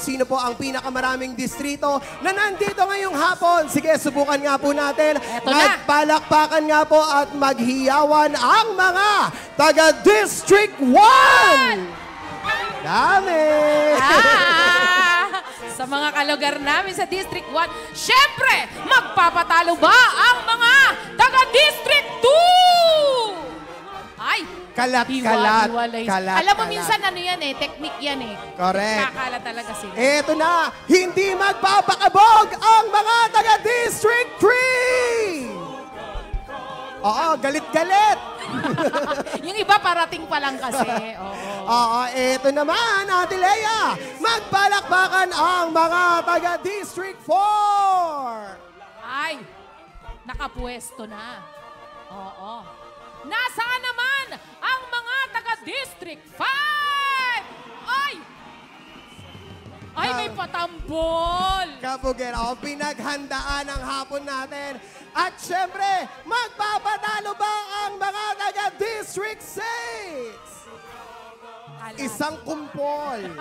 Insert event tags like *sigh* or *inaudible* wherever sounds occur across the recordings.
sino po ang pinakamaraming distrito na nandito ngayong hapon. Sige, subukan nga po natin. Eto na. Magpalakpakan nga po at maghiyawan ang mga taga District 1! Dami! Ah, sa mga kalugar namin sa District 1, syempre, magpapatalo ba ang mga taga-District 2? Ay, Kalat, hiwa- kalat, hiwalay. kalat, Alam mo, kalat. minsan ano yan eh, technique yan eh. Correct. Kakalat talaga sila. Eto na, hindi magpapakabog ang mga taga District 3! Oo, galit-galit. *laughs* Yung iba parating pa lang kasi. *laughs* Oo. Oo, eto naman, Ate Lea. Magpalakpakan ang mga taga District 4! Ay, nakapwesto na. Oo. Nasaan naman ang mga taga-District 5? Ay! Ay, may patambol! Kabuger, oh, pinaghandaan ang hapon natin. At syempre, magpapatalo ba ang mga taga District 6? Alam. Isang kumpol. *laughs*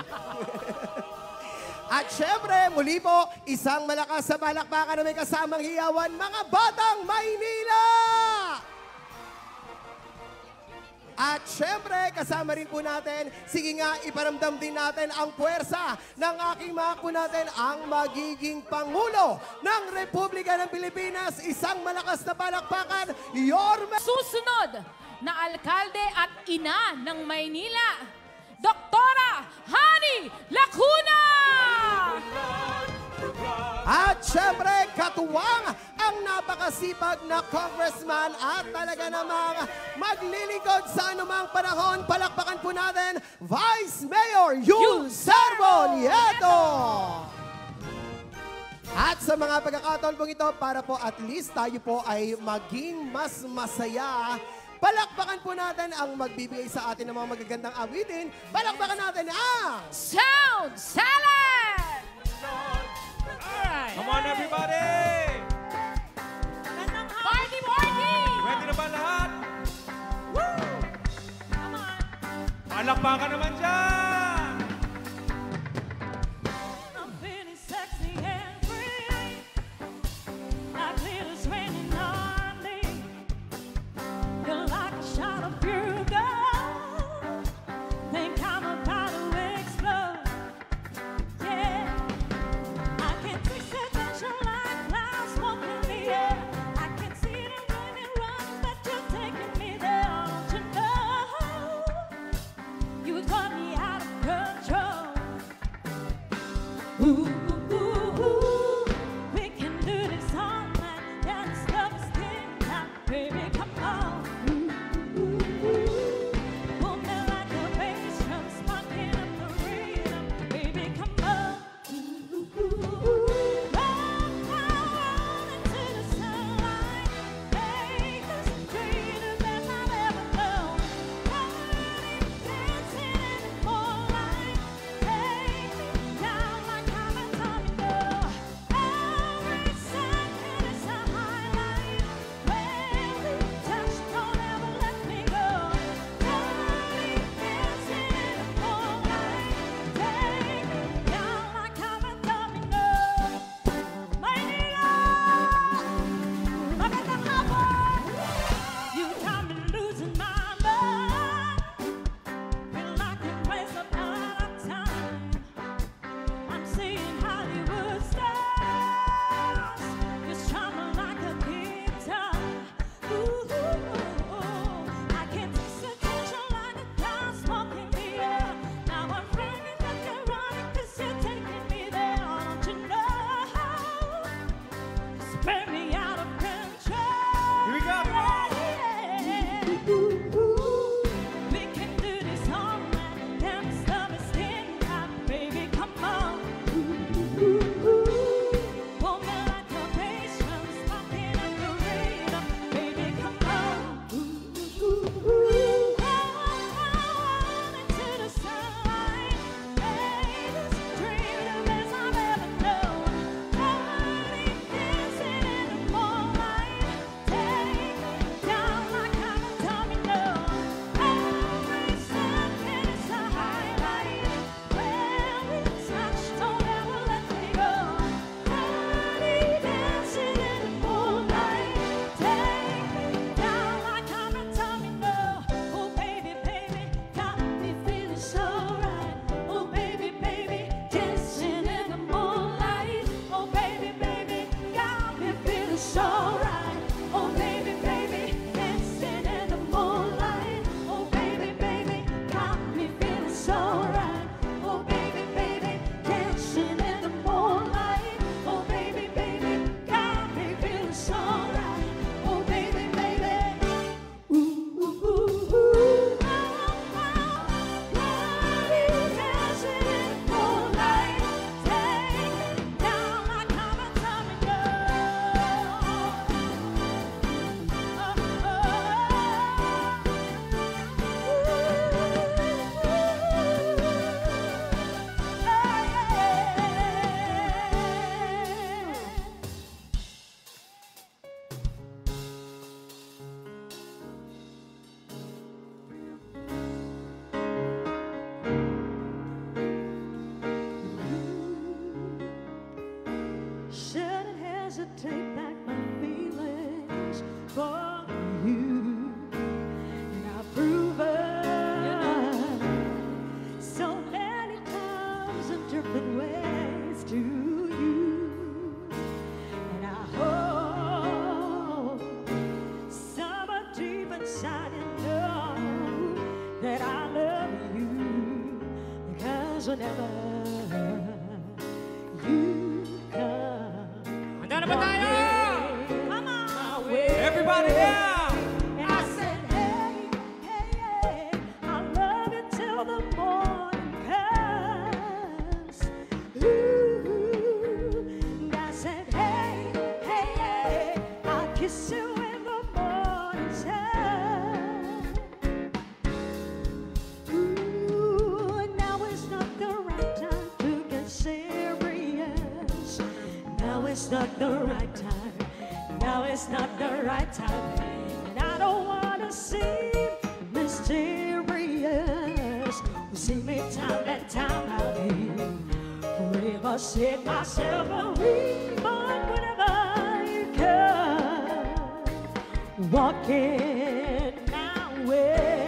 At syempre, muli po, isang malakas sa balakbakan na may kasamang hiyawan, mga batang Maynila! At syempre, kasama rin po natin, sige nga, iparamdam din natin ang puwersa ng aking mga po natin, ang magiging Pangulo ng Republika ng Pilipinas, isang malakas na palakpakan, Yorme Susunod na alkalde at ina ng Maynila, Doktora Hani Lacuna! At syempre, katuwang ang napakasipag na congressman at talaga namang maglilingkod sa anumang panahon. Palakpakan po natin, Vice Mayor Yul Servo Nieto! At sa mga pagkakataon pong ito, para po at least tayo po ay maging mas masaya, palakpakan po natin ang magbibigay sa atin ng mga magagandang awitin. Palakpakan natin ang... Sound Salad! Come on, everybody! Party, party! Ready na ba lahat? Woo! Palakpakan naman dyan! Now is not the right time. Now is not the right time. And I don't want to seem mysterious. You see me time and time again. here. I see myself a reborn whenever you come. Walking away.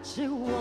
I got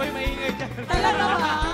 Yung maingay dyan. Talaga ba?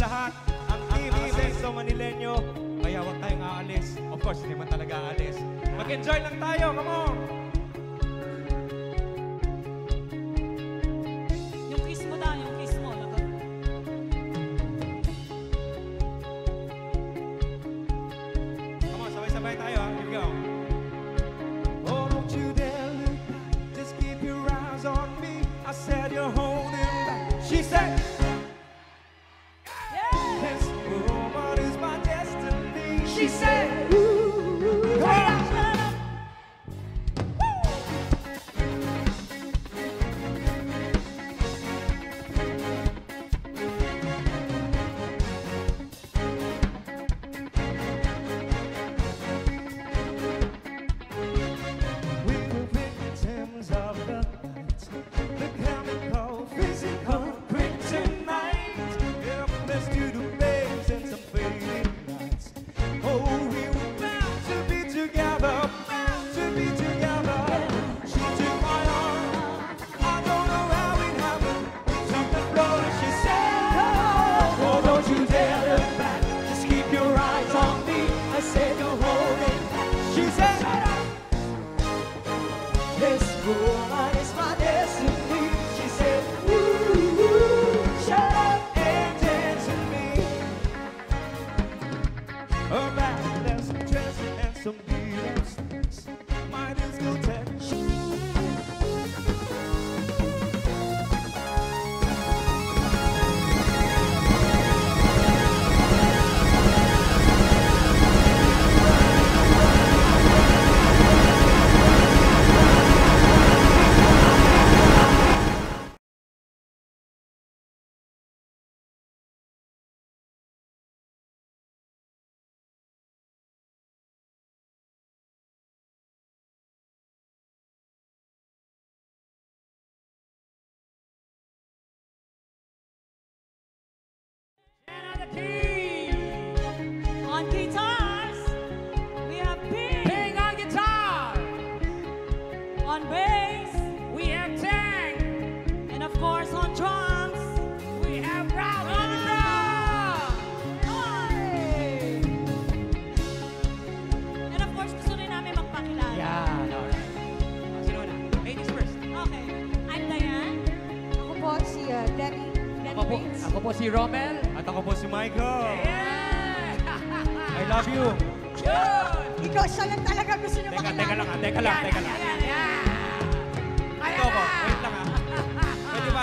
Lahat.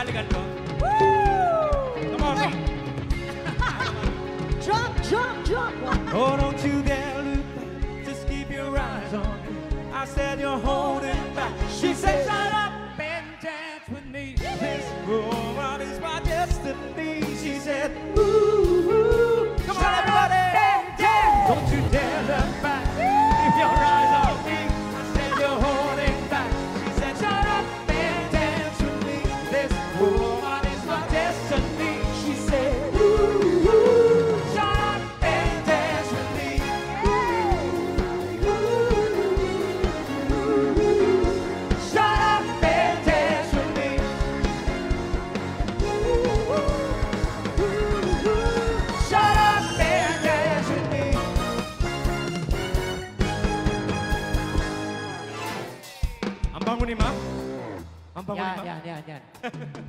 Come on. *laughs* drop, drop, drop. Oh, don't you dare look. Just keep your eyes on me. I said you're holding back. She, said, shut up. Pakuling yan, yan, yan, yan.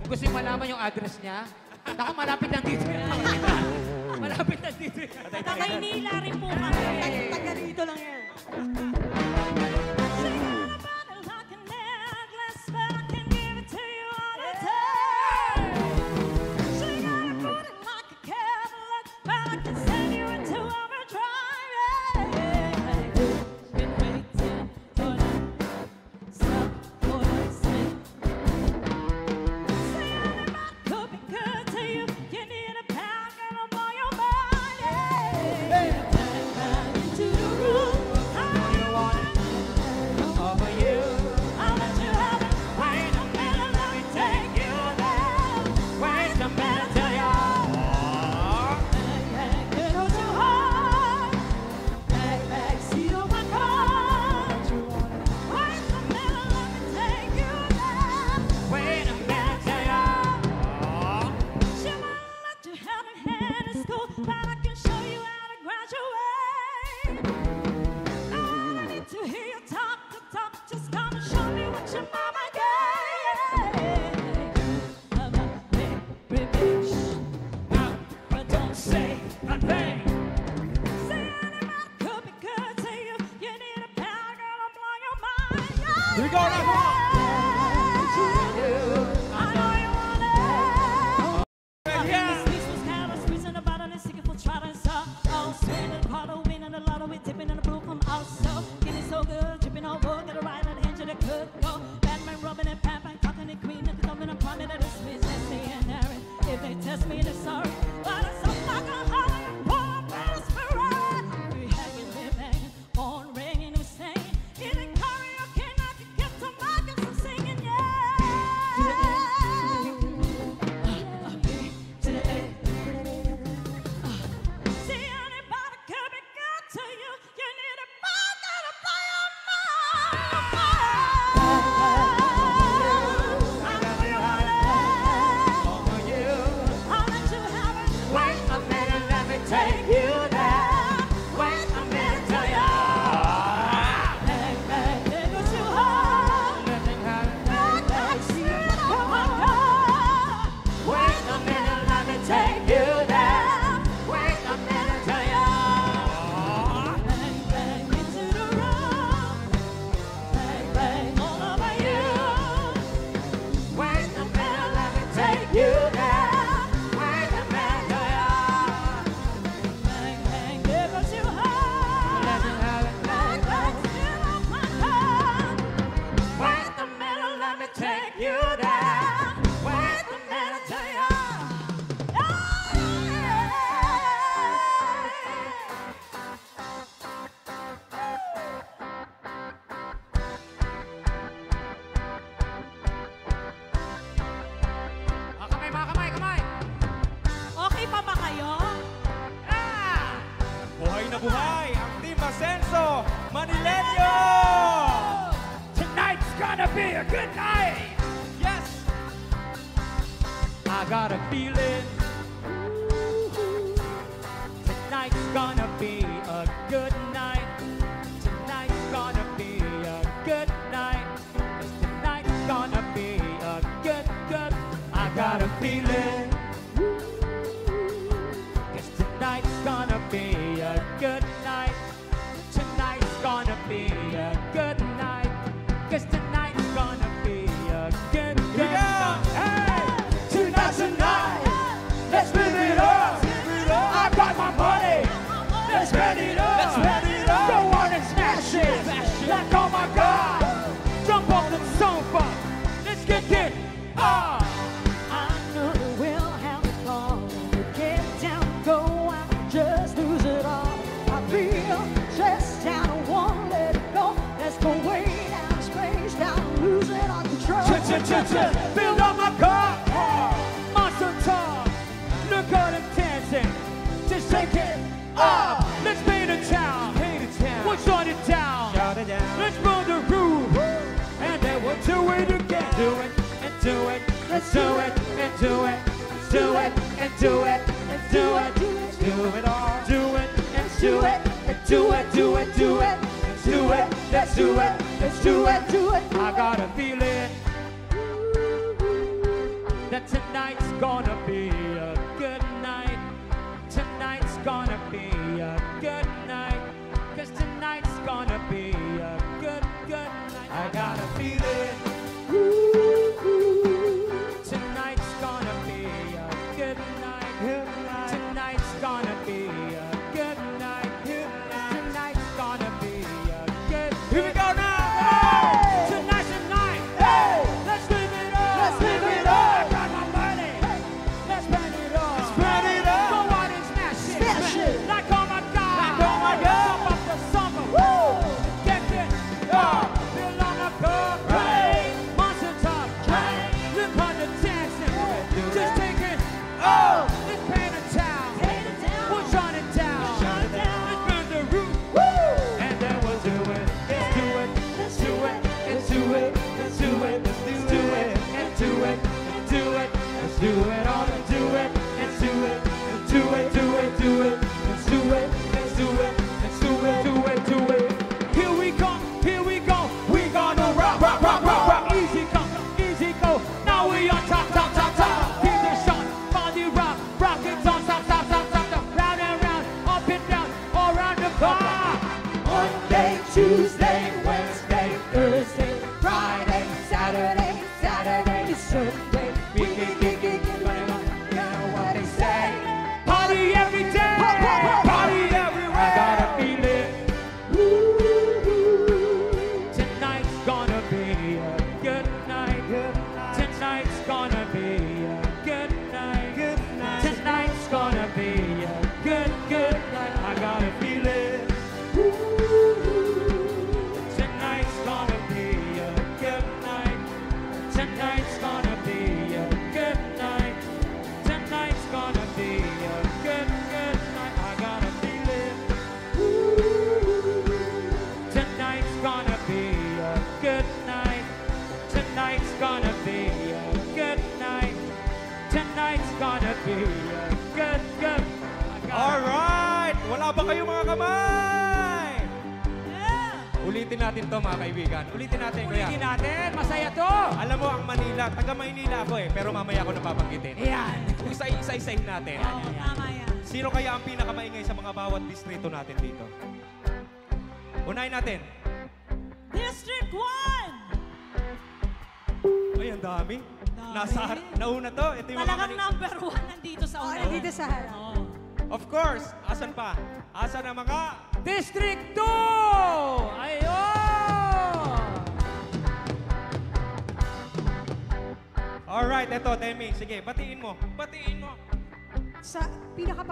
Kung gusto yung malaman yung address niya, ako malapit lang dito. *laughs* malapit lang dito. Taga-Inila rin po kami. Taga-Rito lang yan.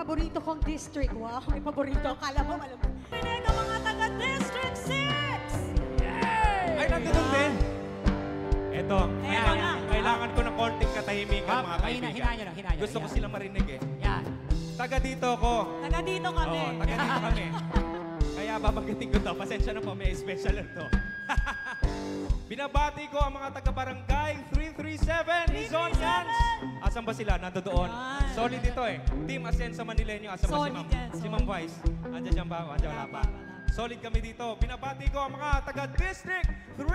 paborito kong district. Wow, may paborito. Akala mo, alam mo. Pinega mga taga District 6! Yay! Ay, nandito din. Ito, kailangan, na. kailangan ko ng konting katahimikan, mga kaibigan. Hina, hina nyo hina nyo. Gusto ko sila marinig eh. Yan. Taga dito ko. Taga dito kami. Oo, taga dito kami. *laughs* Kaya babanggitin ko to. Pasensya na po, may special na to. *laughs* Binabati ko ang mga taga-barangay 337 Luzon Cans. Asan ba sila? Nando doon. Solid ito eh. Team Asensa Manileño. Asan ba si Solid Ma'am? yan, Si solid. Ma'am Vice. Andiyan dyan ba? Andiyan wala pa. Solid kami dito. Binabati ko ang mga taga District 3!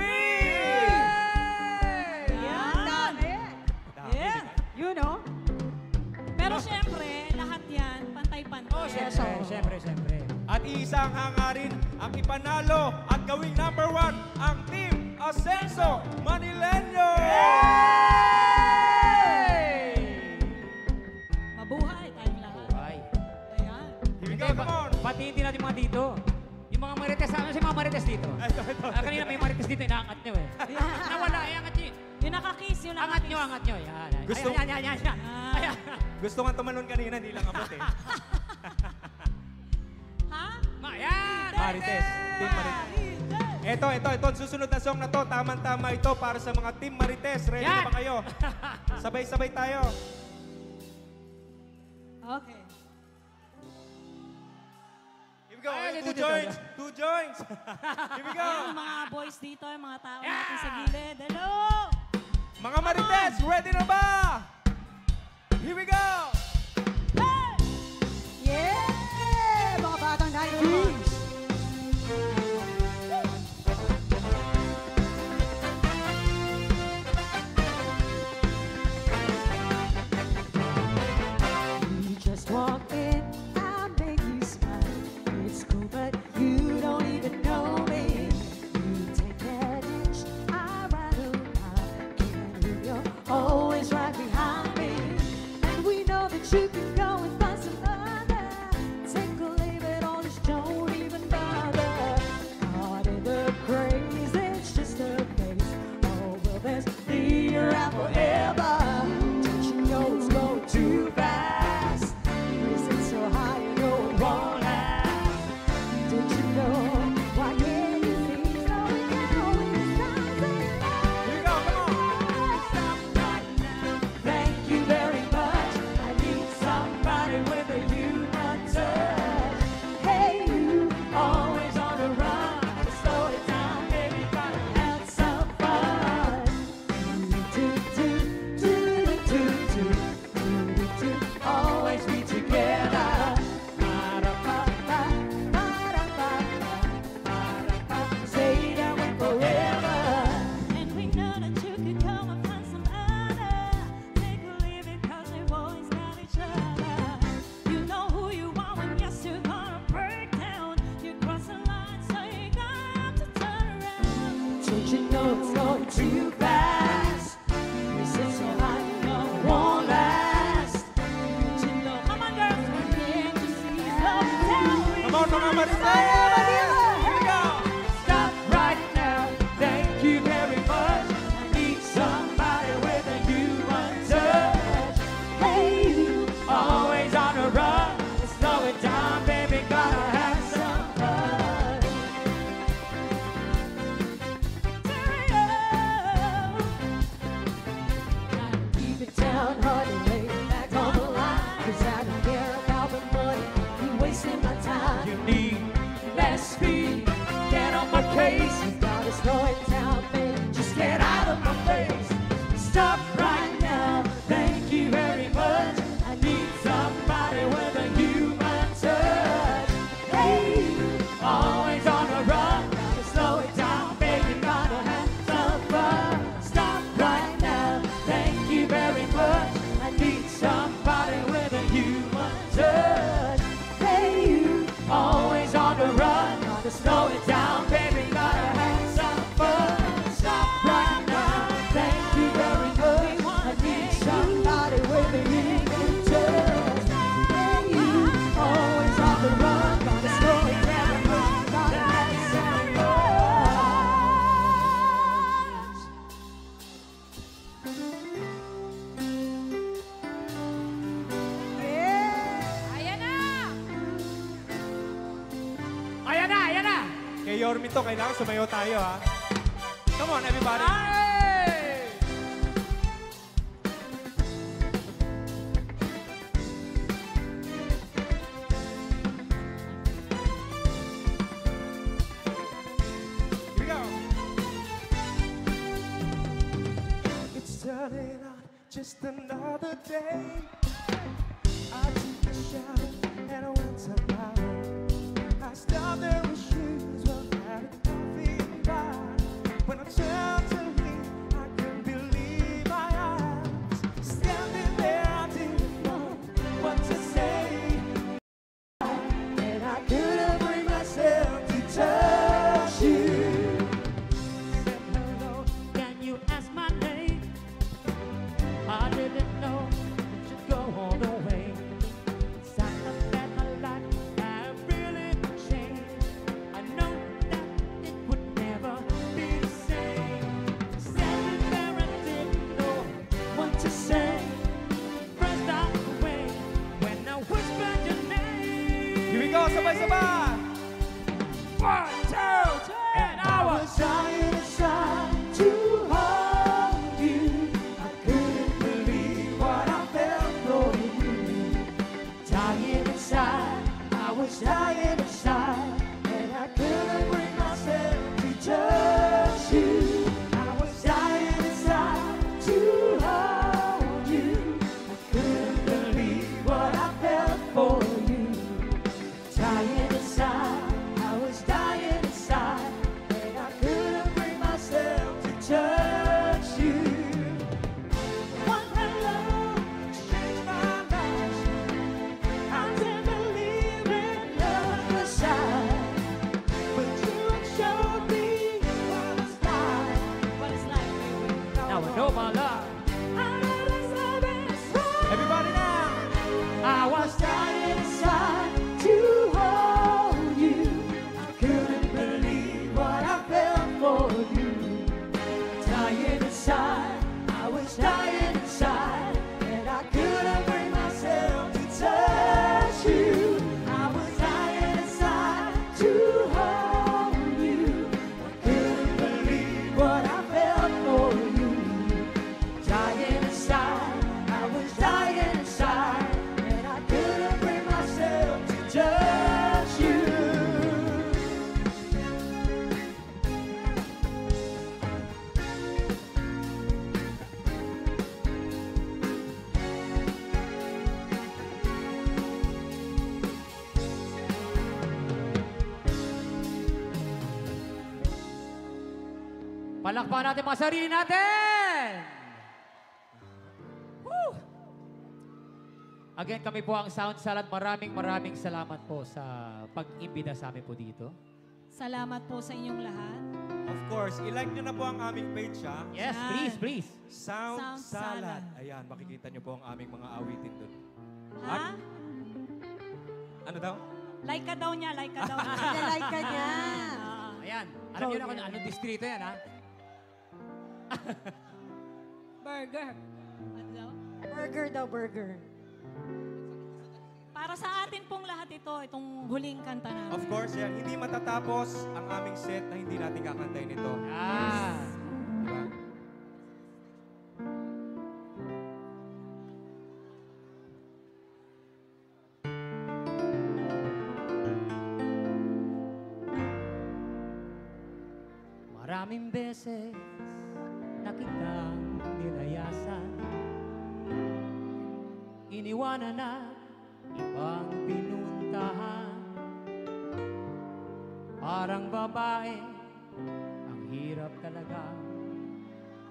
Yan. Yeah. You know? Pero syempre, lahat yan, pantay-pantay. Oh, syempre, oh. syempre, syempre. At isang hangarin ang ipanalo at gawing number one ang Team Asenso Manileño! dito. Yung mga marites, ano si mga marites dito? Ito, ito. Ah, kanina may marites dito, inaangat nyo eh. *laughs* Nawala, iangat nyo. Eh. Yung nakakiss, yung nakakiss. Angat nyo, angat nyo. Yan, yan, Gusto- yan, yan, yan, yan. Ayan. Gusto nga tumalon kanina, hindi lang abot eh. *laughs* Ha? Ma, yan! Marites. Team Marites. Ito, ito, ito. Susunod na song na to. Tamang-tama ito para sa mga Team Marites. Ready Yan! na ba kayo? *laughs* Sabay-sabay tayo. Okay go. Ah, Ayan, two joints. Two joints. *laughs* Here we go. Ayan, mga boys dito, yung mga tao yeah. natin sa gilid. Hello! Mga Marites, ready na ba? Here we go! Hey! Yeah! Mga batang dahil. Sumayo tayo tá on everybody. Another day. I take a shower. Palakpakan natin mga sarili natin! Woo! Again, kami po ang Sound Salad. Maraming maraming salamat po sa pag-imbida sa amin po dito. Salamat po sa inyong lahat. Of course, ilike nyo na po ang aming page ha. Yes, Yan. please, please. Sound, Sound Salad. Salad. Ayan, makikita nyo po ang aming mga awitin doon. Ha? Ano daw? Like ka daw niya, like ka daw niya. *laughs* Like ka niya. Ayan. Alam niyo na kung anong distrito yan, ha? *laughs* Burger. Ano daw? Burger daw, burger. Para sa atin pong lahat ito, itong huling kanta namin. Of course, yan. Hindi matatapos ang aming set na hindi natin kakantayin ito. Ah. Diba? Maraming beses kitang nilayasan. Iniwanan na ibang pinuntahan. Parang babae, ang hirap talaga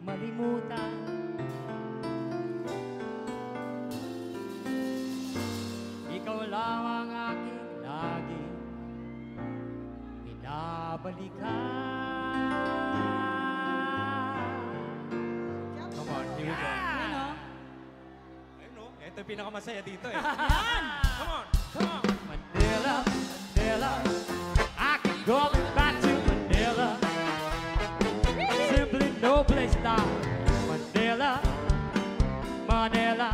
malimutan. Ikaw lang ang aking lagi binabalikan Come on, here we go. Ano? Ayun no, ito yung pinakamasaya dito eh. Come on, come on. Manila, Manila. I keep going back to Manila. Simply no place like Manila. Manila,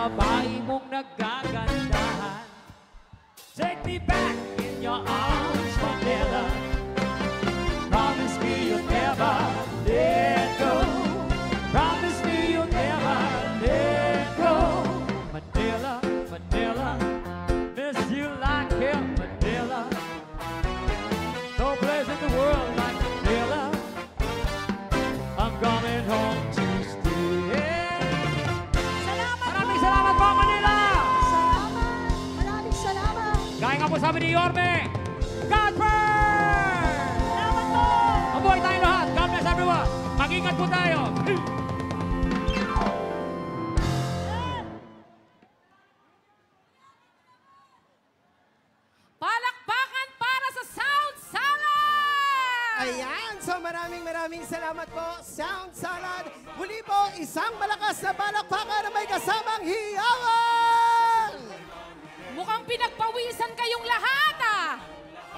babae mong nagagandahan Sabi ni Yorme, Godfrey! Salamat po! Mabuhay tayong lahat. God bless everyone. Mag-ingat po tayo. Palakpakan para sa Sound Salad! Ayan, so maraming maraming salamat po, Sound Salad. Muli po, isang malakas na balakpakan na may kasamang hiyawan! Pinagpawisan kayong lahat ah!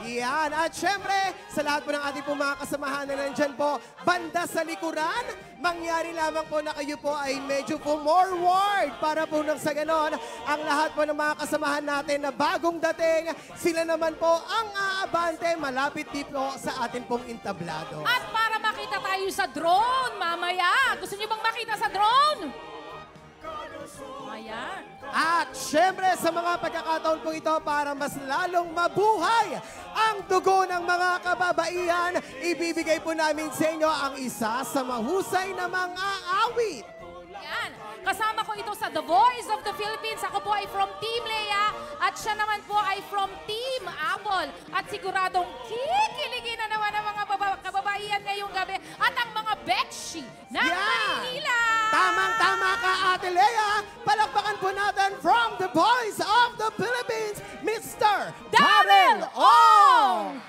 Yan, at syempre, sa lahat po ng ating po mga kasamahan na nandyan po, banda sa likuran, mangyari lamang po na kayo po ay medyo po forward para po nang sa ganon, ang lahat po ng mga kasamahan natin na bagong dating, sila naman po ang aabante malapit dito sa ating pong entablado. At para makita tayo sa drone mamaya. Gusto niyo bang makita sa drone? Ayan. At syempre sa mga pagkakataon po ito para mas lalong mabuhay ang dugo ng mga kababaihan, ibibigay po namin sa inyo ang isa sa mahusay na mga awit. Yan. Kasama ko ito sa The Voice of the Philippines. Ako po ay from Team Lea at siya naman po ay from Team Apple. At siguradong kikiligin na naman ang mga kababaihan ngayong gabi at ang mga Bekshi ng Yeah. Maynila. Tamang-tama ka, Ate Lea. Palakpakan po natin from the Voice of the Philippines, Mr. Daryl Ong!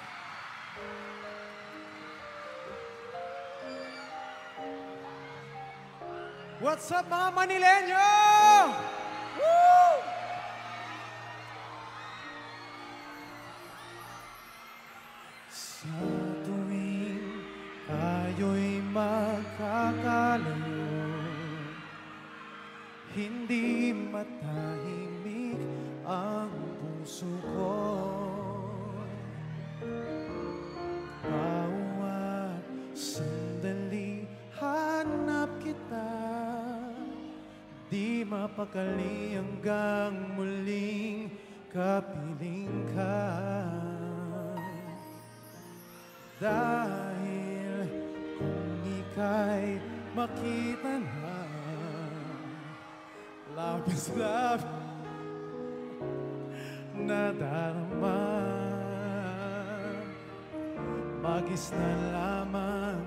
What's up mga Manilenyo? Tuwing tayo'y magkakalayo Hindi matahimik ang puso ko. Bawat sandali hanap kita. Di mapakali hanggang muling kapiling ka. Dahil ika'y makita na. Love na darama Magis na lamang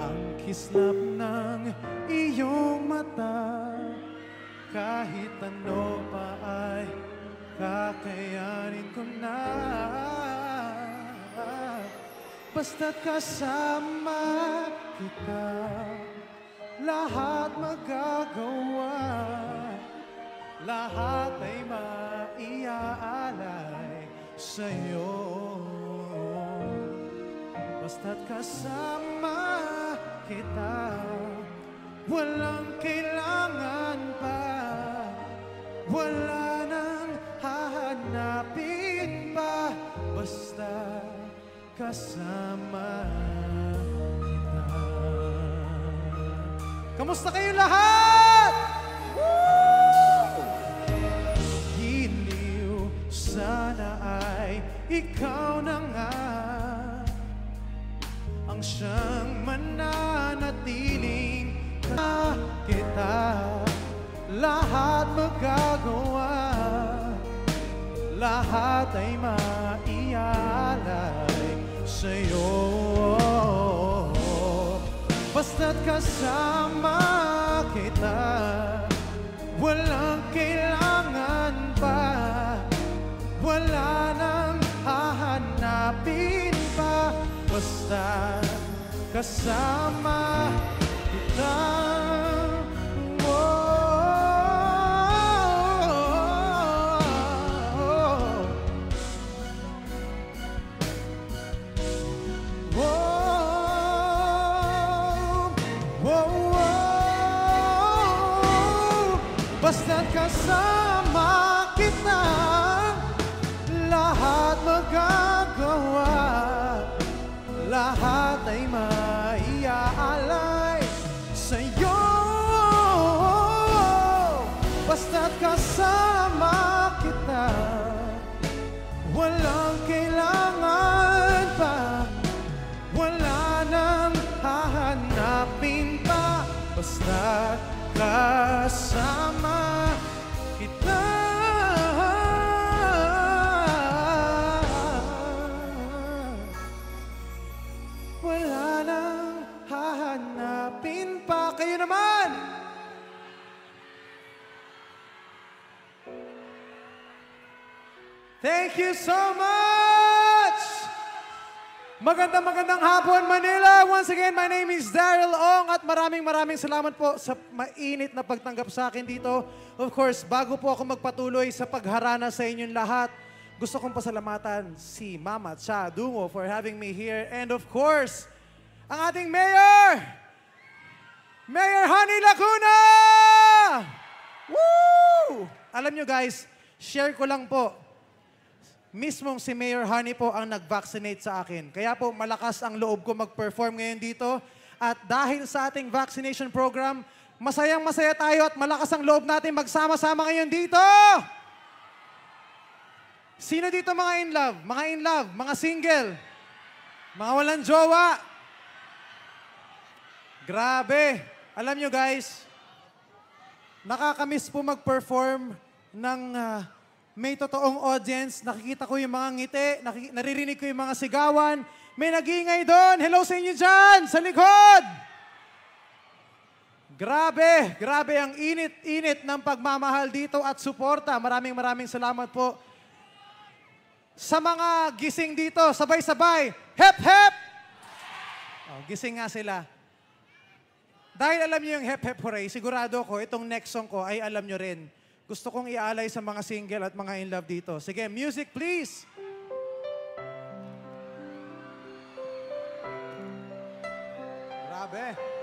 ang kislap ng iyong mata. Kahit ano pa ay kakayanin ko na Basta't kasama kita Lahat magagawa Lahat ay maiaalay sa'yo. Basta't kasama kita Walang kailangan pa Wala nang hahanapin pa. Basta kasama kita. Kamusta kayo lahat? Giliw sana ay ikaw na nga. Ang siyang mananatiling ka kita. Lahat magagawa. Lahat ay maialay sa'yo. Basta't kasama kita walang kailangan pa. Wala nang hahanapin pa. Basta kasama kita kasama kita Wala nang hahanapin pa Kayo naman! Thank you so much! Magandang magandang hapon, Manila. Once again, my name is Daryl Ong at maraming maraming salamat po sa mainit na pagtanggap sa akin dito. Of course, bago po ako magpatuloy sa pagharana sa inyong lahat, gusto kong pasalamatan si Mama Cha Dungo for having me here. And of course, ang ating Mayor, Mayor Honey Lacuna! Woo! Alam nyo guys, share ko lang po, mismong si Mayor Honey po ang nag-vaccinate sa akin. Kaya po malakas ang loob ko mag-perform ngayon dito. At dahil sa ating vaccination program, masayang masaya tayo at malakas ang loob natin magsama-sama ngayon dito. Sino dito mga in love? Mga in love, mga single, mga walang jowa. Grabe. Alam nyo guys, nakakamiss po mag-perform ng ah, may totoong audience. Nakikita ko yung mga ngiti, naririnig ko yung mga sigawan. May nagingay doon. Hello sa inyo dyan, sa likod. Grabe, grabe ang init-init ng pagmamahal dito at suporta. Maraming maraming salamat po. Sa mga gising dito, sabay-sabay, hep hep! Oh, gising nga sila. Dahil alam niyo yung hep hep hooray, sigurado ko itong next song ko ay alam niyo rin. Gusto kong ialay sa mga single at mga in love dito. Sige, music please! Grabe. Parang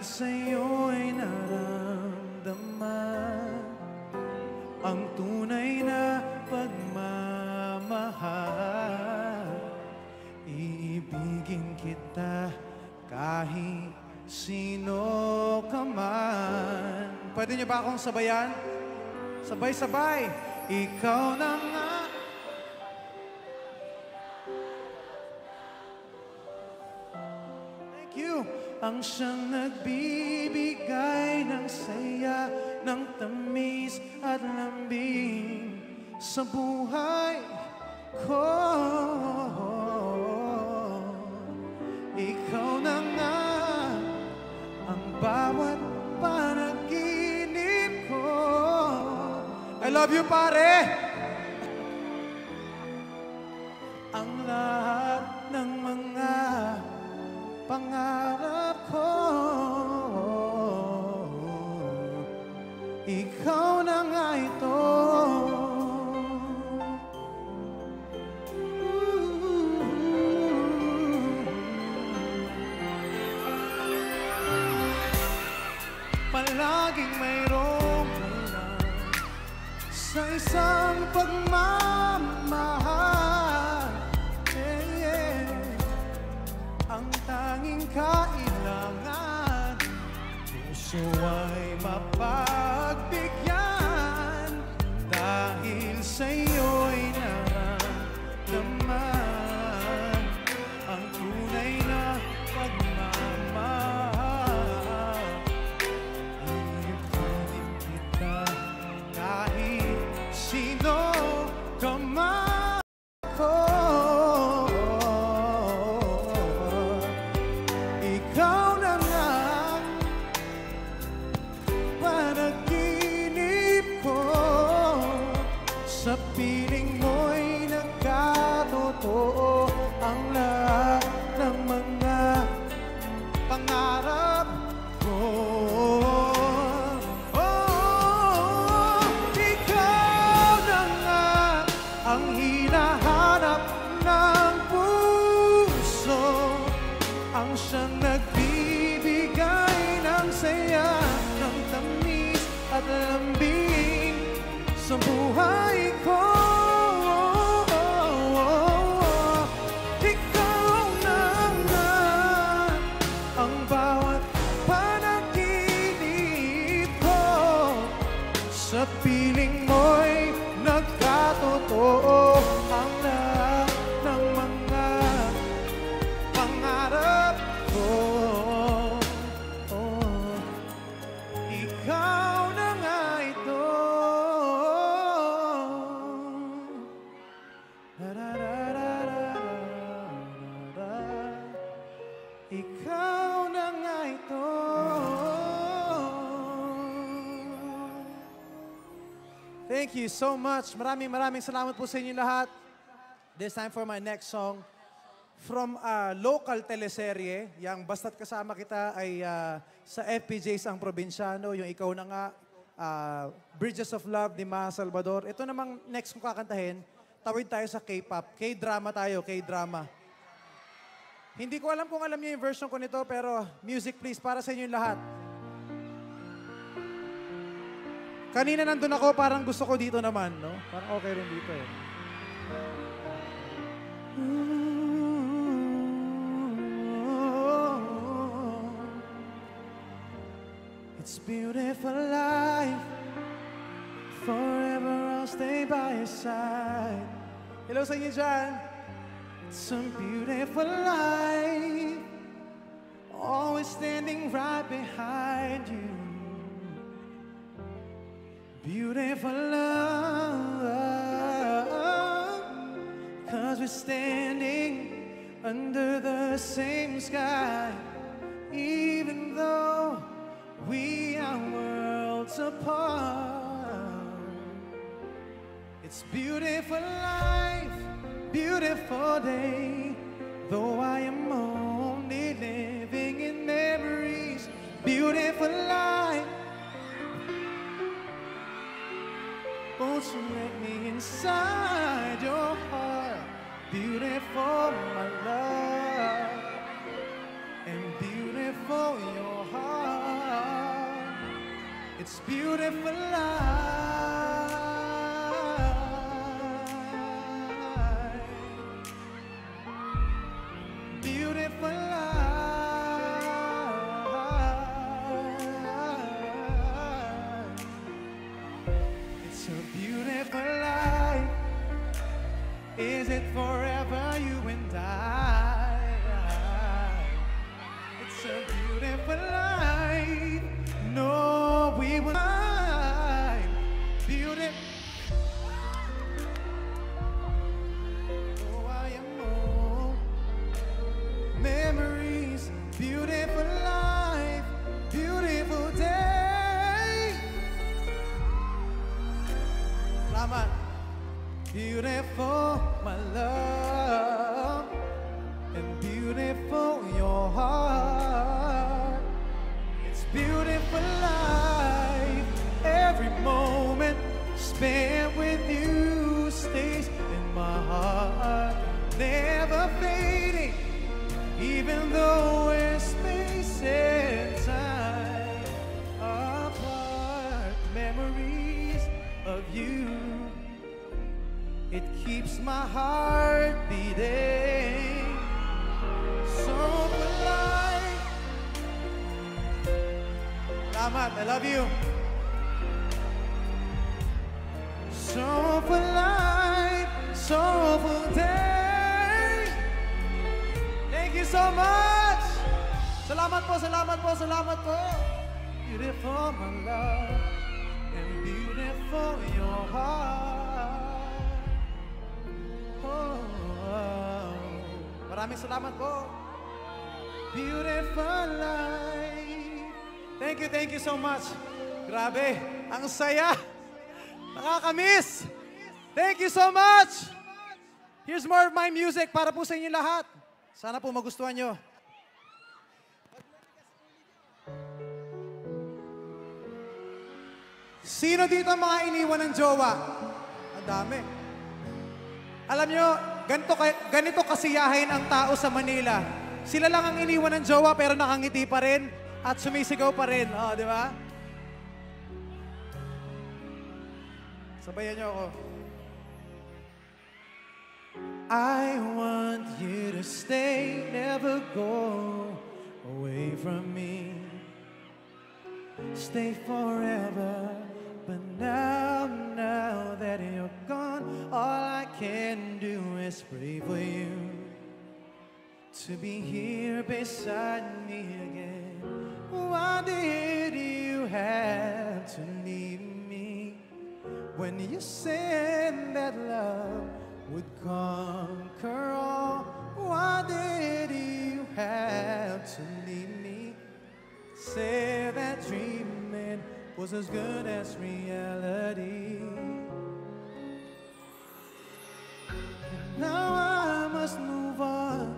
Dahil sa'yo'y naramdaman ang tunay na pagmamahal Iibigin kita kahit sino ka man Pwede niyo ba akong sabayan? Sabay-sabay Ikaw na Ang siyang nagbibigay ng saya, ng tamis at lambing sa buhay ko. Ikaw na nga ang bawat panaginip ko. I love you, pare! Ang lahat ng mga pangarap isang pagmamahal. Yeah, yeah. Ang tanging kailangan, puso ay mapagbigyan so much. Maraming maraming salamat po sa inyo lahat. This time for my next song. From a local teleserye, yang basta't kasama kita ay ah, sa FPJs ang probinsyano, yung ikaw na nga, ah, Bridges of Love ni Ma Salvador. Ito namang next kong kakantahin, tawid tayo sa K-pop. K-drama tayo, K-drama. Hindi ko alam kung alam niyo yung version ko nito, pero music please, para sa inyo lahat. Kanina nandun ako, parang gusto ko dito naman, no? Parang okay rin dito eh. It's beautiful life. Forever I'll stay by your side. Hello sa inyo dyan. It's a beautiful life. Always standing right behind you. Beautiful love. Cause we're standing under the same sky. Even though we are worlds apart. It's beautiful life, beautiful day. Though I am only living in memories, beautiful life. Won't you let me inside your heart? Beautiful, my love, and beautiful your heart. It's beautiful life. Beautiful life. Forever you and I? It's a beautiful life. No, we will not. Beautiful. Oh, I am more memories. Beautiful life. Beautiful day. Salamat. Beautiful, my love, and beautiful your heart. It's beautiful life. Every moment spent with you stays in my heart, never fading. Even though keeps my heart beating so alive. Salamat, I love you. So for life, so day. Thank you so much. Salamat po, salamat po, salamat po. Beautiful, my love, and beautiful your heart. Maraming salamat po. Beautiful life. Thank you, thank you so much. Grabe, ang saya. Nakakamiss. Thank you so much. Here's more of my music para po sa inyo lahat. Sana po magustuhan nyo. Sino dito ang mga iniwan ng jowa? Ang dami. Alam nyo, ganito, ganito kasiyahin ang tao sa Manila. Sila lang ang iniwan ng jowa pero nakangiti pa rin at sumisigaw pa rin. Oh, di ba? Sabayan nyo ako. I want you to stay, never go away from me. Stay forever, but now, now that you're gone, all I can do is pray for you to be here beside me again. Why did you have to leave me when you said that love would conquer all? Why did you have to leave me? Say that dreaming was as good as reality. Now I must move on,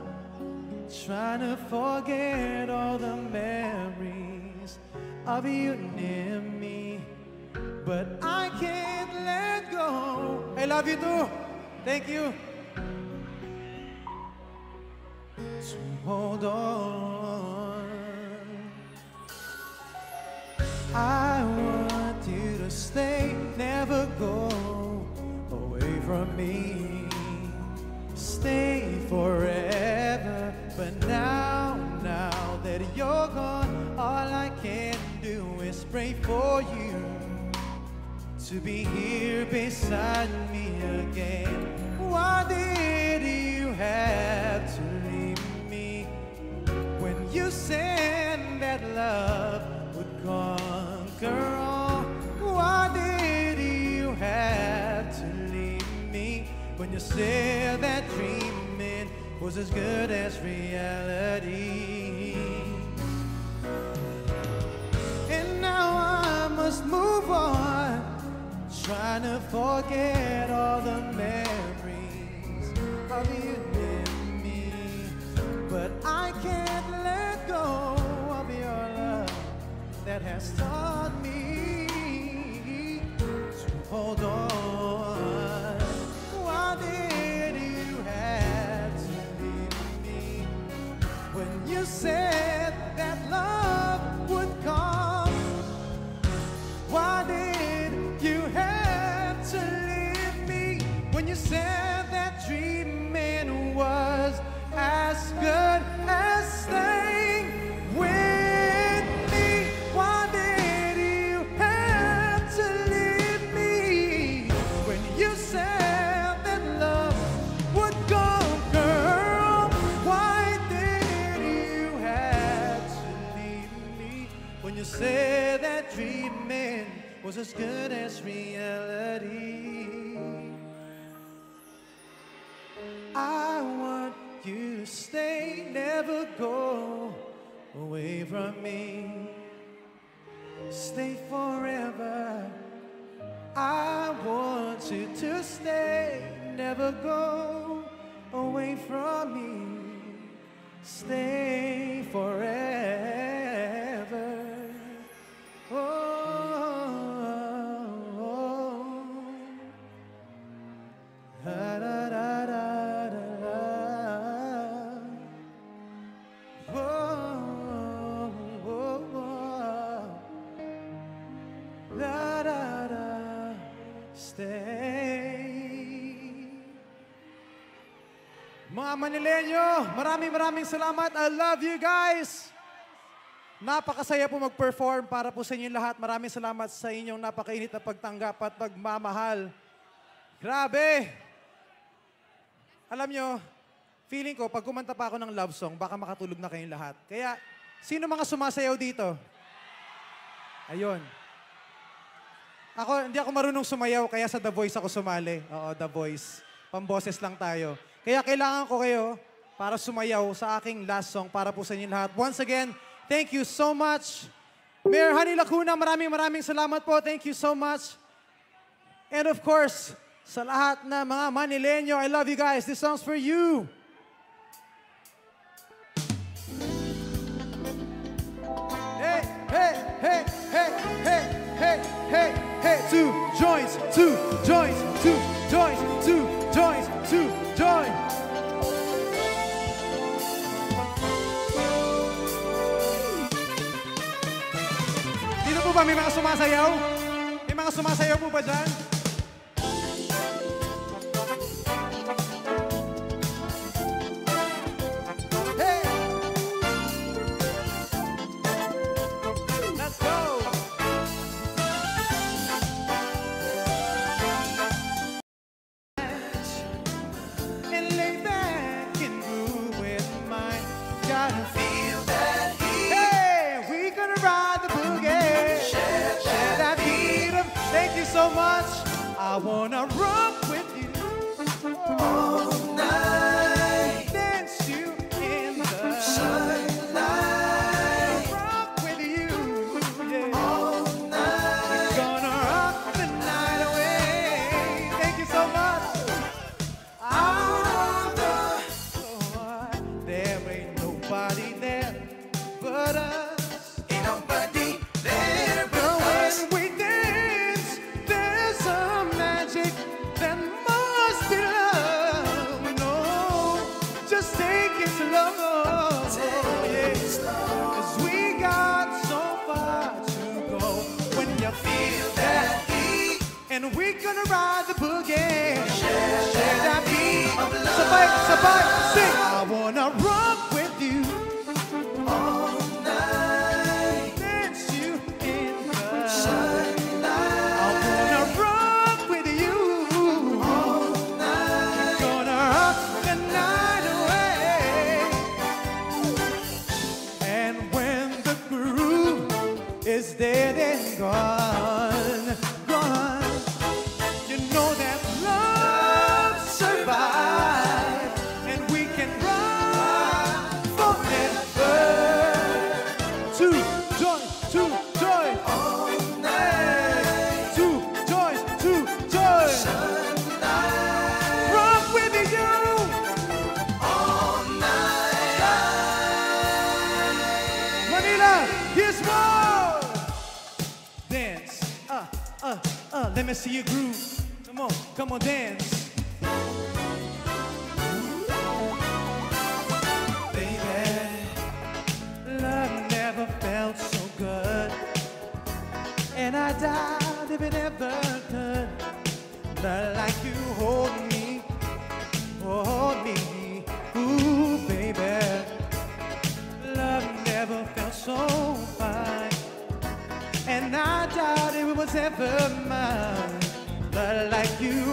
trying to forget all the memories of you near me. But I can't let go. I love you too. Thank you. To hold on. I want you to stay. never go away from me. Stay forever, but now, now that you're gone, all I can do is pray for you to be here beside me again. Why did you have to leave me when you said that love would conquer all? Why did you have to leave me when you said that dreaming was as good as reality? And now I must move on, trying to forget all the memories of you and me. But I can't let go that has taught me to hold on. Why did you have to leave me when you said that love would come? Why did you have to leave me when you said was as good as reality? I want you to stay, never go away from me. Stay forever. I want you to stay, never go away from me. Stay forever. Mga Manileño, maraming maraming salamat. I love you guys. Napakasaya po mag-perform para po sa inyong lahat. Maraming salamat sa inyong napakainit na pagtanggap at pagmamahal. Grabe! Alam nyo, feeling ko, pag kumanta pa ako ng love song, baka makatulog na kayong lahat. Kaya, sino mga sumasayaw dito? Ayun. Ako, hindi ako marunong sumayaw, kaya sa The Voice ako sumali. Oo, The Voice. Pamboses lang tayo. Kaya kailangan ko kayo para sumayaw sa aking last song para po sa inyo lahat. Once again, thank you so much. Mayor Honey Lacuna, maraming maraming salamat po. Thank you so much. And of course, sa lahat na mga Manileño, I love you guys. This song's for you. Hey, hey, hey, hey, hey, hey, hey, hey. Two joints, two joints, two joints, two po ba may mga sumasayaw? May mga sumasayaw po ba dyan? So much. I wanna rock ride the boogie. Shall I be? Survive, survive, sing. Me see you groove. Come on, come on, dance. Baby, love never felt so good, and I doubt if it ever could. Not like you hold me, oh, hold me, ooh, baby. Love never felt so ever mine. But like you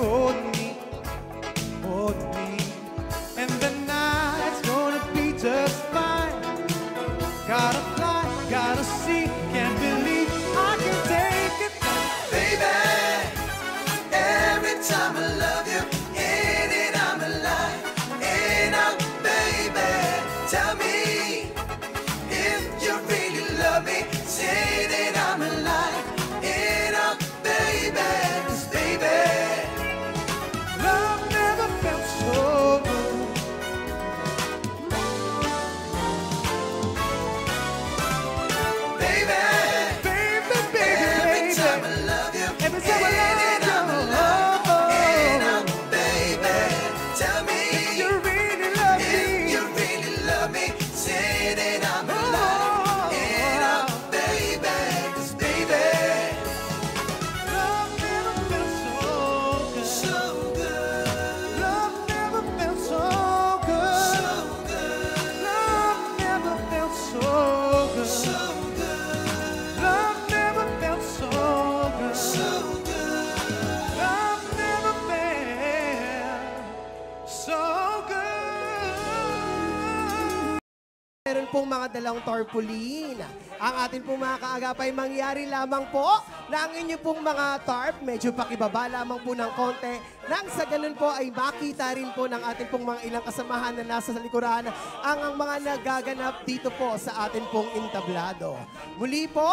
dalang tarpaulin. Ang atin pong mga kaagapay mangyari lamang po na ang inyo pong mga tarp medyo pakibaba lamang po ng konti nang sa ganun po ay makita rin po ng ating pong mga ilang kasamahan na nasa likuran ang, ang mga nagaganap dito po sa atin pong entablado. Muli po,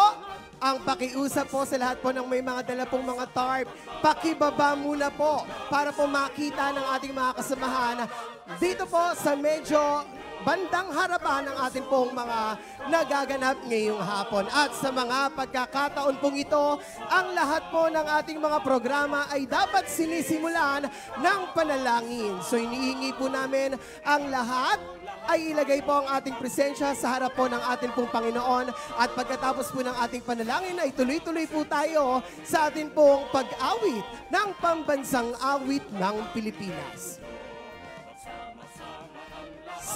ang pakiusap po sa lahat po ng may mga dala pong mga tarp, pakibaba muna po para po makita ng ating mga kasamahan dito po sa medyo bandang harapan ng ating pong mga nagaganap ngayong hapon. At sa mga pagkakataon pong ito, ang lahat po ng ating mga programa ay dapat sinisimulan ng panalangin. So inihingi po namin ang lahat ay ilagay po ang ating presensya sa harap po ng ating pong Panginoon at pagkatapos po ng ating panalangin ay tuloy-tuloy po tayo sa ating pong pag-awit ng pambansang awit ng Pilipinas.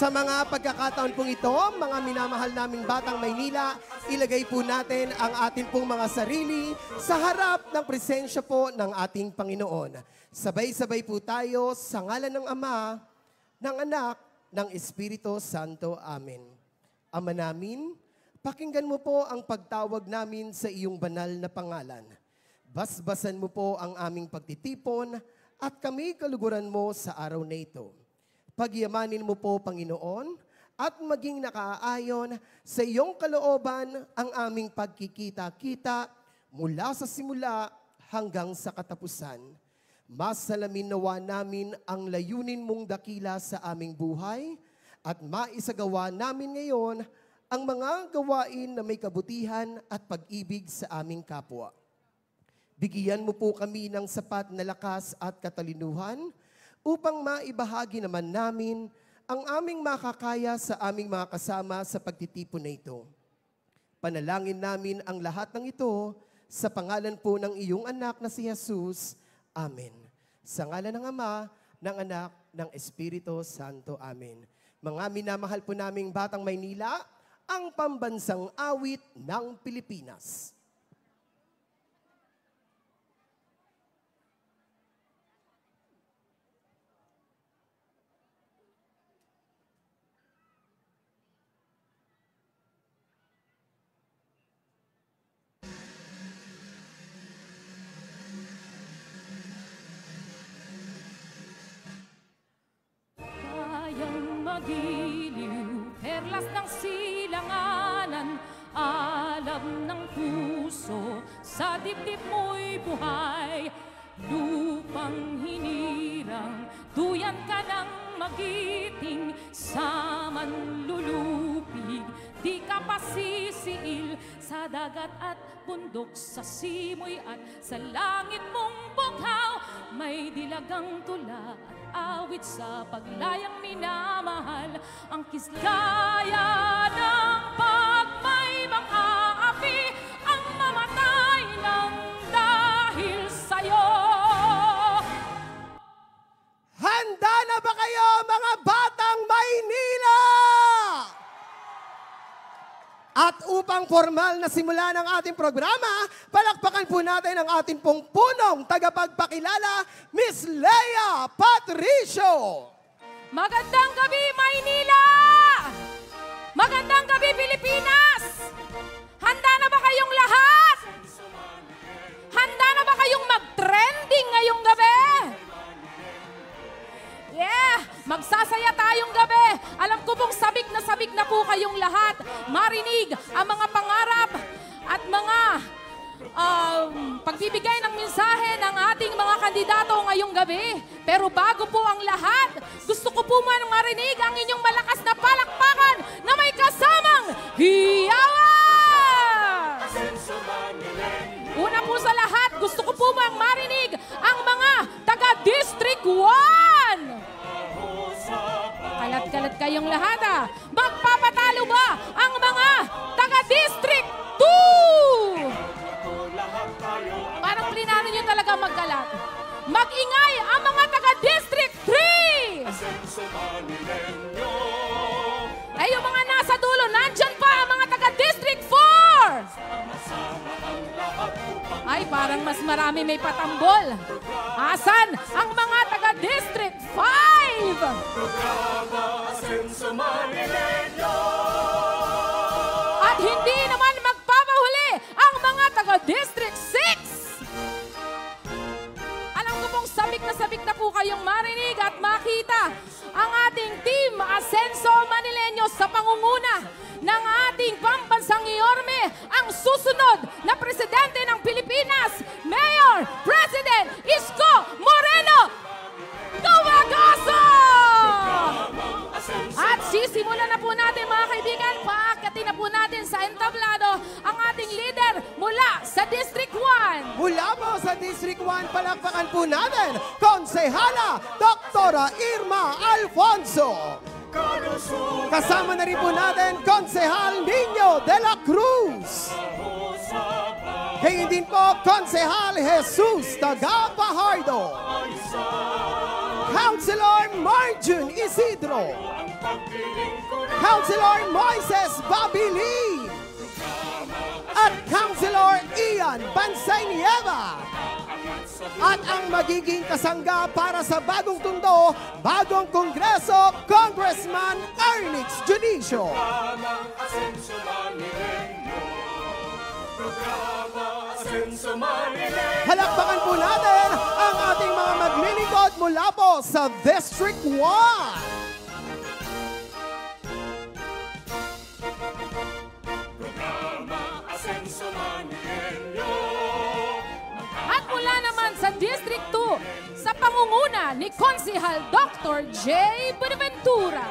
Sa mga pagkakataon pong ito, mga minamahal naming batang Maynila, ilagay po natin ang ating pong mga sarili sa harap ng presensya po ng ating Panginoon. Sabay-sabay po tayo sa ngalan ng Ama, ng Anak, ng Espiritu Santo. Amen. Ama namin, pakinggan mo po ang pagtawag namin sa iyong banal na pangalan. Basbasan mo po ang aming pagtitipon at kami kaluguran mo sa araw na ito. Pagyamanin mo po, Panginoon, at maging nakaayon sa iyong kalooban ang aming pagkikita-kita mula sa simula hanggang sa katapusan. Masalamin nawa namin ang layunin mong dakila sa aming buhay at maisagawa namin ngayon ang mga gawain na may kabutihan at pag-ibig sa aming kapwa. Bigyan mo po kami ng sapat na lakas at katalinuhan upang maibahagi naman namin ang aming makakaya sa aming mga kasama sa pagtitipon na ito. Panalangin namin ang lahat ng ito sa pangalan po ng iyong anak na si Jesus Amen. Sa ngalan ng Ama, ng Anak, ng Espiritu Santo. Amen. Mga minamahal po naming Batang Maynila, ang pambansang awit ng Pilipinas. Magiliw, perlas ng silanganan, alam ng puso, sa dibdib mo'y buhay. Lupang hinirang, duyan ka ng magiting, sa manlulupig, di ka pasisiil sa dagat at bundok, sa simoy at sa langit mong bughaw. May dilagang tula at awit sa paglayang minamahal ang kislaya ng pagmay mga api ang mamatay ng dahil sa'yo. Handa na ba kayo mga Batang Maynila? At upang formal na simula ng ating programa, palakpakan po natin ang ating pong punong tagapagpakilala, Miss Leia Patricio. Magandang gabi, Maynila! Magandang gabi, Pilipinas! Handa na ba kayong lahat? Handa na ba kayong mag-trending ngayong gabi? Yeah! Magsasaya tayong gabi. Alam ko pong sabik na sabik na po kayong lahat. Marinig ang mga pangarap at mga um, pagbibigay ng mensahe ng ating mga kandidato ngayong gabi. Pero bago po ang lahat, gusto ko po man marinig ang inyong malakas na palakpakan na may kasamang hiyawan! Una po sa lahat, gusto ko po mang marinig ang mga taga-District 1! Kalat-kalat kayong lahat ah. Magpapatalo ba ang mga taga-District 2? Parang plinano nyo talaga magkalat. Mag-ingay ang mga taga-District 3! Ay, yung mga nasa dulo, nandyan pa ang mga taga-District 4! Ay, parang mas marami may patambol. Asan ang mga taga-District 5? At hindi naman magpapahuli ang mga taga-District 6! Pong sabik na sabik na po kayong marinig at makita ang ating team Asenso Manileño sa pangunguna ng ating pambansang iorme, ang susunod na presidente ng Pilipinas, Mayor President Isko Moreno Dumagoso! At sisimulan na po natin mga kaibigan, paakatin na po natin sa entablado ang ating leader mula sa District 1. Mula po sa District 1, palakpakan po natin, Konsehala Doktora Irma Alfonso. Kasama na rin po natin, Konsehal Nino de la Cruz. Ngayon din po, Konsehal Jesus Tagapahardo. Councilor Marjun Isidro. Councilor Moises Babili. At Councilor Ian Bansay Nieva. At ang magiging kasangga para sa bagong tundo, bagong kongreso, Congressman Ernix Junicio. Halakpakan po natin ang ating mga maglilingkod mula po sa District 1. At mula naman sa District 2, sa pangunguna ni Konsihal Dr. J. Buenaventura.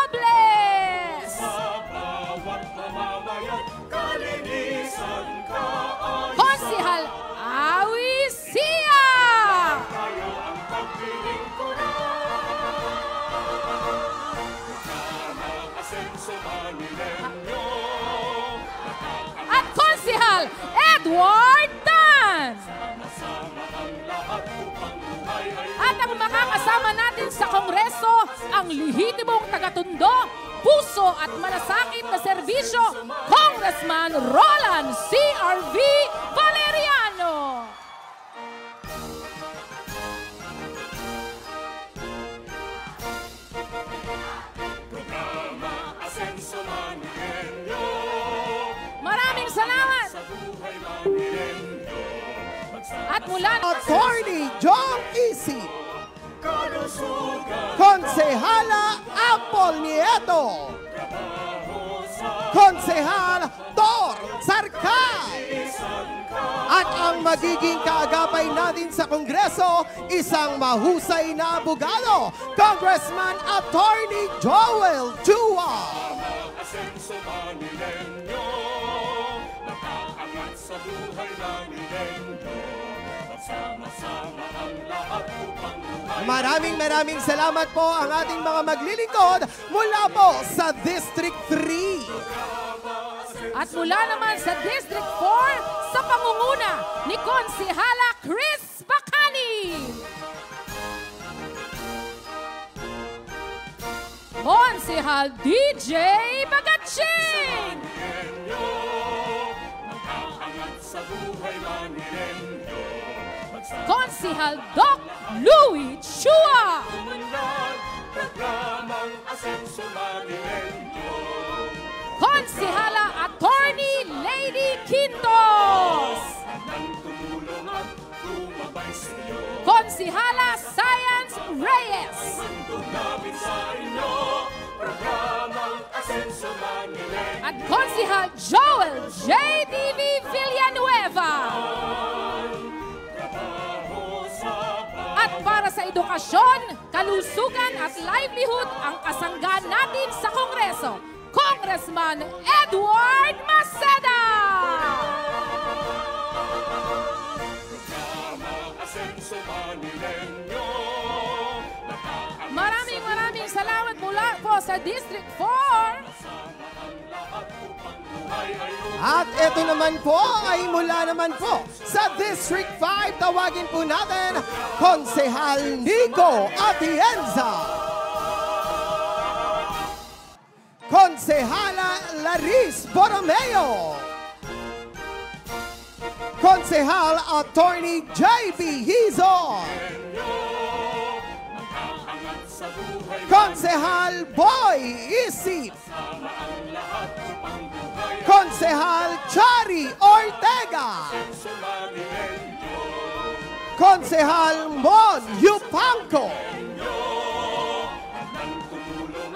Edward Tan. At ang makakasama natin sa Kongreso, ang lihitimong tagatundo, puso at malasakit na serbisyo, Congressman Roland C.R.V. Valeriano. At mula Attorney John Easy. Konsehala Apple Nieto. Konsehal Tor Sarkay. At ang magiging kaagapay natin sa Kongreso, isang mahusay na abogado, Congressman Attorney Joel Chua. Maraming maraming salamat po ang ating mga maglilingkod mula po sa District 3. At mula naman sa District 4, sa pangunguna ni Konsihala Chris Bacani. Konsihal DJ Bagaching. Konsihal Doc Louis Chua. Konsihala Attorney Lady Quintos. Konsihala Science Reyes. At Konsihal Joel J.D.V. Villanueva. Para sa edukasyon, kalusugan at livelihood ang kasanggaan natin sa Kongreso, Congressman Edward Maceda! Maraming po sa District 4. At ito naman po ay mula naman po sa District 5. Tawagin po natin Konsehal Nico Atienza. Konsehala Laris Borromeo. Konsehal Attorney J.B. Hizon. Konsehal Boy Isip. Konsehal Chari Ortega. Konsehal Mon Yupanco.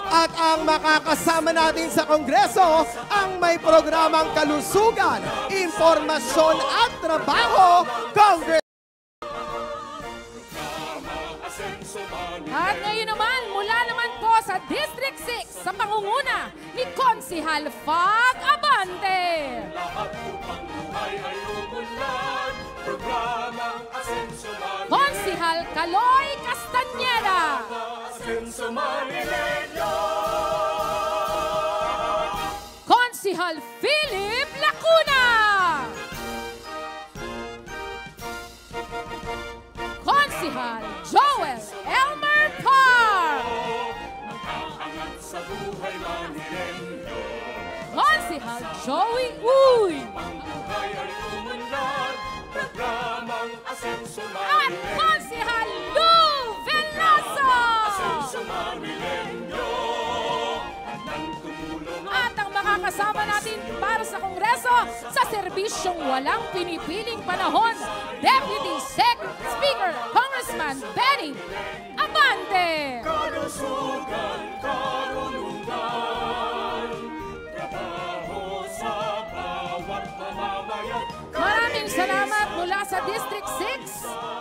At ang makakasama natin sa Kongreso, ang may programang kalusugan, impormasyon at trabaho, Congress. At ngayon naman, mula naman po sa District 6, sa pangunguna ni Konsihal Fag Abante. Konsihal Kaloy Castañeda. Konsihal Philip Lacuna. Konsihal Joel Elmer Carr. Konsihal Joey Uy. At Konsihal Lou Veloso. Ang makakasama natin para sa Kongreso sa serbisyong walang pinipiling panahon, Deputy Sec Speaker Congressman Benny Abante. Maraming salamat mula sa District 6.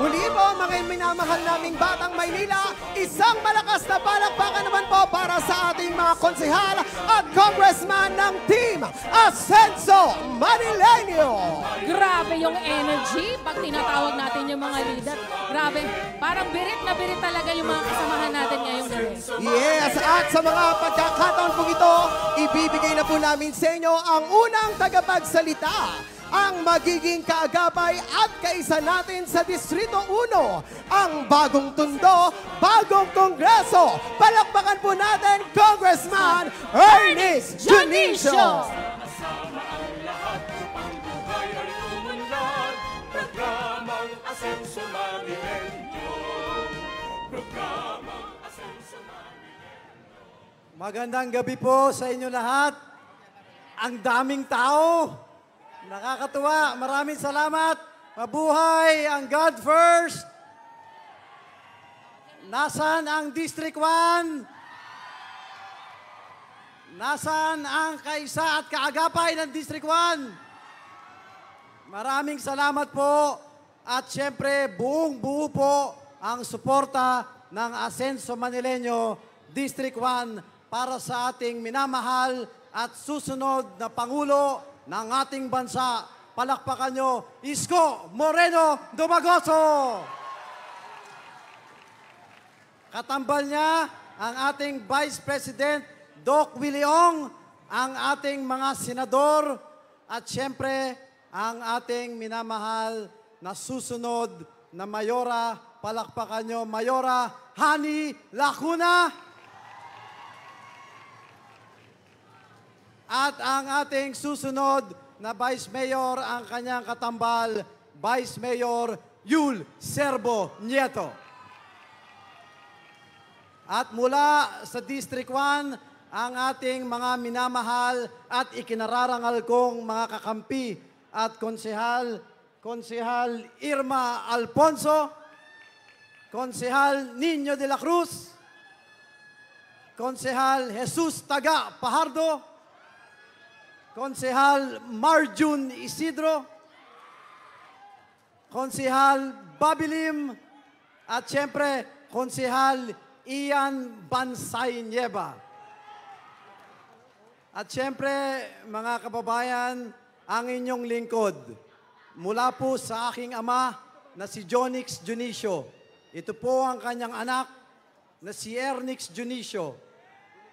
Muli po, mga minamahal naming Batang Maynila, isang malakas na palakpakan naman po para sa ating mga konsehal at congressman ng Team Ascenso Manileño. Grabe yung energy pag tinatawag natin yung mga leader. Grabe, parang birit na birit talaga yung mga kasamahan natin ngayong gabi. Yes, at sa mga pagkakataon po ito, ibibigay na po namin sa inyo ang unang tagapagsalita ang magiging kaagapay at kaisa natin sa Distrito 1, ang bagong tundo, bagong kongreso. Palakpakan po natin, Congressman Ernest Junicio! Magandang gabi po sa inyo lahat. Ang daming tao. Nakakatuwa. Maraming salamat. Mabuhay ang God first. Nasaan ang District 1? Nasaan ang kaisa at kaagapay ng District 1? Maraming salamat po. At syempre, buong buo po ang suporta ng Asenso Manileño District 1 para sa ating minamahal at susunod na Pangulo ng ating bansa. Palakpakan nyo, Isko Moreno Dumagoso! Katambal niya ang ating Vice President Doc Williong, ang ating mga senador, at siyempre ang ating minamahal na susunod na Mayora. Palakpakan nyo, Mayora Hani Lacuna. At ang ating susunod na Vice Mayor, ang kanyang katambal, Vice Mayor Yul Serbo Nieto. At mula sa District 1, ang ating mga minamahal at ikinararangal kong mga kakampi at konsehal, konsehal Irma Alfonso, konsehal Nino de la Cruz, konsehal Jesus Taga Pajardo, konsehal Marjun Isidro, konsehal Babilim, at siyempre, konsehal Ian Bansay Nieva. At siyempre, mga kababayan, ang inyong lingkod, mula po sa aking ama na si Jonix Junicio. Ito po ang kanyang anak na si Ernix Junicio.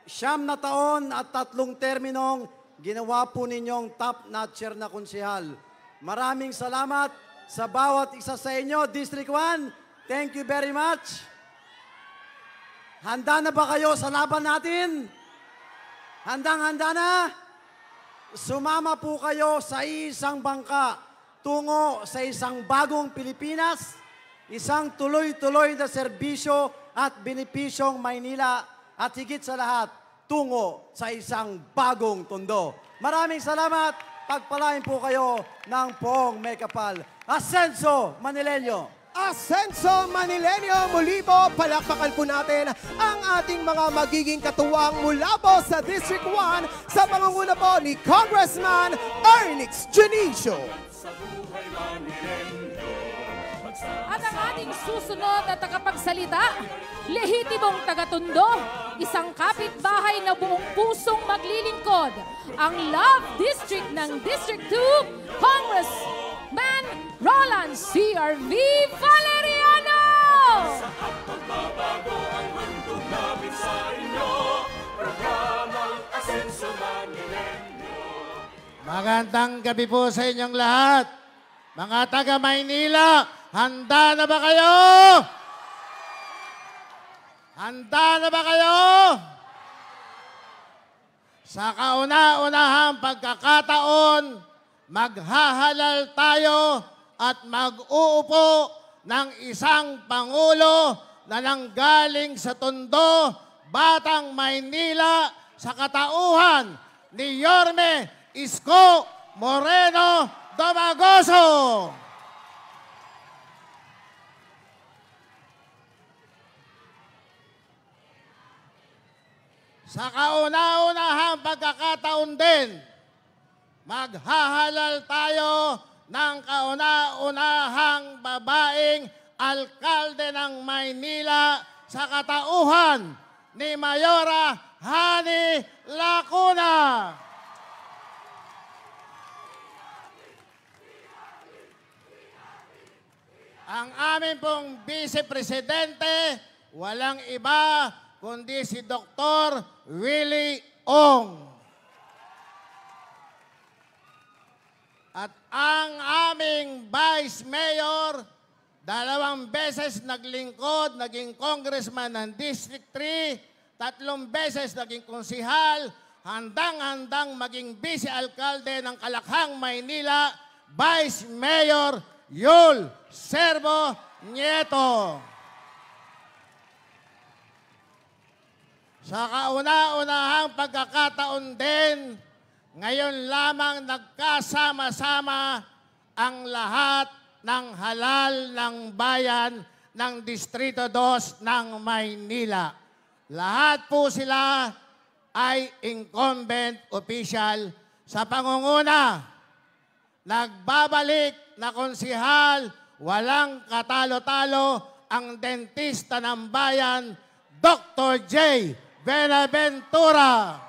Siyam na taon at tatlong terminong ginawa po ninyong top-notcher na konsehal. Maraming salamat sa bawat isa sa inyo, District 1. Thank you very much. Handa na ba kayo sa laban natin? Handang-handa na? Sumama po kayo sa isang bangka tungo sa isang bagong Pilipinas, isang tuloy-tuloy na serbisyo at benepisyong Maynila at higit sa lahat, tungo sa isang bagong tondo. Maraming salamat. Pagpalain po kayo ng poong may kapal. Ascenso Manileño. Asenso Manileño, muli po, palakpakan po natin ang ating mga magiging katuwang mula po sa District 1 sa pangunguna po ni Congressman Ernix Junicio. At ang ating susunod na tagapagsalita, lehitimong tagatundo, isang kapitbahay na buong pusong maglilingkod, ang Love District ng District 2, Congressman Roland CRV Valeriano! Magandang gabi po sa inyong lahat. Mga taga Maynila, handa na ba kayo? Handa na ba kayo? Sa kauna-unahang pagkakataon, maghahalal tayo at mag-uupo ng isang Pangulo na nanggaling sa Tondo, Batang Maynila sa katauhan ni Yorme Isko Moreno Domagoso. Sa kauna-unahang pagkakataon din, maghahalal tayo ng kauna-unahang babaeng alkalde ng Maynila sa katauhan ni Mayora Hani Lacuna. Ang amin pong Vice Presidente, walang iba kundi si Dr. Willie Ong. At ang aming Vice Mayor, dalawang beses naglingkod, naging congressman ng District 3, tatlong beses naging konsihal, handang-handang maging vice-alkalde ng Kalakhang, Maynila, Vice Mayor Yul Servo Nieto. Sa kauna-unahang pagkakataon din, ngayon lamang nagkasama-sama ang lahat ng halal ng bayan ng Distrito 2 ng Maynila. Lahat po sila ay incumbent official sa pangunguna. Nagbabalik na konsihal, walang katalo-talo ang dentista ng bayan, Dr. J. Benaventura.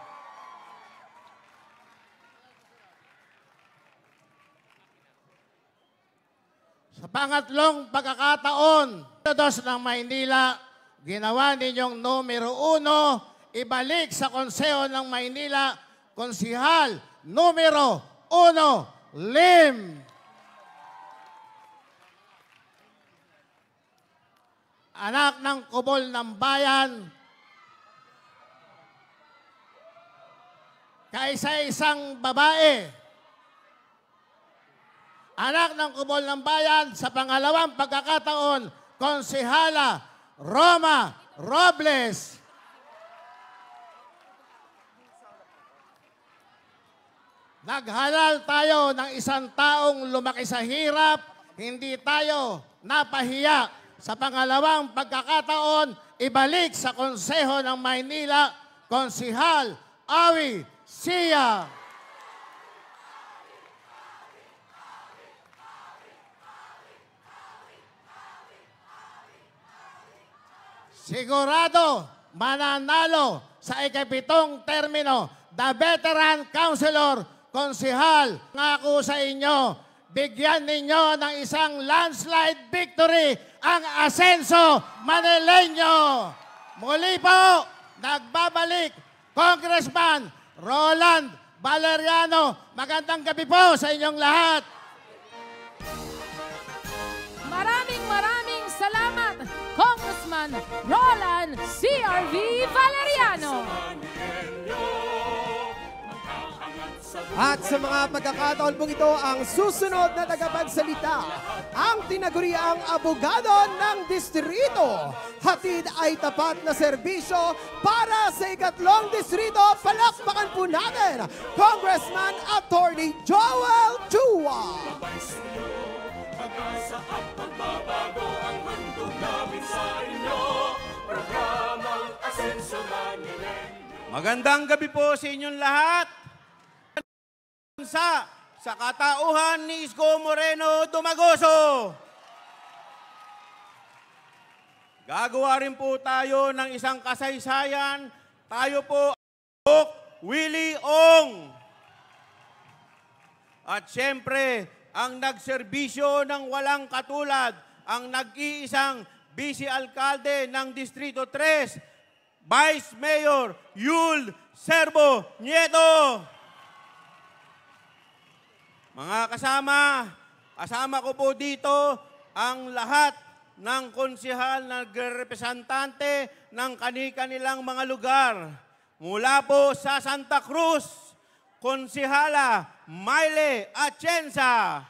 Sa pangatlong pagkakataon, dos ng Maynila, ginawa ninyong numero uno, ibalik sa Konseho ng Maynila, konsihal numero uno, Lim. Anak ng kubol ng bayan, kaisa-isang babae, anak ng kubol ng bayan sa pangalawang pagkakataon, Konsehala Roma Robles. Naghalal tayo ng isang taong lumaki sa hirap, hindi tayo napahiya. Sa pangalawang pagkakataon, ibalik sa Konseho ng Maynila, Konsihal Awi Siya. Sigurado mananalo sa ikapitong termino, the veteran councilor, konsihal, ngako sa inyo, bigyan ninyo ng isang landslide victory ang Asenso Manileño. Muli po, nagbabalik, Congressman Roland Valeriano. Magandang gabi po sa inyong lahat. Maraming maraming salamat, Congressman Roland CRV Valeriano. At sa mga pagkakataon pong ito, ang susunod na tagapagsalita, ang tinaguriang abogado ng distrito. Hatid ay tapat na serbisyo para sa ikatlong distrito. Palakpakan po natin, Congressman Attorney Joel Chua. Magandang gabi po sa inyong lahat. Sa, sa katauhan ni Isko Moreno Dumagoso. Gagawa rin po tayo ng isang kasaysayan. Tayo po Willie Ong. At siyempre, ang nagserbisyo ng walang katulad, ang nag-iisang vice-alkalde ng Distrito 3, Vice Mayor Yul Serbo Nieto. Mga kasama, kasama ko po dito ang lahat ng konsihal na representante ng kani-kanilang mga lugar. Mula po sa Santa Cruz, Konsihala Maile Atienza.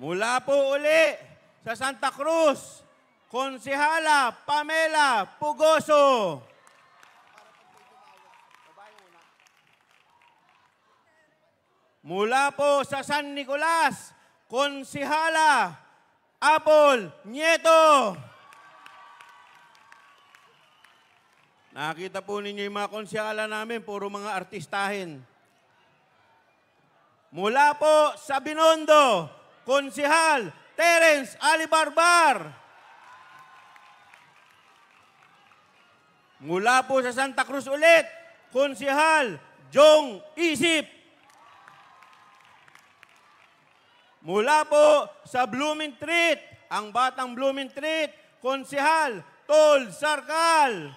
Mula po uli sa Santa Cruz, Konsihala Pamela Pugoso. Mula po sa San Nicolas, Konsihala Apol Nieto. Nakita po ninyo yung mga konsyala namin, puro mga artistahin. Mula po sa Binondo, Konsihal Terence Alibarbar. Mula po sa Santa Cruz ulit, Konsihal Jong Isip. Mula po sa Blooming Treat, ang batang Blooming Treat, Konsihal Tol Sarkal.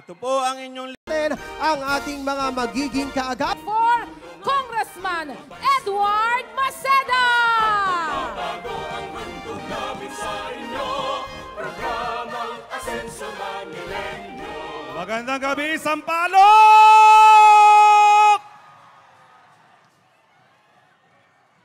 Ito po ang inyong natin ang ating mga magiging kaagap. For Congressman Edward Maceda! Magandang gabi, Sampalok!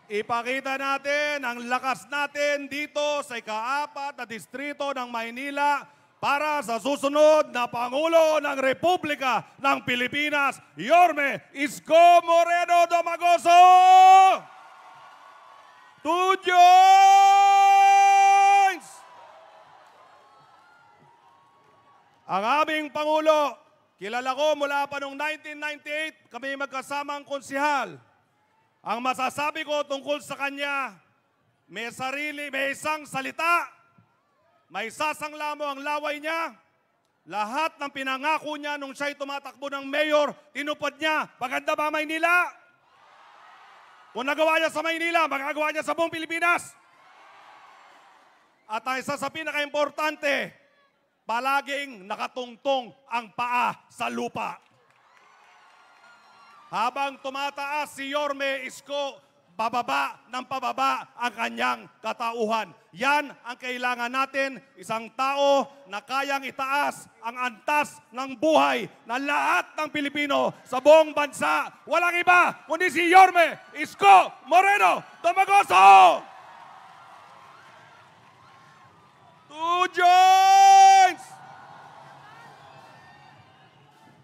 Ipakita natin ang lakas natin dito sa ikaapat na distrito ng Maynila para sa susunod na Pangulo ng Republika ng Pilipinas, Yorme Isko Moreno Domagoso! To Ang aming Pangulo, kilala ko mula pa noong 1998, kami magkasamang konsihal. Ang masasabi ko tungkol sa kanya, may sarili, may isang salita, may sasangla mo ang laway niya, lahat ng pinangako niya nung siya'y tumatakbo ng mayor, tinupad niya. Maganda ba Maynila? Kung nagawa niya sa Maynila, magagawa niya sa buong Pilipinas. At ang isa sa pinaka-importante, palaging nakatungtong ang paa sa lupa. Habang tumataas si Yorme Isko, pababa ng pababa ang kanyang katauhan. Yan ang kailangan natin, isang tao na kayang itaas ang antas ng buhay ng lahat ng Pilipino sa buong bansa. Walang iba kundi si Yorme Isko Moreno Tomagoso! Joints!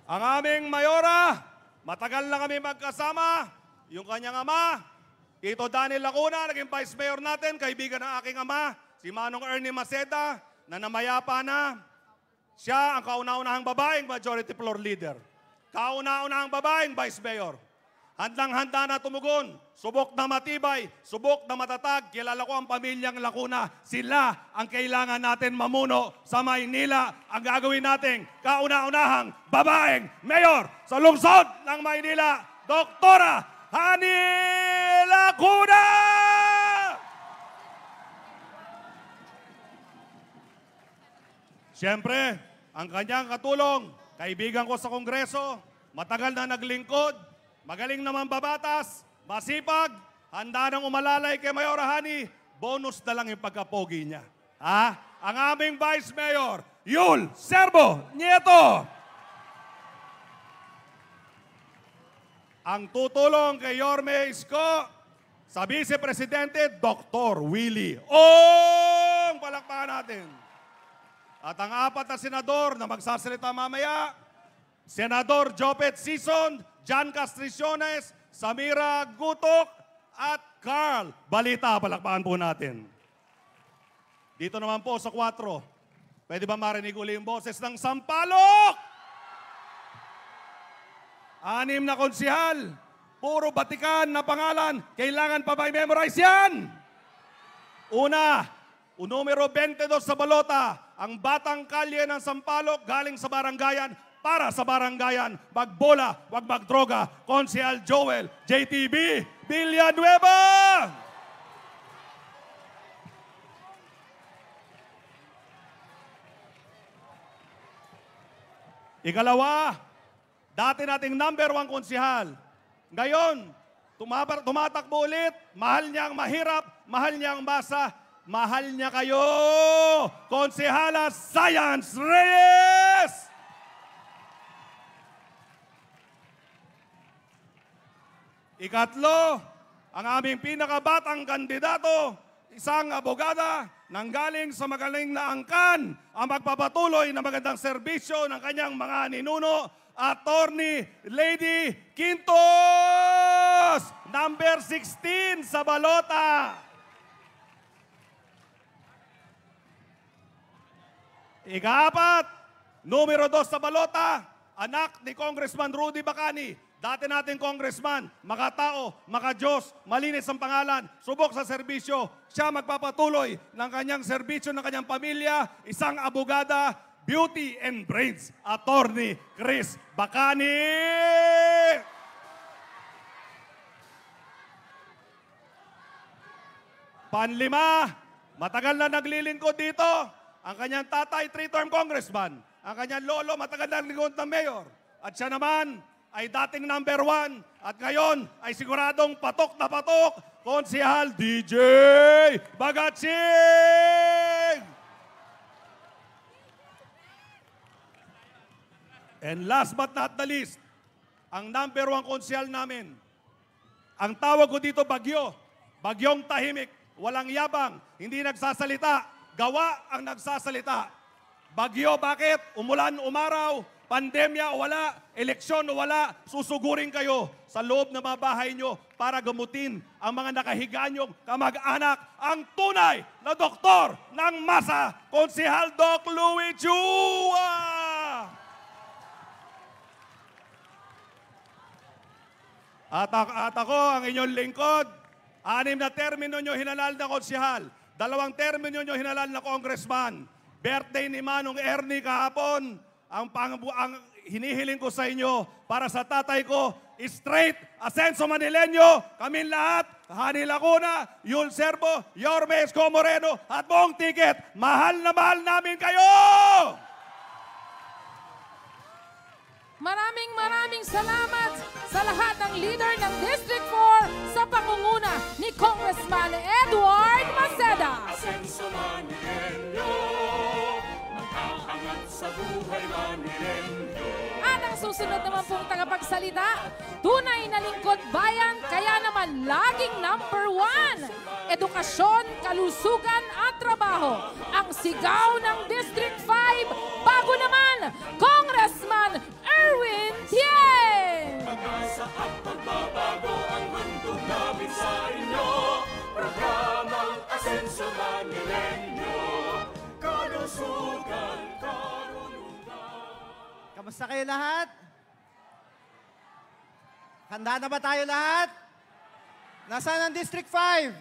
Ang aming mayora, matagal na kami magkasama. Yung kanyang ama, Tito Daniel Lacuna, naging vice mayor natin, kaibigan ng aking ama, si Manong Ernie Maceda, na namayapa na. Siya ang kauna-unahang babaeng majority floor leader. Kauna-unahang babaeng vice mayor. Handang-handa na tumugon. Subok na matibay, subok na matatag. Kilala ko ang pamilyang Lacuna. Sila ang kailangan natin mamuno sa Maynila. Ang gagawin nating kauna-unahang babaeng mayor sa lungsod ng Maynila, Doktora Hani Lacuna! Siyempre, ang kanyang katulong, kaibigan ko sa Kongreso, matagal na naglingkod, magaling naman babatas, masipag, handa nang umalalay kay Mayor Hani, bonus na lang yung pagkapogi niya. Ha? Ang aming Vice Mayor, Yul Serbo Nieto. Ang tutulong kay Yorme Isko, sa Vice Presidente, Dr. Willie Ong! Palakpakan natin. At ang apat na senador na magsasalita mamaya, Senador Jopet Sison, John Castriciones, Samira Gutok, at Carl Balita. Palakpakan po natin. Dito naman po sa 4. Pwede ba marinig uli yung boses ng Sampalok? Anim na konsihal. Puro batikan na pangalan. Kailangan pa ba i-memorize yan? Una, numero 22 sa balota, ang batang kalye ng Sampalok galing sa barangayan para sa barangayan. Magbola, wag magdroga. Konsehal Joel, JTB, Villanueva! Ikalawa, dati nating number one konsihal. Ngayon, tumabar, tumatakbo ulit, mahal niya ang mahirap, mahal niya ang masa, mahal niya kayo! Konsehala Science Reyes! Ikatlo, ang aming pinakabatang kandidato, isang abogada nanggaling sa magaling na angkan ang magpapatuloy na magandang serbisyo ng kanyang mga ninuno, Attorney Lady Quintos, number 16 sa balota. Ikaapat, Numero dos sa balota, anak ni Congressman Rudy Bacani. Dati nating congressman, makatao, makajos, malinis ang pangalan, subok sa serbisyo. Siya magpapatuloy ng kanyang serbisyo ng kanyang pamilya, isang abogada, beauty and brains, attorney Chris Bacani. Panlima, matagal na naglilingkod dito. Ang kanyang tatay, three-term congressman. Ang kanyang lolo, matagal na naglilingkod na mayor. At siya naman ay dating number one. At ngayon ay siguradong patok na patok, Konsihal DJ Bagatsing! And last but not the least, ang number one konsihal namin, ang tawag ko dito bagyo. Bagyong tahimik, walang yabang, hindi nagsasalita, gawa ang nagsasalita. Bagyo, bakit? Umulan, umaraw, pandemya, wala, eleksyon, wala, susugurin kayo sa loob ng mga bahay nyo para gamutin ang mga nakahiga nyong kamag-anak, ang tunay na doktor ng masa, Konsihal Doc Louis Chua! At, at ako, ang inyong lingkod, anim na termino nyo hinalal na konsihal, dalawang termino nyo hinalal na congressman, birthday ni Manong Ernie kahapon, ang, pang, ang hinihiling ko sa inyo para sa tatay ko, straight, Asenso Manileño, kaming lahat, Hani Lacuna, Yul Servo, Yorme Esco Moreno, at buong ticket, mahal na mahal namin kayo! Maraming maraming salamat sa lahat ng leader ng District 4 sa pangunguna ni Congressman Edward Maceda. Asenso Manileño, magkakangat sa buhay Manileño. At ang susunod naman pong tagapagsalita, tunay na lingkod bayan, kaya naman laging number one. Edukasyon, kalusugan at trabaho. Ang sigaw ng District 5, bago naman, Congressman Erwin Tien! Pag-asa at pagbabago ang handog namin sa inyo. Programang Asenso Manileño, kalusugan, karunungan. Kamusta kayo lahat? Handa na ba tayo lahat? Nasaan ang District 5?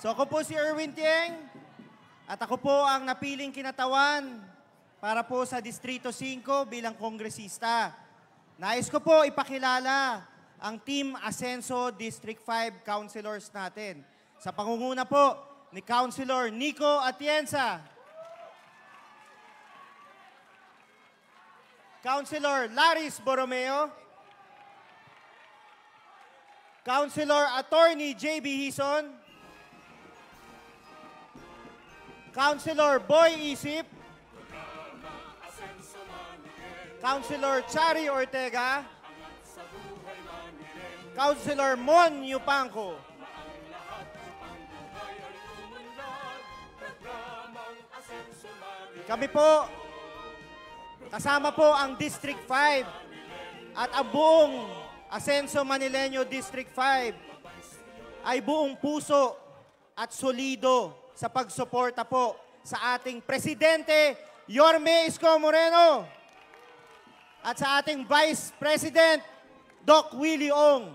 So ako po si Erwin Tieng at ako po ang napiling kinatawan para po sa Distrito 5 bilang kongresista. Nais ko po ipakilala ang Team Asenso District 5 councilors natin. Sa pangunguna po ni Councilor Nico Atienza. Councilor Laris Borromeo. Councilor Attorney J.B. Hison. Councilor Boy Isip. Councilor Chari Ortega. Councilor Mon Yupanco. Kami po, kasama po ang District 5 at ang buong Asenso Manileño District 5 ay buong puso at solido sa pagsuporta po sa ating Presidente Yorme Isko Moreno at sa ating Vice President Doc Willie Ong.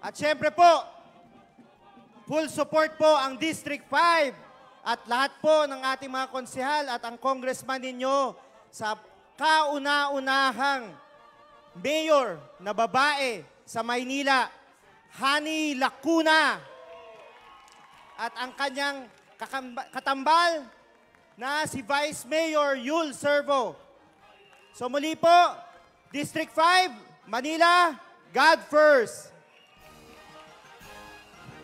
At syempre po, full support po ang District 5 at lahat po ng ating mga konsehal at ang congressman ninyo sa kauna-unahang mayor na babae sa Maynila, Hani Lacuna. At ang kanyang katambal na si Vice Mayor Yul Servo. So muli po, District 5, Manila, God first.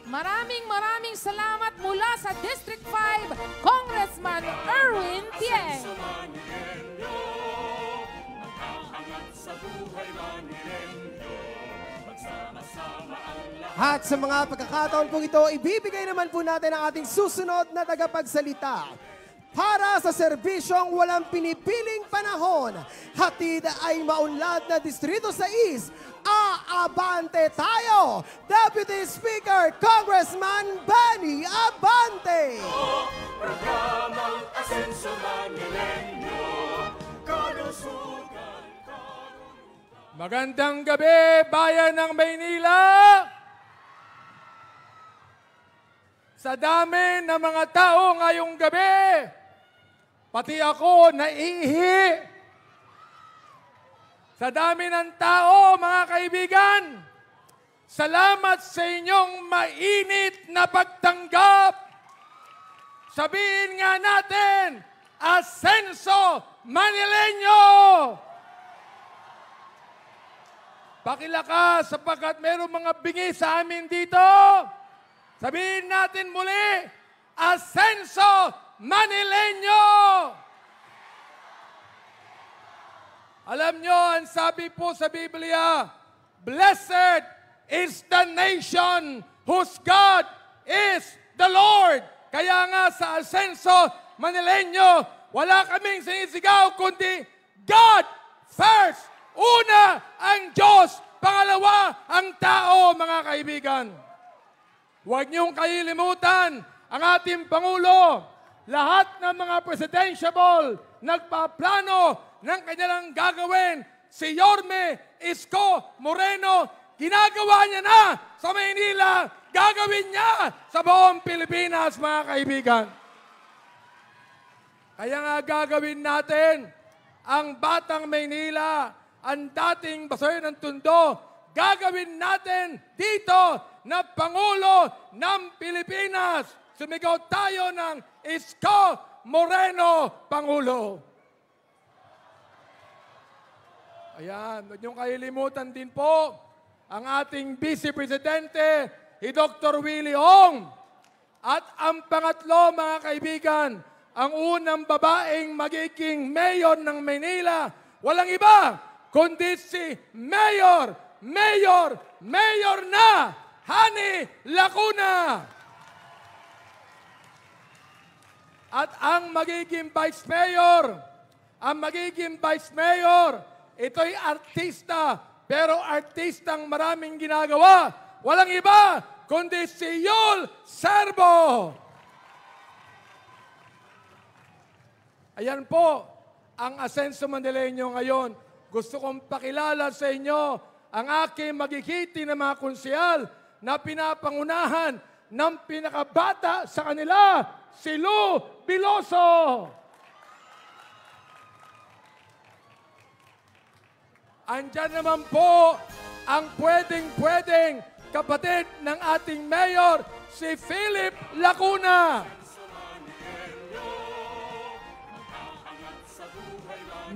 Maraming maraming salamat mula sa District 5, Congressman Erwin Tie. At sa mga pagkakataon pong ito, ibibigay naman po natin ang ating susunod na tagapagsalita para sa serbisyong walang pinipiling panahon. Hatid ay maunlad na Distrito 6 aabante tayo! Deputy Speaker, Congressman Benny Abante! Magandang gabi, bayan ng Maynila! Sa dami ng mga tao ngayong gabi, pati ako naiihi sa dami ng tao, mga kaibigan, salamat sa inyong mainit na pagtanggap. Sabihin nga natin, Asenso Manileño! Pakilakas sapagkat merong mga bingi sa amin dito. Sabihin natin muli, Asenso Manileño! Alam nyo, ang sabi po sa Biblia, Blessed is the nation whose God is the Lord. Kaya nga sa Asenso Manileño, wala kaming sinisigaw kundi God first. Una ang Diyos, pangalawa ang tao, mga kaibigan. Huwag niyong kalilimutan ang ating Pangulo. Lahat ng mga presidentiable nagpaplano ng kanilang gagawin. Si Yorme Isko Moreno, ginagawa niya na sa Maynila, gagawin niya sa buong Pilipinas, mga kaibigan. Kaya nga gagawin natin ang Batang Maynila, ang dating basoy ng tundo, gagawin natin dito na Pangulo ng Pilipinas. Sumigaw tayo ng Isko Moreno Pangulo. Ayan, huwag niyong kalilimutan din po ang ating Vice Presidente, si Dr. Willie Ong. At ang pangatlo, mga kaibigan, ang unang babaeng magiging mayor ng Maynila, walang iba, kundi si Mayor, Mayor, Mayor na, Hani Lacuna. At ang magiging Vice Mayor, ang magiging Vice Mayor, ito'y artista, pero artistang maraming ginagawa. Walang iba, kundi si Yul Serbo. Ayan po, ang Asenso Manileño ngayon. Gusto kong pakilala sa inyo ang aking magigiti na mga konsyal na pinapangunahan ng pinakabata sa kanila, si Lou Biloso. Andyan naman po ang pwedeng-pwedeng kapatid ng ating mayor, si Philip Lacuna.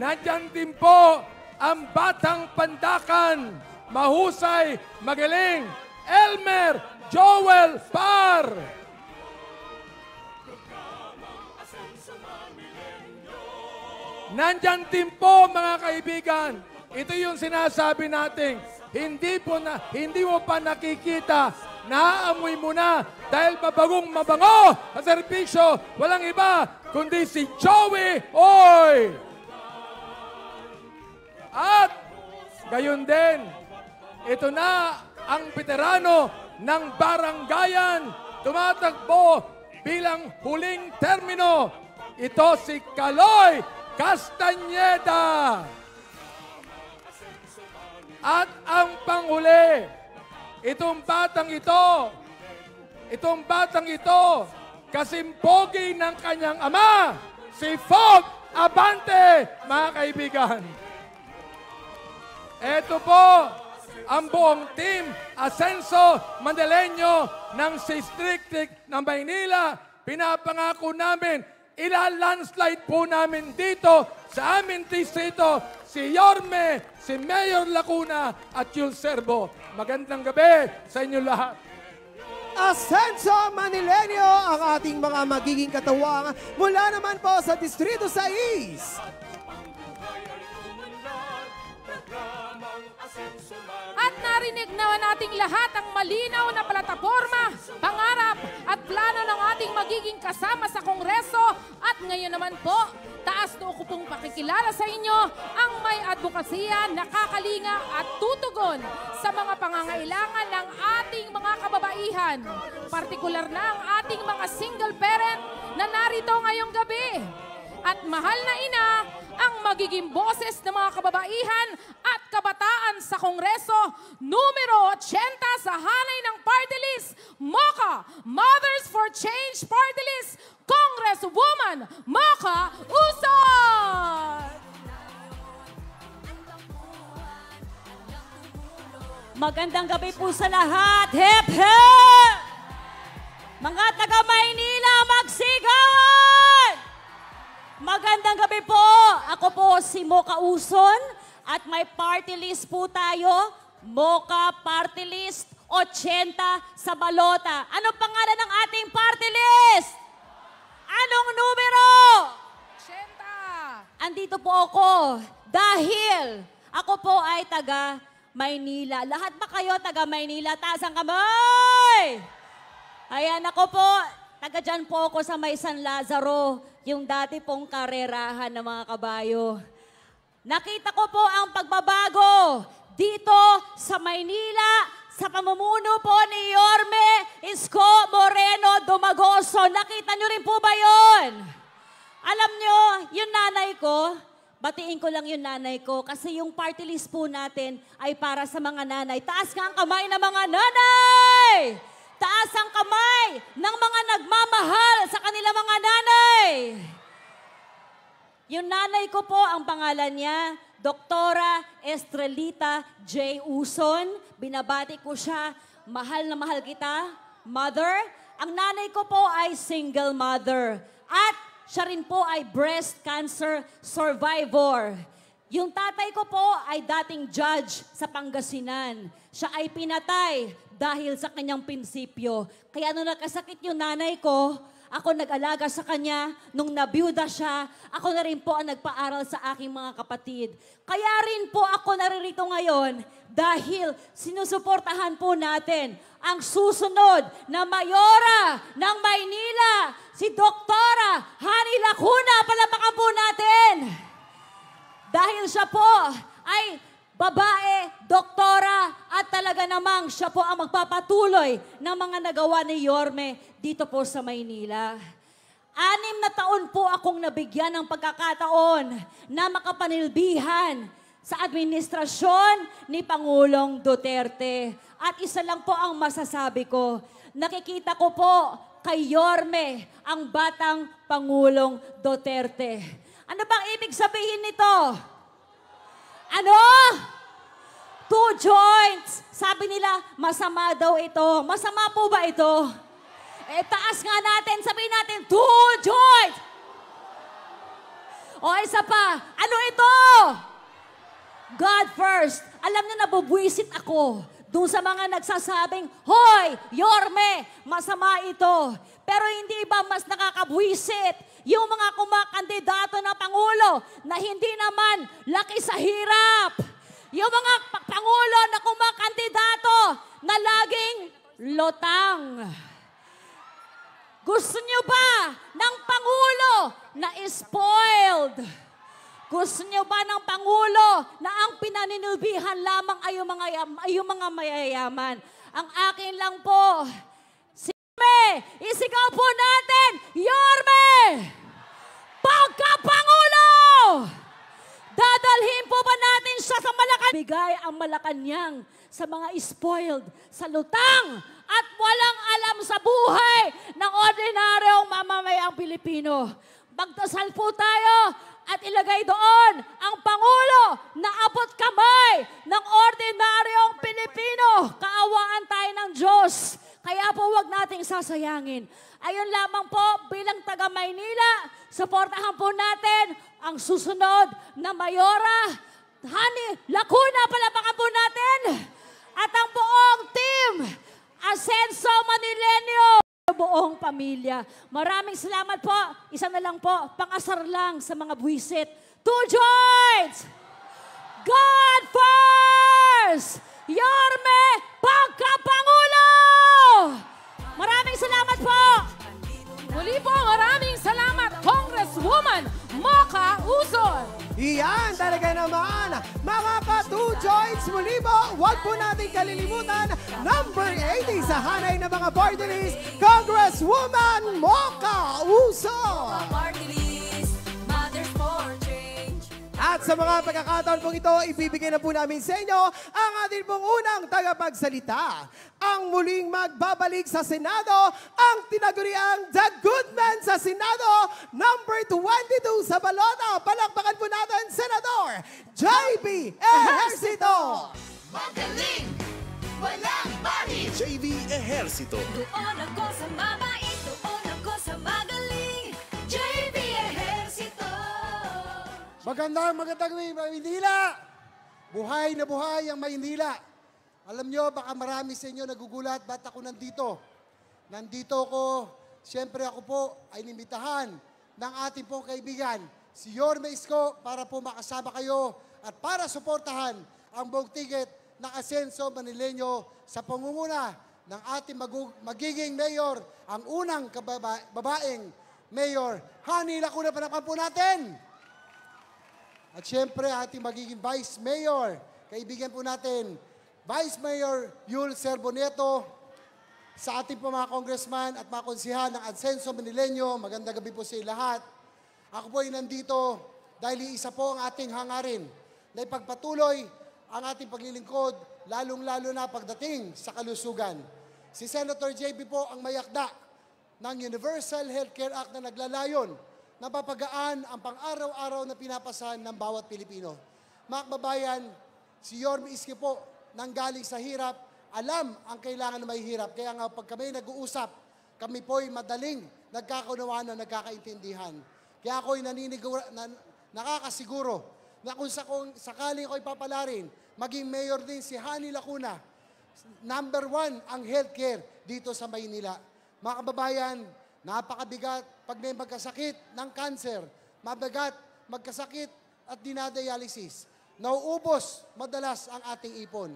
Nandyan din po ang batang pandakan, mahusay, magaling, Elmer Joel Par. Nandyan din po mga kaibigan, ito yung sinasabi natin, hindi po na hindi mo pa nakikita, naaamoy mo na dahil mabagong mabango sa serbisyo, walang iba kundi si Joey Oy. At gayon din, ito na ang veterano ng baranggayan tumatakbo bilang huling termino. Ito si Kaloy Castañeda. At ang panghuli, itong batang ito, itong batang ito, kasimpogi ng kanyang ama, si Fog Abante, mga kaibigan. Ito po ang buong team Asenso Mandeleño ng District ng Maynila. Pinapangako namin, ila-landslide po namin dito sa aming distrito si Yorme, si Mayor Lacuna at Yul Serbo. Magandang gabi sa inyo lahat. Asenso Manilenyo ang ating mga magiging katawang mula naman po sa Distrito 6. At na Narinig naman nating lahat ang malinaw na plataforma, pangarap at plano ng ating magiging kasama sa Kongreso at ngayon naman po, taas na ko pong pakikilala sa inyo ang may advokasya, nakakalinga at tutugon sa mga pangangailangan ng ating mga kababaihan. Partikular na ang ating mga single parent na narito ngayong gabi. At mahal na ina ang magiging boses ng mga kababaihan at kabataan sa Kongreso, numero 80 sa hanay ng party list, MOCA, Mothers for Change Party List, Congresswoman Mocha Uson! Magandang gabi po sa lahat. Hip, hip! Mga taga Maynila, magsigawan! Magandang gabi po. Ako po si Mocha Uson at may party list po tayo. Mocha Party List 80 sa balota. Ano pangalan ng ating party list? Anong numero? 80! Andito po ako dahil ako po ay taga Maynila. Lahat ba kayo taga Maynila? Taas ang kamay! Ayan ako po, taga dyan po ako sa may San Lazaro, yung dati pong karerahan ng mga kabayo. Nakita ko po ang pagbabago dito sa Maynila, sa pamumuno po ni Yorme Isko Moreno Dumagoso. Nakita nyo rin po ba yon? Alam nyo, yung nanay ko, batiin ko lang yung nanay ko kasi yung party list po natin ay para sa mga nanay. Taas nga ang kamay ng mga nanay! Taas ang kamay ng mga nagmamahal sa kanila mga nanay! Yung nanay ko po, ang pangalan niya, Doktora Estrelita J. Uson. Binabati ko siya, mahal na mahal kita, mother. Ang nanay ko po ay single mother. At siya rin po ay breast cancer survivor. Yung tatay ko po ay dating judge sa Pangasinan. Siya ay pinatay dahil sa kanyang prinsipyo. Kaya nung nakasakit yung nanay ko, ako nag-alaga sa kanya. Nung nabiyuda siya, ako na rin po ang nagpaaral sa aking mga kapatid. Kaya rin po ako naririto ngayon dahil sinusuportahan po natin ang susunod na mayora ng Maynila, si Doktora Hani Lacuna. Palapakan po natin. Dahil siya po ay babae, doktora, at talaga namang siya po ang magpapatuloy ng mga nagawa ni Yorme dito po sa Maynila. Anim na taon po akong nabigyan ng pagkakataon na makapanilbihan sa administrasyon ni Pangulong Duterte. At isa lang po ang masasabi ko, nakikita ko po kay Yorme ang batang Pangulong Duterte. Ano bang ibig sabihin nito? Ano? Two joints. Sabi nila, masama daw ito. Masama po ba ito? Eh, taas nga natin. Sabihin natin, two joints. O, isa pa. Ano ito? God first. Alam niyo, nabubwisit ako doon sa mga nagsasabing, Hoy, Yorme, masama ito. Pero hindi ba mas nakakabwisit yung mga kumakandidato na Pangulo na hindi naman laki sa hirap? Yung mga pa- Pangulo na kumakandidato na laging lotang. Gusto niyo ba ng Pangulo na spoiled? Gusto niyo ba ng Pangulo na ang pinaninilbihan lamang ay yung mga, ay yung mga mayayaman? Ang akin lang po, isigaw po natin, Yorme! Pagkapangulo! Dadalhin po ba natin siya sa Malacan? Bigay ang Malacanang sa mga spoiled, sa lutang, at walang alam sa buhay ng ordinaryong mamamayang Pilipino. Magdasal po tayo at ilagay doon ang Pangulo na abot kamay ng ordinaryong Pilipino. Kaawaan tayo ng Diyos. Kaya po wag nating sasayangin. Ayun lamang po bilang taga Maynila, suportahan po natin ang susunod na Mayora. Hani, Lacuna, palapakan po natin. At ang buong team, Asenso Manilenyo, buong pamilya. Maraming salamat po. Isa na lang po, pangasar lang sa mga buwisit. Two joints! God first! Yorme Pagkapangulo! Maraming salamat po! Muli po, maraming salamat, Congresswoman Mocha Uzon! Iyan talaga naman! Mga patu joints muli po, huwag po natin kalilimutan number 80 sa hanay ng mga party Congresswoman Mocha Uzon! Mga party! At sa mga pagkakataon pong ito, ibibigay na po namin sa inyo ang ating pong unang tagapagsalita. Ang muling magbabalik sa Senado, ang tinaguriang The Good Man sa Senado, number 22 sa balota. Palakpakan po natin, Senador J.B. Ejercito. Magaling! Walang parin! JV Ejercito. Doon ako sa mabait, Magandang magandang Maynila! Buhay na buhay ang Maynila. Alam nyo, baka marami sa inyo nagugulat, ba't ako nandito? Nandito ko, siyempre ako po ay nimitahan ng ating pong kaibigan, si Yorme Isko, para po makasama kayo at para suportahan ang buong ticket ng Asenso Manileño sa pangunguna ng ating magiging mayor, ang unang babaeng mayor, Hani Lacuna, panapan po natin! At syempre, ating magiging Vice Mayor, kaibigan po natin, Vice Mayor Yul Serboneto, sa ating po mga congressman at mga konsihan ng Adsenso Manileño, magandang gabi po sa lahat. Ako po ay nandito dahil isa po ang ating hangarin na ipagpatuloy ang ating paglilingkod, lalong-lalo na pagdating sa kalusugan. Si Senator JB po ang mayakda ng Universal Healthcare Act na naglalayon na papagaan ang pang-araw-araw na pinapasan ng bawat Pilipino. Mga kababayan, si Yorme Iski po, nanggaling sa hirap, alam ang kailangan na may hirap. Kaya nga pag kami nag-uusap, kami po'y madaling nagkakaunawaan na nagkakaintindihan. Kaya ako'y naninigura, na, nakakasiguro na kung sa, kung sakaling ako'y papalarin, maging mayor din si Hani Lacuna, number one ang healthcare dito sa Maynila. Mga kababayan, napakabigat pag may magkasakit ng cancer, mabigat magkasakit at dinadialysis. Nauubos madalas ang ating ipon.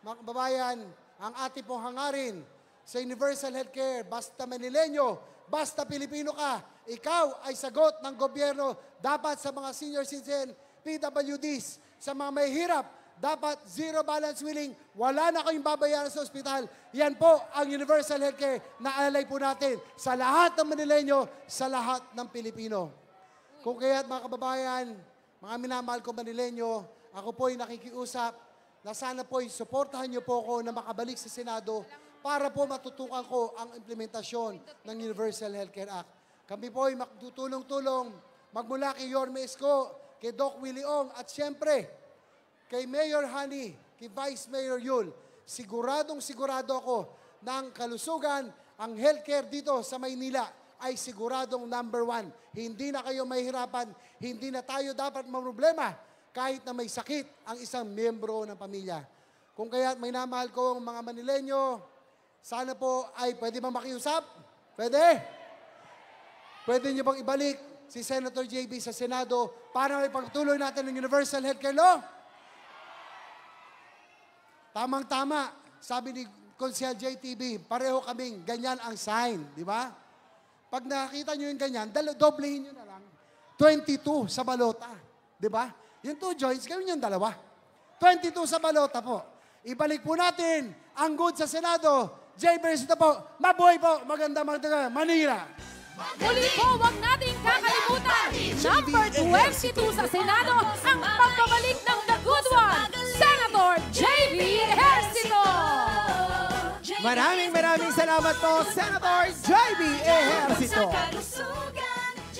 Mga kababayan, ang ating pong hangarin sa Universal Healthcare, basta Manileño, basta Pilipino ka, ikaw ay sagot ng gobyerno dapat sa mga senior citizen, PWDs, sa mga may hirap, dapat zero balance willing, wala na kayong babayaran sa ospital. Yan po ang Universal Healthcare na alalay po natin sa lahat ng Manileño, sa lahat ng Pilipino. Kung kaya't mga kababayan, mga minamahal ko Manileño, ako po'y nakikiusap na sana po'y suportahan niyo po ako na makabalik sa Senado para po matutukan ko ang implementasyon ng Universal Healthcare Act. Kami po'y magtutulong-tulong magmula kay Yorme Esco, kay Doc Willie Ong, at siyempre, kay Mayor Hani, kay Vice Mayor Yul, siguradong sigurado ako ng kalusugan, ang healthcare dito sa Maynila ay siguradong number one. Hindi na kayo mahirapan, hindi na tayo dapat mamroblema kahit na may sakit ang isang miyembro ng pamilya. Kung kaya may namahal ko mga Manileño, sana po ay pwede bang makiusap? Pwede? Pwede niyo bang ibalik si Senator JB sa Senado para may pagtuloy natin ng Universal Healthcare Law? Tamang-tama, sabi ni Konsyal JTB, pareho kaming ganyan ang sign, di ba? Pag nakita nyo yung ganyan, doblehin nyo na lang. 22 sa balota, di ba? Yung two joints, gawin yung dalawa. 22 sa balota po. Ibalik po natin ang good sa Senado. Jay Beresita po, mabuhay po, maganda maganda, Manila. Muli po, huwag nating kakalimutan. Number 22 sa Senado, ang pagbabalik ng Ejercito. Maraming maraming salamat po, Senator J.B. Ejercito.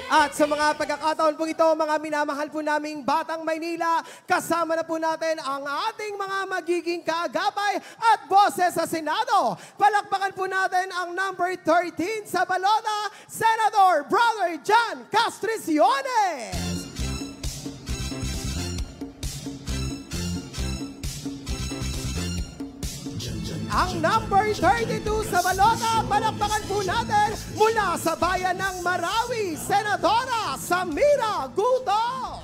At sa mga pagkakataon po ito, mga minamahal po naming Batang Maynila, kasama na po natin ang ating mga magiging kaagapay at boses sa Senado. Palakpakan po natin ang number 13 sa balota, Senator Brother John Castriciones. Ang number 32 sa balota, palakpakan po natin mula sa bayan ng Marawi, Senadora Samira Guto.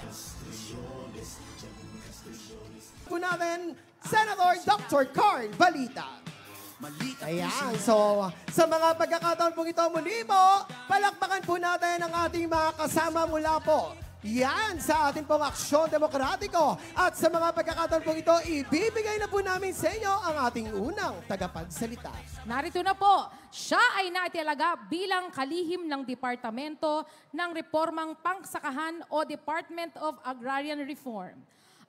Po natin, Senator Dr. Carl Balita. Ayan, so sa mga pagkakataon po ito muli po, palakpakan po natin ang ating mga kasama mula po Yan sa ating pong aksyon demokratiko. At sa mga pagkakataon pong ito, ibibigay na po namin sa inyo ang ating unang tagapagsalita. Narito na po, siya ay naitalaga bilang kalihim ng Departamento ng Reformang Pangsakahan o Department of Agrarian Reform.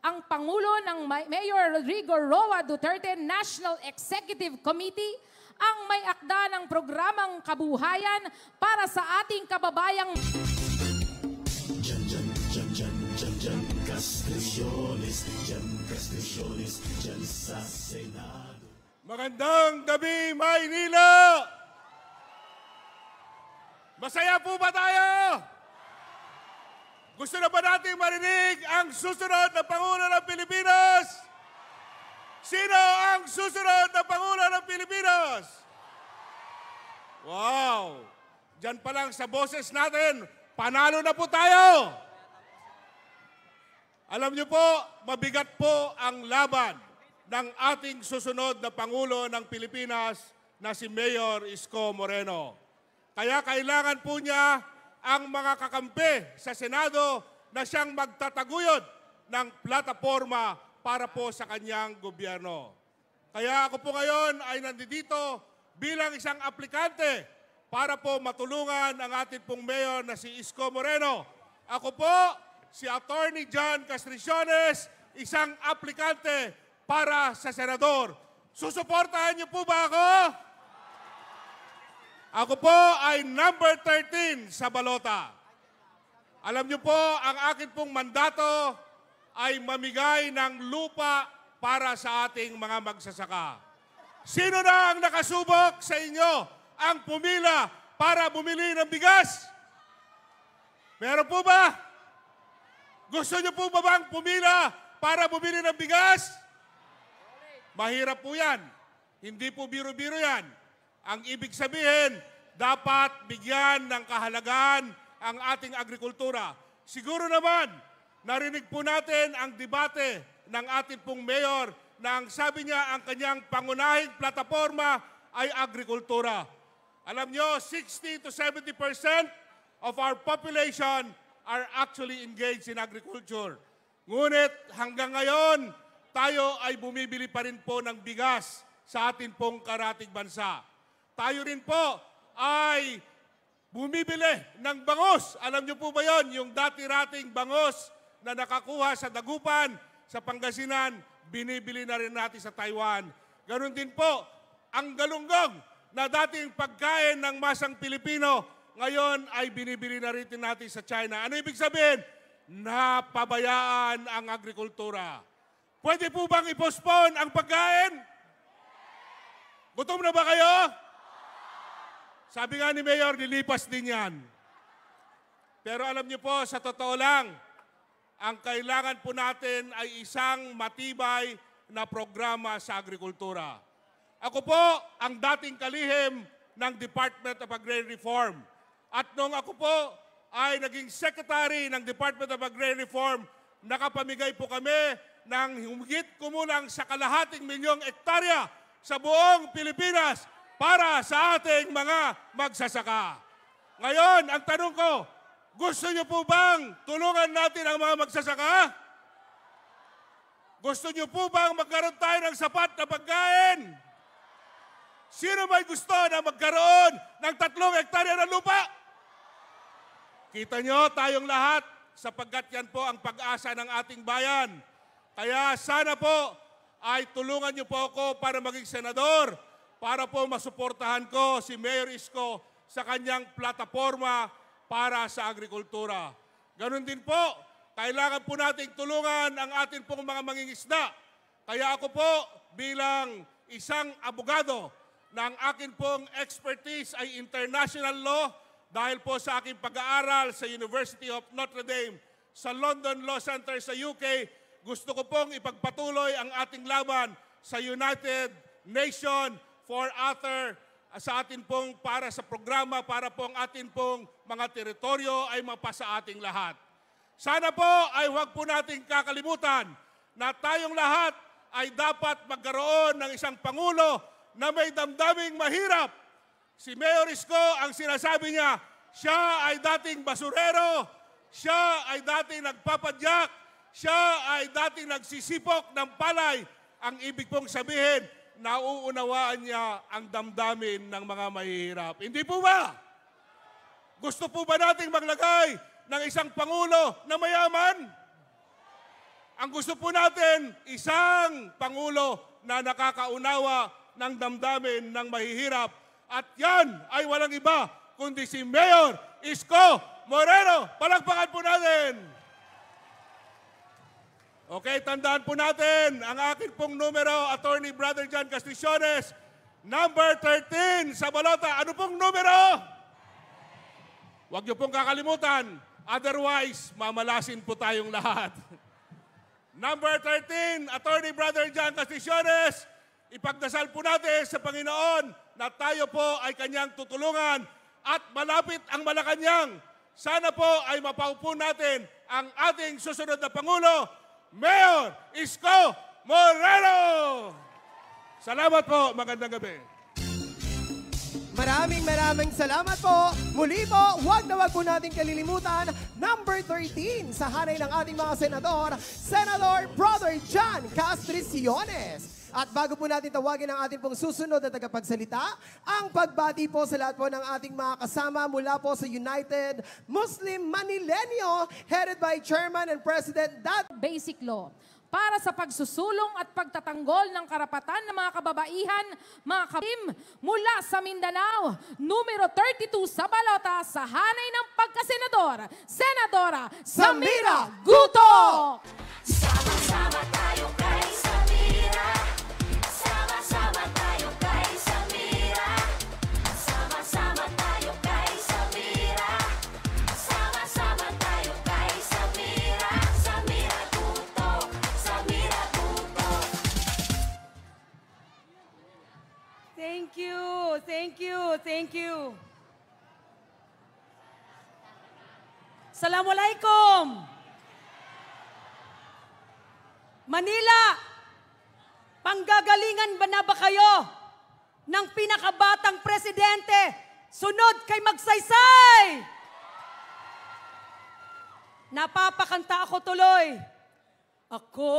Ang Pangulo ng Ma- Mayor Rodrigo Roa Duterte National Executive Committee ang may akda ng programang kabuhayan para sa ating kababayang Magandang gabi, Maynila! Masaya po ba tayo? Gusto na ba nating marinig ang susunod na Pangulo ng Pilipinas? Sino ang susunod na Pangulo ng Pilipinas? Wow! Diyan pa lang sa boses natin, panalo na po tayo! Alam niyo po, mabigat po ang laban ng ating susunod na Pangulo ng Pilipinas na si Mayor Isko Moreno. Kaya kailangan po niya ang mga kakampi sa Senado na siyang magtataguyod ng plataforma para po sa kanyang gobyerno. Kaya ako po ngayon ay nandito bilang isang aplikante para po matulungan ang ating pong mayor na si Isko Moreno. Ako po, si Attorney John Castriciones, isang aplikante para sa senador. Susuportahan niyo po ba ako? Ako po ay number 13 sa balota. Alam niyo po, ang akin pong mandato ay mamigay ng lupa para sa ating mga magsasaka. Sino na ang nakasubok sa inyo ang pumila para bumili ng bigas? Meron po ba? Gusto niyo po ba bang pumila para bumili ng bigas? Mahirap po yan. Hindi po biro-biro yan. Ang ibig sabihin, dapat bigyan ng kahalagaan ang ating agrikultura. Siguro naman, narinig po natin ang debate ng ating pong mayor na ang sabi niya ang kanyang pangunahing plataforma ay agrikultura. Alam nyo, 60 to 70 percent of our population are actually engaged in agriculture. Ngunit hanggang ngayon, tayo ay bumibili pa rin po ng bigas sa atin pong karating bansa. Tayo rin po ay bumibili ng bangos. Alam niyo po ba yon Yung dati-rating bangos na nakakuha sa Dagupan, sa Pangasinan, binibili na rin natin sa Taiwan. Ganon din po, ang galunggong na dating pagkain ng masang Pilipino, ngayon ay binibili na rin natin sa China. Ano ibig sabihin? Napabayaan ang agrikultura. Pwede po bang i-postpone ang pagkain? Gutom na ba kayo? Sabi nga ni Mayor, nilipas din yan. Pero alam niyo po, sa totoo lang, ang kailangan po natin ay isang matibay na programa sa agrikultura. Ako po ang dating kalihim ng Department of Agrarian Reform. At nung ako po ay naging secretary ng Department of Agrarian Reform, nakapamigay po kami ng humigit kumulang sa kalahating milyong ektarya sa buong Pilipinas para sa ating mga magsasaka. Ngayon, ang tanong ko, gusto niyo po bang tulungan natin ang mga magsasaka? Gusto niyo po bang magkaroon tayo ng sapat na pagkain? Sino may gusto na magkaroon ng tatlong hektarya ng lupa? Kita nyo tayong lahat sapagkat yan po ang pag-asa ng ating bayan. Kaya sana po ay tulungan niyo po ako para maging senador para po masuportahan ko si Mayor Isko sa kanyang plataforma para sa agrikultura. Ganon din po, kailangan po nating tulungan ang atin pong mga mangingisda. Kaya ako po bilang isang abogado na ang akin pong expertise ay international law dahil po sa aking pag-aaral sa University of Notre Dame sa London Law Center sa UK, gusto ko pong ipagpatuloy ang ating laban sa United Nation for Other sa atin pong para sa programa para pong atin pong mga teritoryo ay mapasa ating lahat. Sana po ay huwag po nating kakalimutan na tayong lahat ay dapat magkaroon ng isang Pangulo na may damdaming mahirap. Si Mayor Isko, ang sinasabi niya, siya ay dating basurero, Siya ay dating nagpapadyak. Siya ay dating nagsisipok ng palay. Ang ibig pong sabihin, nauunawaan niya ang damdamin ng mga mahihirap. Hindi po ba? Gusto po ba nating maglagay ng isang Pangulo na mayaman? Ang gusto po natin, isang Pangulo na nakakaunawa ng damdamin ng mahihirap. At yan ay walang iba kundi si Mayor Isko Moreno. Palakpakan po natin! Okay, tandaan po natin ang akin pong numero, Attorney Brother John Casticiones, number 13 sa balota. Ano pong numero? Huwag niyo pong kakalimutan. Otherwise, mamalasin po tayong lahat. *laughs* Number 13, Attorney Brother John Casticiones, ipagdasal po natin sa Panginoon na tayo po ay kanyang tutulungan at malapit ang Malacanang. Sana po ay mapaupo natin ang ating susunod na Pangulo, Mayor Isko Moreno! Salamat po, magandang gabi. Maraming maraming salamat po. Muli po, huwag na huwag po natin kalilimutan, number 13 sa hanay ng ating mga senador, Senador Brother John Castriciones. At bago po natin tawagin ang ating pong susunod na tagapagsalita, ang pagbati po sa lahat po ng ating mga kasama mula po sa United Muslim Manilenyo, headed by Chairman and President Dad Basic Law para sa pagsusulong at pagtatanggol ng karapatan ng mga kababaihan, mga kabim mula sa Mindanao. Numero 32 sa balota sa hanay ng pagkasenador, Senadora Samira Guto! Sama-sama tayo kay Thank you, thank you, thank you. Assalamualaikum. Manila, panggagalingan ba na ba kayo ng pinakabatang presidente sunod kay Magsaysay? Napapakanta ako tuloy. Ako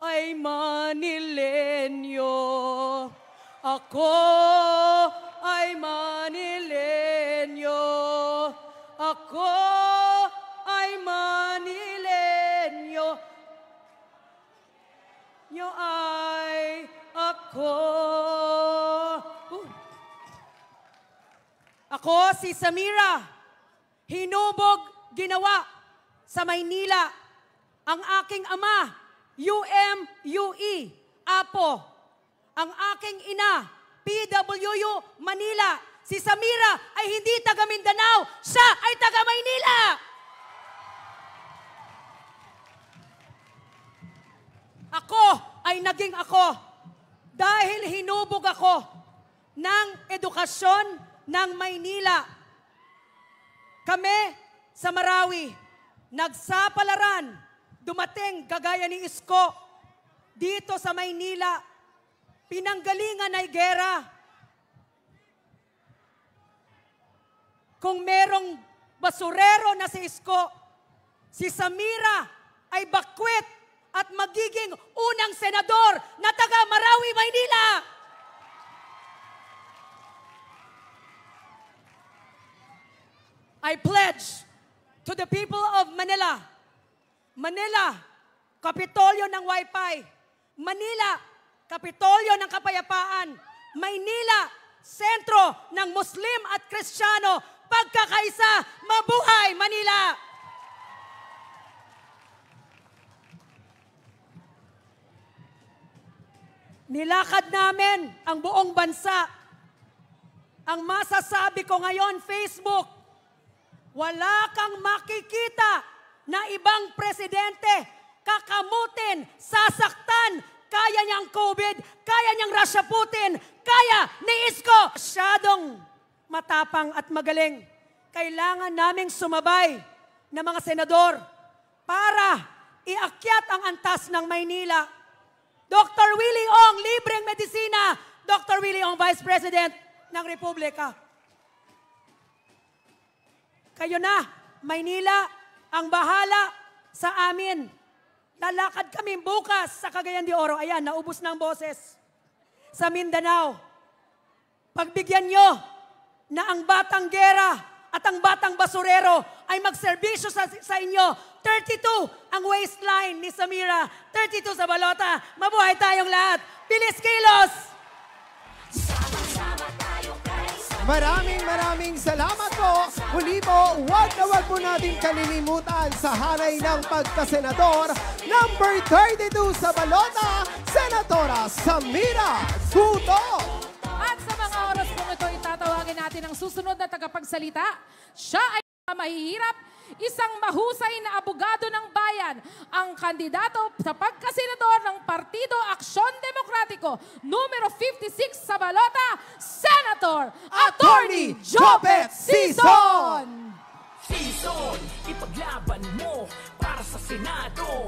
ay Manilenyo. Ako ay Manilenyo. Ako ay Manilenyo. Nyo ay ako. Ako si Samira. Hinubog ginawa sa Maynila ang aking ama, UMUE, Apo. Ang aking ina, PWU, Manila. Si Samira ay hindi taga Mindanao, siya ay taga Maynila. Ako ay naging ako dahil hinubog ako ng edukasyon ng Maynila. Kami sa Marawi, nagsapalaran, dumating kagaya ni Isko dito sa Maynila, pinanggalingan ay gera. Kung merong basurero na si Isko, si Samira ay bakwit at magiging unang senador na taga Marawi, Maynila. I pledge to the people of Manila, Manila, Kapitolyo ng Wi-Fi. Manila, Kapitolyo ng Kapayapaan. Maynila, sentro ng Muslim at Kristiyano. Pagkakaisa, mabuhay Manila! Nilakad namin ang buong bansa. Ang masasabi ko ngayon, Facebook, wala kang makikita na ibang presidente kakamutin, sasaktan, kaya niyang COVID, kaya niyang Russia Putin, kaya ni Isko. Masyadong matapang at magaling. Kailangan naming sumabay na mga senador para iakyat ang antas ng Maynila. Dr. Willie Ong, libreng medisina. Dr. Willie Ong, Vice President ng Republika. Kayo na, Maynila ang bahala sa amin. Lalakad kami bukas sa Cagayan de Oro. Ayan, naubos na ang boses. Sa Mindanao. Pagbigyan nyo na ang batang gera at ang batang basurero ay magserbisyo sa, sa inyo. 32 ang waistline ni Samira. 32 sa balota. Mabuhay tayong lahat. Bilis kilos! Maraming maraming salamat po. Muli po, huwag na huwag po natin kalilimutan sa hanay ng pagkasenador. Number 32 sa balota, Senatora Samira Guto. At sa mga oras po ito, itatawagin natin ang susunod na tagapagsalita. Siya ay mahihirap, isang mahusay na abogado ng bayan, ang kandidato sa pagkasenador ng Partido Aksyon Demokratiko, numero 56 sa balota, Senator Attorney Jopet Sison! Season, ipaglaban mo para sa Senado.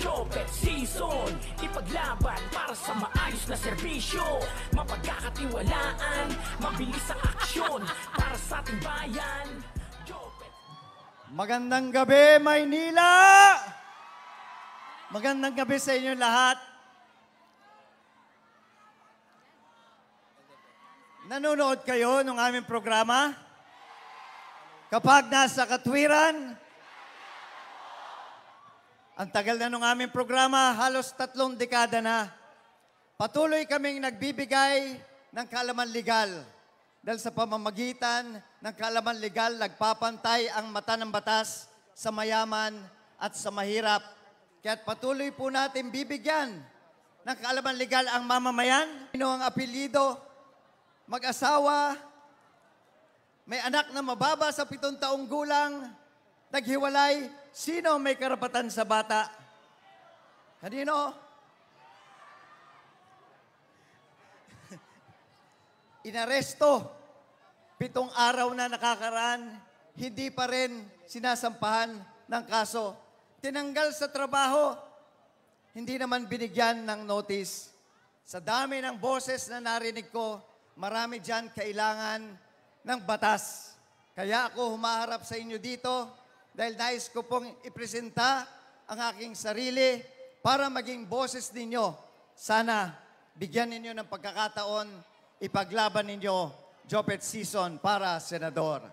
Jopet Season, ipaglaban para sa maayos na serbisyo. Mapagkakatiwalaan, mabilis sa aksyon para sa ating bayan. Magandang gabi, Maynila! Magandang gabi sa inyo lahat. Nanonood kayo ng aming programa? Kapag nasa katwiran, ang tagal na ng aming programa, halos tatlong dekada na, patuloy kaming nagbibigay ng kaalaman legal. Dahil sa pamamagitan ng kaalaman legal, nagpapantay ang mata ng batas sa mayaman at sa mahirap. Kaya patuloy po natin bibigyan ng kaalaman legal ang mamamayan. Sino ang apelyido? Mag-asawa, may anak na mababa sa pitong taong gulang, naghiwalay, sino may karapatan sa bata? Kanino? Inaresto. Pitong araw na nakakaraan, hindi pa rin sinasampahan ng kaso. Tinanggal sa trabaho, hindi naman binigyan ng notice. Sa dami ng boses na narinig ko, marami dyan kailangan ng batas. Kaya ako humaharap sa inyo dito dahil nais ko pong ipresenta ang aking sarili para maging boses ninyo. Sana bigyan ninyo ng pagkakataon, ipaglaban ninyo Jopet Season para senador.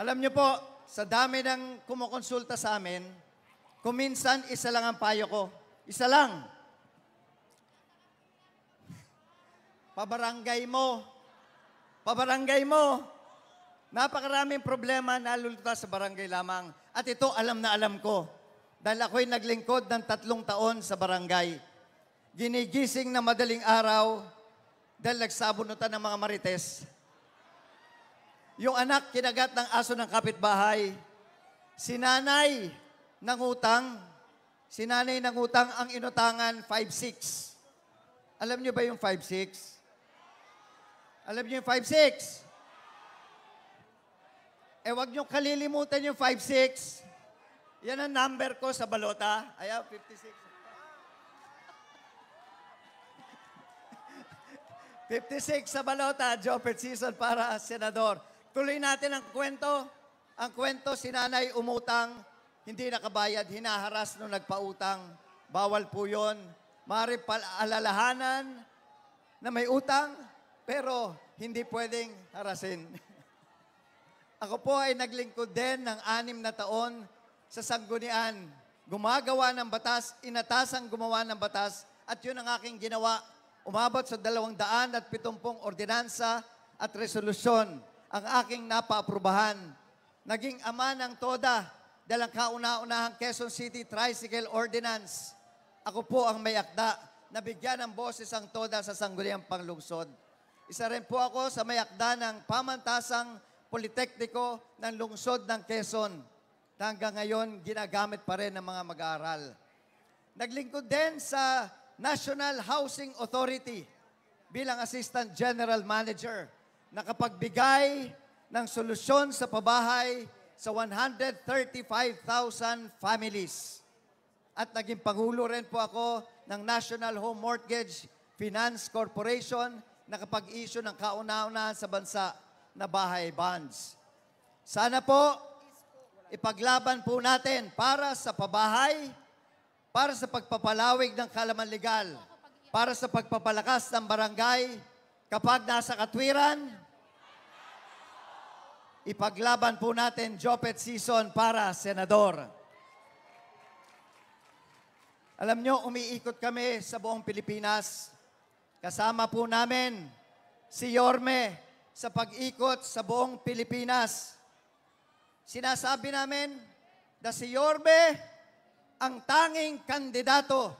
Alam niyo po, sa dami ng kumukonsulta sa amin, kuminsan isa lang ang payo ko. Isa lang. Pabarangay mo. Pabarangay mo. Napakaraming problema na lulutas sa barangay lamang. At ito alam na alam ko. Dahil ako'y naglingkod ng tatlong taon sa barangay. Ginigising na madaling araw dahil nagsabunutan ng mga marites. Yung anak kinagat ng aso ng kapitbahay. Sinanay ng utang. Sinanay ng utang ang inutangan 5-6. Alam niyo ba yung 5-6? Alam niyo yung 5-6? Eh, wag niyo kalilimutan yung 5-6. Yan ang number ko sa balota. Ayaw, 56. 56 sa balota, Jopet Season para senador. Tuloy natin ang kwento. Ang kwento, si nanay umutang, hindi nakabayad, hinaharas nung nagpautang. Bawal po yun. Mari alalahanan na may utang, pero hindi pwedeng harasin. *laughs* Ako po ay naglingkod din ng anim na taon sa sanggunian. Gumagawa ng batas, inatasang gumawa ng batas, at yun ang aking ginawa umabot sa dalawang daan at pitumpong ordinansa at resolusyon ang aking napaaprubahan. Naging ama ng TODA dahil ang kauna-unahang Quezon City Tricycle Ordinance. Ako po ang may akda na bigyan ng boses ang TODA sa sangguniang panglungsod. Isa rin po ako sa may akda ng pamantasang politekniko ng lungsod ng Quezon na hanggang ngayon ginagamit pa rin ng mga mag-aaral. Naglingkod din sa National Housing Authority bilang Assistant General Manager nakapagbigay ng solusyon sa pabahay sa 135,000 families. At naging Pangulo rin po ako ng National Home Mortgage Finance Corporation nakapag-issue ng kauna-unahan sa bansa na bahay bonds. Sana po, ipaglaban po natin para sa pabahay, para sa pagpapalawig ng kalaman legal, para sa pagpapalakas ng barangay, kapag nasa katwiran, ipaglaban po natin Jopet season para senador. Alam nyo, umiikot kami sa buong Pilipinas. Kasama po namin si Yorme sa pag-ikot sa buong Pilipinas. Sinasabi namin na si Yorme ang tanging kandidato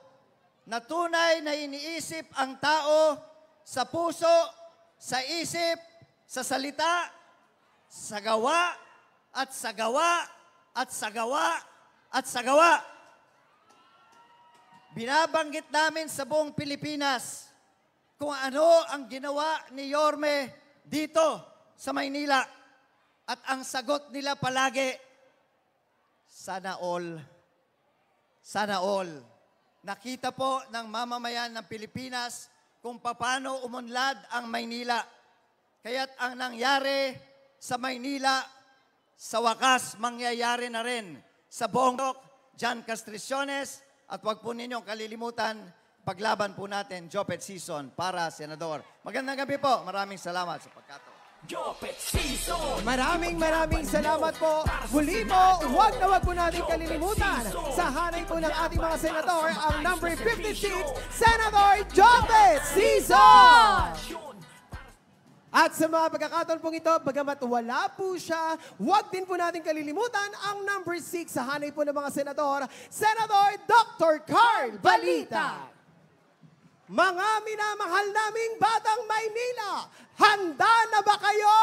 na tunay na iniisip ang tao sa puso, sa isip, sa salita, sa gawa, at sa gawa, at sa gawa, at sa gawa. Binabanggit namin sa buong Pilipinas kung ano ang ginawa ni Yorme dito sa Maynila. At ang sagot nila palagi, sana all. Sana all. Nakita po ng mamamayan ng Pilipinas kung paano umunlad ang Maynila. Kaya't ang nangyari sa Maynila, sa wakas mangyayari na rin sa buong Jan Castriciones, at wag po ninyong kalilimutan, paglaban po natin Jopet Season para Senador. Magandang gabi po. Maraming salamat sa pagkataon. Maraming maraming salamat po. Muli po, huwag na huwag po natin kalilimutan sa hanay po ng ating mga senador, ang number 56, Senator Jopet Season! At sa mga pagkakataon pong ito, bagamat wala po siya, huwag din po natin kalilimutan ang number 6 sa hanay po ng mga senador, Senator Dr. Carl Balita. Mga minamahal naming batang Maynila, handa na ba kayo?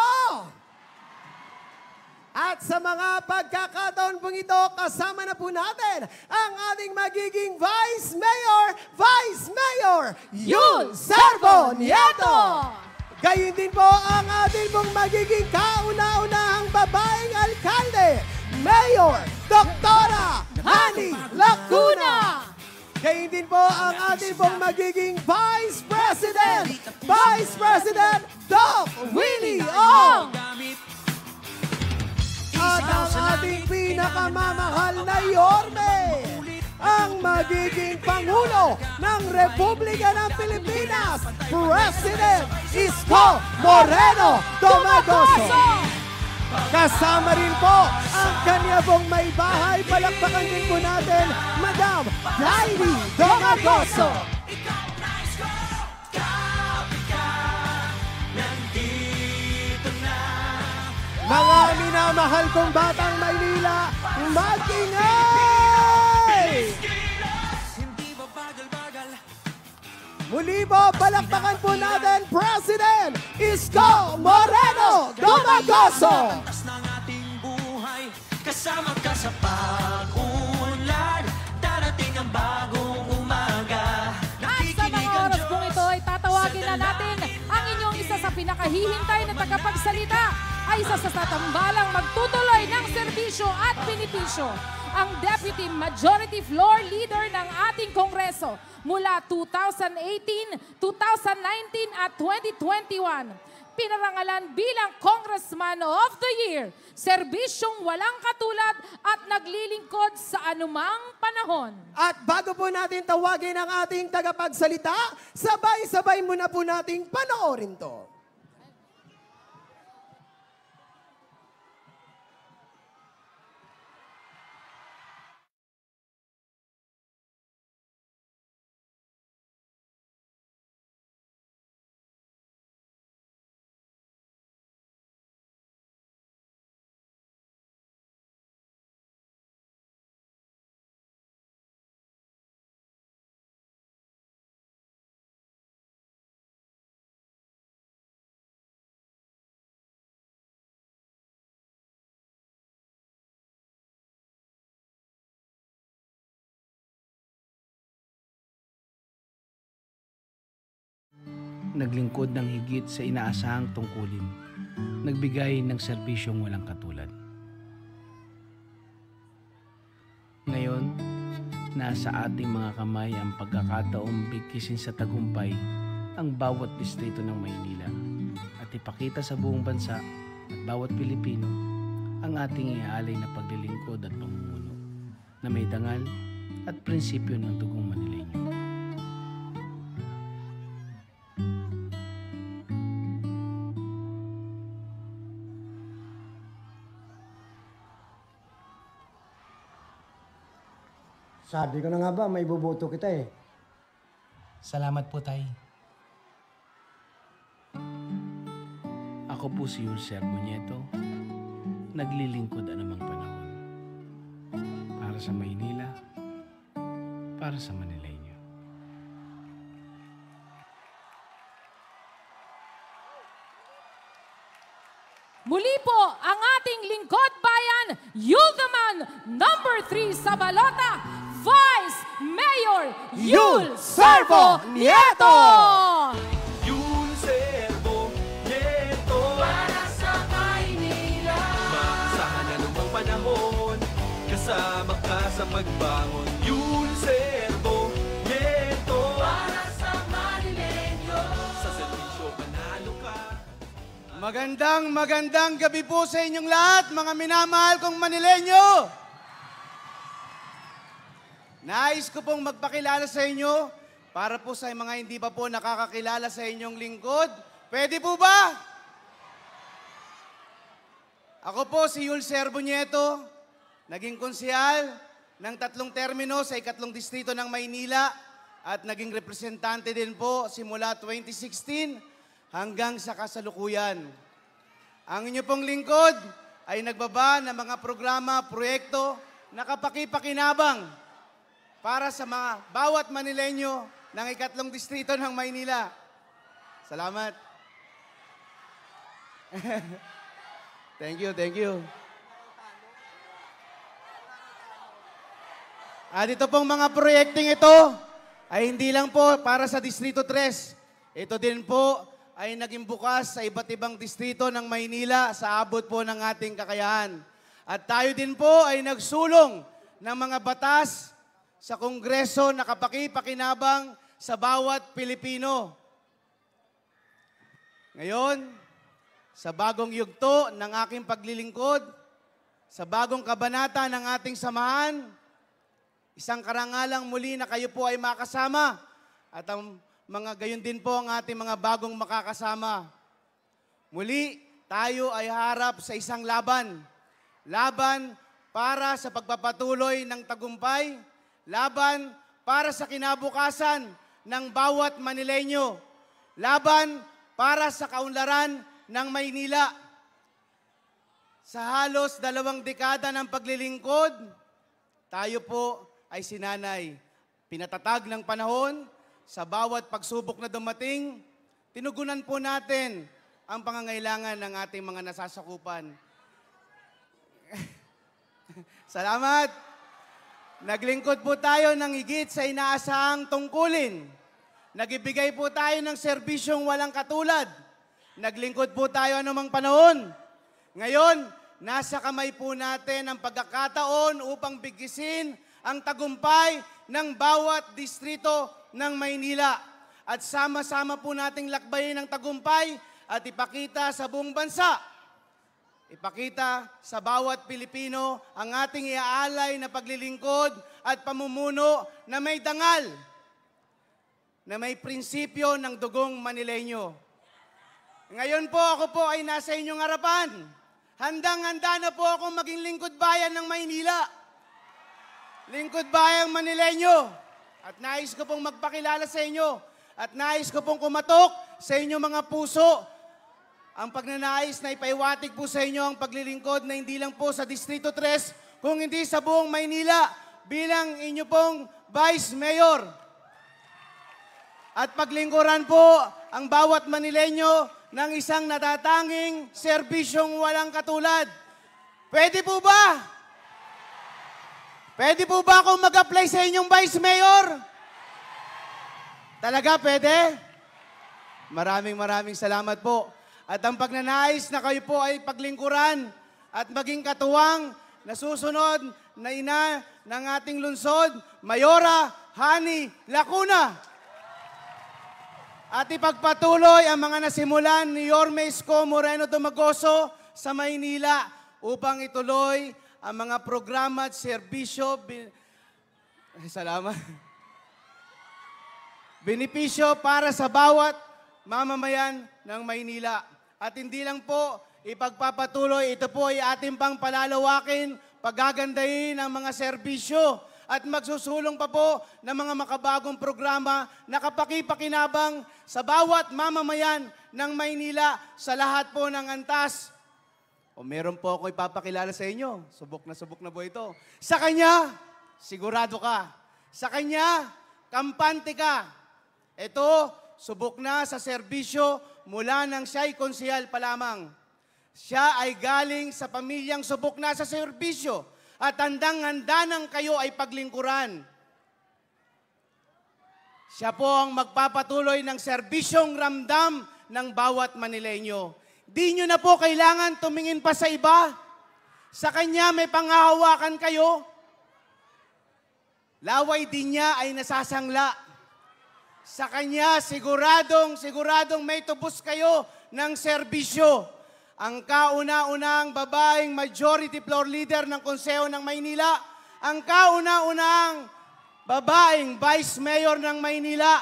At sa mga pagkakataon pong ito, kasama na po natin ang ating magiging Vice Mayor, Vice Mayor, Yul Servo Nieto! Gayon din po ang ating pong magiging kauna-unahang babaeng alkalde, Mayor Doktora Hani Lacuna! Gayon din po ang ating pong magiging Vice President, Vice President Doc Willie Ong! At ang ating pinakamamahal na Yorme, ang magiging Pangulo ng Republika ng Pilipinas, President Isko Moreno Domagoso. Kasama rin po ang kanya pong may bahay. Palakpakan din po natin, Madam Daily Domagoso. Mga minamahal kong batang Maynila, magingay! Muli po, palakpakan po natin, President Isko Moreno Domagoso! Ng ating buhay Kasama ka sa pag-unlad Darating ang bagong umaga. At sa mga oras pong ito ay tatawagin na natin ang inyong isa sa pinakahihintay na tagapagsalita ay sa tatambalang magtutuloy ng serbisyo at benepisyo. Ang Deputy Majority Floor Leader ng ating Kongreso mula 2018, 2019 at 2021 pinarangalan bilang Congressman of the Year, serbisyong walang katulad at naglilingkod sa anumang panahon. At bago po natin tawagin ang ating tagapagsalita, sabay-sabay muna po nating panoorin to. Naglingkod ng higit sa inaasahang tungkulin, nagbigay ng serbisyong walang katulad. Ngayon, nasa ating mga kamay ang pagkakataong bigkisin sa tagumpay ang bawat distrito ng Maynila at ipakita sa buong bansa at bawat Pilipino ang ating iaalay na paglilingkod at pamumuno na may dangal at prinsipyo ng dugong Manileño. Sabi ko na nga ba, may buboto kita eh. Salamat po, Tay. Ako po si Yulser Bunieto, naglilingkod anumang panahon. Para sa Maynila, para sa Manileño. Muli po ang ating lingkod bayan, Yuldaman number 3 sa balota, Vice Mayor Yul Servo Nieto! Yun servo, Nieto. Para sa Maynila. Maasahan anumang panahon Kasama ka sa pagbangon. Yun servo, Nieto. Para sa Manileño Sa serbisyo panalo ka. Magandang magandang gabi po sa inyong lahat, mga minamahal kong Manileño. Nais ko pong magpakilala sa inyo para po sa mga hindi pa po nakakakilala sa inyong lingkod. Pwede po ba? Ako po si Yul Servo Nieto, naging konsihal ng tatlong termino sa ikatlong distrito ng Maynila at naging representante din po simula 2016 hanggang sa kasalukuyan. Ang inyo pong lingkod ay nagbaba ng mga programa, proyekto na kapakipakinabang para sa mga bawat Manileño ng ikatlong distrito ng Maynila. Salamat. *laughs* thank you, thank you. At ito pong mga proyekting ito ay hindi lang po para sa Distrito 3. Ito din po ay naging bukas sa iba't ibang distrito ng Maynila sa abot po ng ating kakayahan. At tayo din po ay nagsulong ng mga batas sa Kongreso na sa bawat Pilipino. Ngayon, sa bagong yugto ng aking paglilingkod, sa bagong kabanata ng ating samahan, isang karangalang muli na kayo po ay makasama at ang mga gayon din po ang ating mga bagong makakasama. Muli, tayo ay harap sa isang laban. Laban para sa pagpapatuloy ng tagumpay, laban para sa kinabukasan ng bawat Manileño, laban para sa kaunlaran ng Maynila. Sa halos dalawang dekada ng paglilingkod, tayo po ay sinanay. Pinatatag ng panahon, sa bawat pagsubok na dumating, tinugunan po natin ang pangangailangan ng ating mga nasasakupan. *laughs* Salamat! Naglingkod po tayo ng higit sa inaasahang tungkulin. Nagibigay po tayo ng serbisyong walang katulad. Naglingkod po tayo anumang panahon. Ngayon, nasa kamay po natin ang pagkakataon upang bigisin ang tagumpay ng bawat distrito ng Maynila. At sama-sama po nating lakbayin ang tagumpay at ipakita sa buong bansa Ipakita sa bawat Pilipino ang ating iaalay na paglilingkod at pamumuno na may dangal, na may prinsipyo ng dugong Manileño. Ngayon po ako po ay nasa inyong harapan. Handang-handa na po akong maging lingkod bayan ng Maynila. Lingkod bayang Manileño. At nais ko pong magpakilala sa inyo. At nais ko pong kumatok sa inyong mga puso ang pagnanais na ipaiwatig po sa inyo ang paglilingkod na hindi lang po sa Distrito 3, kung hindi sa buong Maynila bilang inyo pong Vice Mayor. At paglingkuran po ang bawat Manileño ng isang natatanging serbisyong walang katulad. Pwede po ba? Pwede po ba akong mag-apply sa inyong Vice Mayor? Talaga pwede? Maraming maraming salamat po. At ang pagnanais na kayo po ay paglingkuran at maging katuwang na susunod na ina ng ating lungsod, Mayora Hani Lacuna. At ipagpatuloy ang mga nasimulan ni Yorme Isko Moreno Dumagoso sa Maynila upang ituloy ang mga programa at serbisyo. Salamat. Benepisyo para sa bawat mamamayan ng Maynila. At hindi lang po ipagpapatuloy, ito po ay ating pang palalawakin, pagagandahin ang mga serbisyo at magsusulong pa po ng mga makabagong programa na kapakipakinabang sa bawat mamamayan ng Maynila sa lahat po ng antas. O meron po ako ipapakilala sa inyo. Subok na subok na po ito. Sa kanya, sigurado ka. Sa kanya, kampante ka. Ito, subok na sa serbisyo mula nang siya'y konsihal pa lamang. Siya ay galing sa pamilyang subok na sa serbisyo at handang-handa ng kayo ay paglingkuran. Siya po ang magpapatuloy ng serbisyong ramdam ng bawat Manileño. Di nyo na po kailangan tumingin pa sa iba. Sa kanya may pangahawakan kayo. Laway din niya ay nasasangla. Sa kanya, siguradong, siguradong may tubos kayo ng serbisyo. Ang kauna-unang babaeng majority floor leader ng Konseho ng Maynila, ang kauna-unang babaeng vice mayor ng Maynila,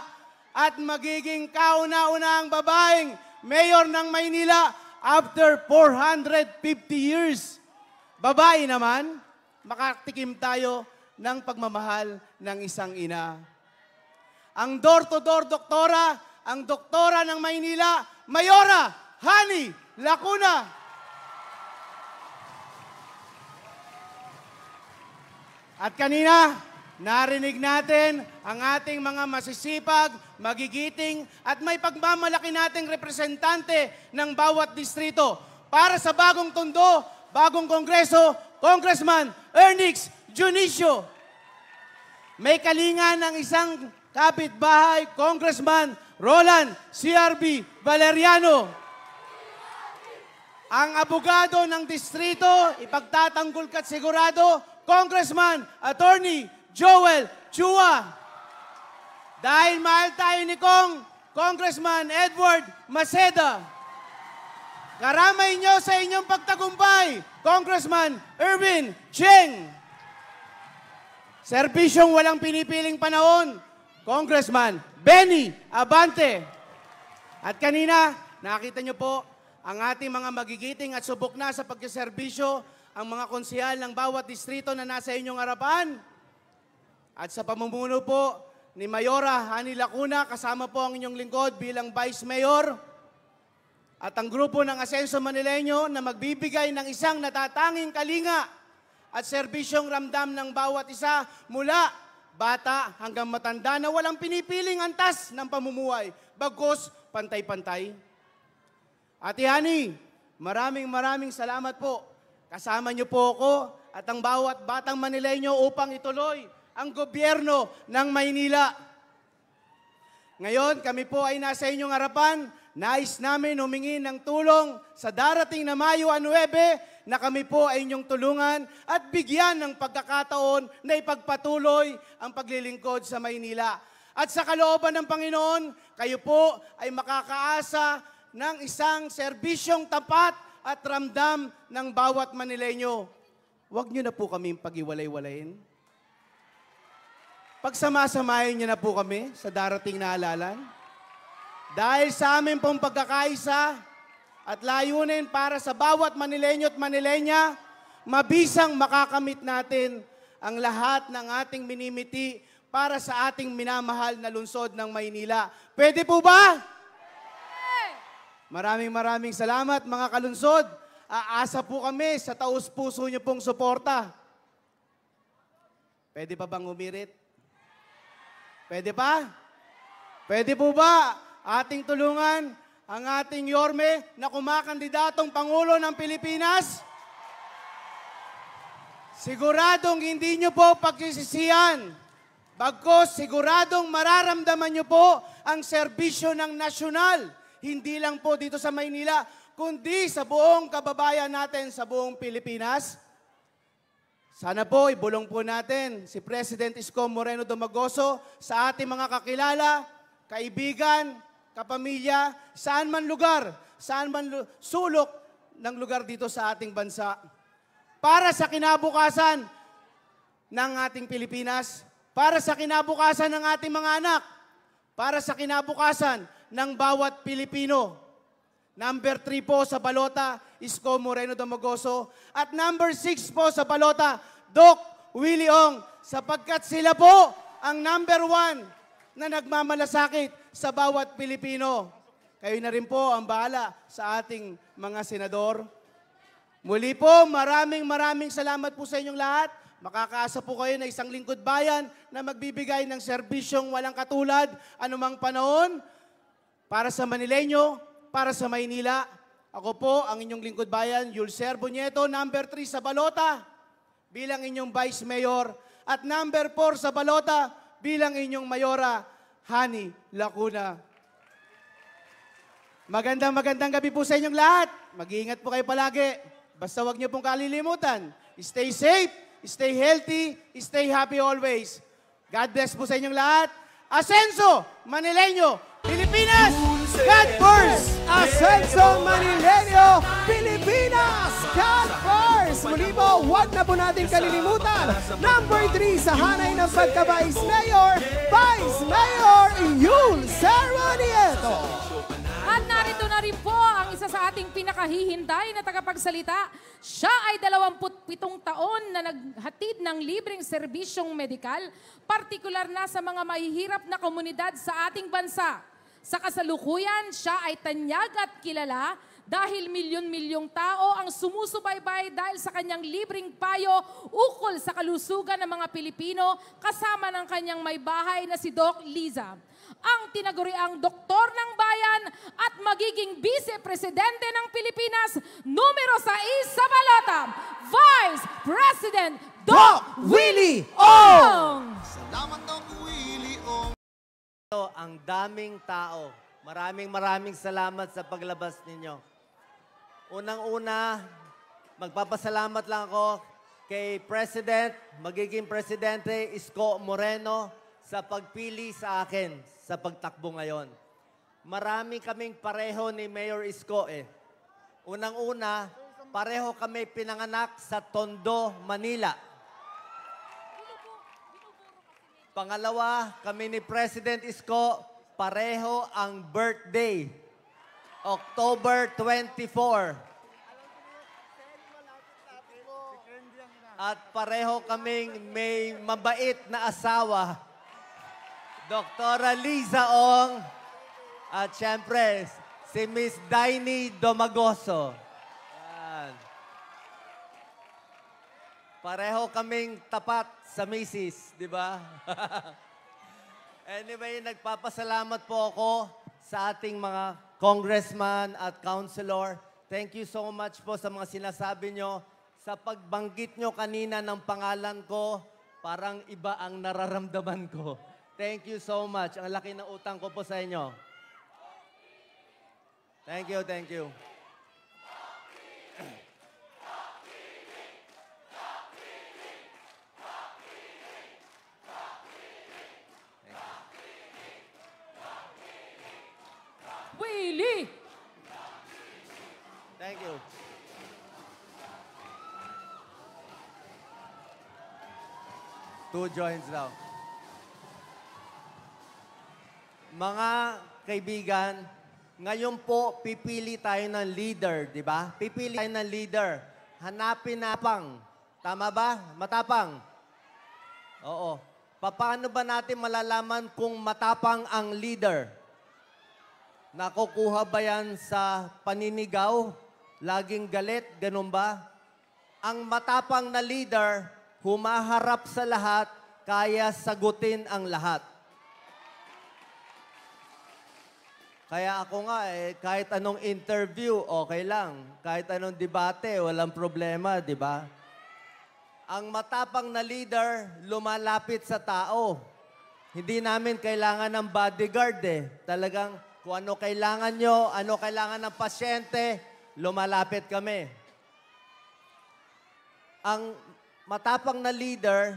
at magiging kauna-unang babaeng mayor ng Maynila after 450 years. Babae naman, makatikim tayo ng pagmamahal ng isang ina. Ang door-to-door doktora, ang doktora ng Maynila, Mayora Hani Lacuna. At kanina, narinig natin ang ating mga masisipag, magigiting, at may pagmamalaki nating representante ng bawat distrito. Para sa bagong tundo, bagong kongreso, Congressman Ernix Junicio. May kalinga ng isang kapitbahay, Congressman Roland CRB Valeriano. Ang abogado ng distrito, ipagtatanggol ka't sigurado, Congressman Attorney Joel Chua. Dahil mahal tayo ni Kong, Congressman Edward Maceda. Karamay nyo sa inyong pagtagumpay, Congressman Irvin Cheng. Serbisyong walang pinipiling panahon, Congressman Benny Abante. At kanina, nakita nyo po ang ating mga magigiting at subok na sa pagkaserbisyo, ang mga konsihal ng bawat distrito na nasa inyong harapan. At sa pamumuno po ni Mayora Hani Lacuna, kasama po ang inyong lingkod bilang Vice Mayor. At ang grupo ng Asenso Manileño na magbibigay ng isang natatanging kalinga at serbisyong ramdam ng bawat isa mula bata hanggang matanda na walang pinipiling antas ng pamumuhay, bagkus pantay-pantay. Ate Hani, maraming maraming salamat po. Kasama niyo po ako at ang bawat batang Manileño upang ituloy ang gobyerno ng Maynila. Ngayon, kami po ay nasa inyong harapan. Nais namin humingi ng tulong sa darating na Mayo 9 na kami po ay inyong tulungan at bigyan ng pagkakataon na ipagpatuloy ang paglilingkod sa Maynila. At sa kalooban ng Panginoon, kayo po ay makakaasa ng isang serbisyong tapat at ramdam ng bawat Manileño. Huwag niyo na po kami pag-iwalay-walayin. Pagsamasamahin niyo na po kami sa darating na halalan. Dahil sa amin pong pagkakaisa at layunin para sa bawat Manileño at Manileña, mabisang makakamit natin ang lahat ng ating minimiti para sa ating minamahal na lungsod ng Maynila. Pwede po ba? Maraming maraming salamat mga kalunsod. Aasa po kami sa taus-puso niyo pong suporta. Pwede pa bang umirit? Pwede pa? Pwede po ba ating tulungan ang ating Yorme na kumakandidatong Pangulo ng Pilipinas? Siguradong hindi nyo po pagsisisiyan. Bagkos siguradong mararamdaman nyo po ang serbisyo ng nasyonal. Hindi lang po dito sa Maynila, kundi sa buong kababayan natin sa buong Pilipinas. Sana po ibulong po natin si President Isko Moreno Domagoso sa ating mga kakilala, kaibigan, kapamilya, saan man lugar, saan man sulok ng lugar dito sa ating bansa. Para sa kinabukasan ng ating Pilipinas, para sa kinabukasan ng ating mga anak, para sa kinabukasan ng bawat Pilipino. Number 3 po sa balota, Isko Moreno Domagoso. At number 6 po sa balota, Doc Willie Ong. Sapagkat sila po ang number 1 na nagmamalasakit sa bawat Pilipino. Kayo na rin po ang bahala sa ating mga senador. Muli po, maraming maraming salamat po sa inyong lahat. Makakaasa po kayo na isang lingkod bayan na magbibigay ng serbisyong walang katulad anumang panahon para sa Manileño, para sa Maynila. Ako po, ang inyong lingkod bayan, Yulcer Bunieto, number 3 sa Balota, bilang inyong Vice Mayor. At number 4 sa Balota, bilang inyong Mayora, Hani Lacuna. Magandang magandang gabi po sa inyong lahat. Mag-iingat po kayo palagi. Basta wag niyo pong kalilimutan. Stay safe, stay healthy, stay happy always. God bless po sa inyong lahat. Asenso, Manileño, Pilipinas, God first! Ascenso Manilenio, Pilipinas, God Muli po, huwag na po natin kalilimutan. Number 3 sa hanay ng pagka-Vice Mayor, Vice Mayor Yul Serranieto. At narito na rin po ang isa sa ating pinakahihinday na tagapagsalita. Siya ay 27 taon na naghatid ng libreng serbisyong medikal, partikular na sa mga mahihirap na komunidad sa ating bansa. Sa kasalukuyan, siya ay tanyag at kilala dahil milyon-milyong tao ang sumusubaybay dahil sa kanyang libreng payo ukol sa kalusugan ng mga Pilipino kasama ng kanyang may bahay na si Doc Liza ang tinaguriang doktor ng bayan at magiging vice-presidente ng Pilipinas, numero 6 sa balota, Vice President Doc Willie Ong! Salamat Doc Willie Ong. Ang daming tao. Maraming maraming salamat sa paglabas ninyo. Unang-una, magpapasalamat lang ako kay President, magiging Presidente Isko Moreno sa pagpili sa akin sa pagtakbo ngayon. Marami kaming pareho ni Mayor Isko eh. Unang-una, pareho kami pinanganak sa Tondo, Manila. Pangalawa, kami ni President Isko, pareho ang birthday. October 24. At pareho kaming may mabait na asawa. Doktora Liza Ong. At syempre, si Miss Daini Domagoso. Yan. Pareho kaming tapat sa misis, di ba? *laughs* anyway, nagpapasalamat po ako sa ating mga congressman at councilor. Thank you so much po sa mga sinasabi nyo. Sa pagbanggit nyo kanina ng pangalan ko, parang iba ang nararamdaman ko. Thank you so much. Ang laki ng utang ko po sa inyo. Thank you, thank you. Willie! Thank you. Two joints daw. Mga kaibigan, ngayon po pipili tayo ng leader, di ba? Pipili tayo ng leader. Hanapin napang. Tama ba? Matapang. Oo. Paano ba natin malalaman kung matapang ang leader? Nakukuha ba yan sa paninigaw? Laging galit? Ganun ba? Ang matapang na leader, humaharap sa lahat, kaya sagutin ang lahat. Kaya ako nga, eh, kahit anong interview, okay lang. Kahit anong debate, walang problema, di ba? Ang matapang na leader, lumalapit sa tao. Hindi namin kailangan ng bodyguard eh. Talagang kung ano kailangan nyo, ano kailangan ng pasyente, lumalapit kami. Ang matapang na leader,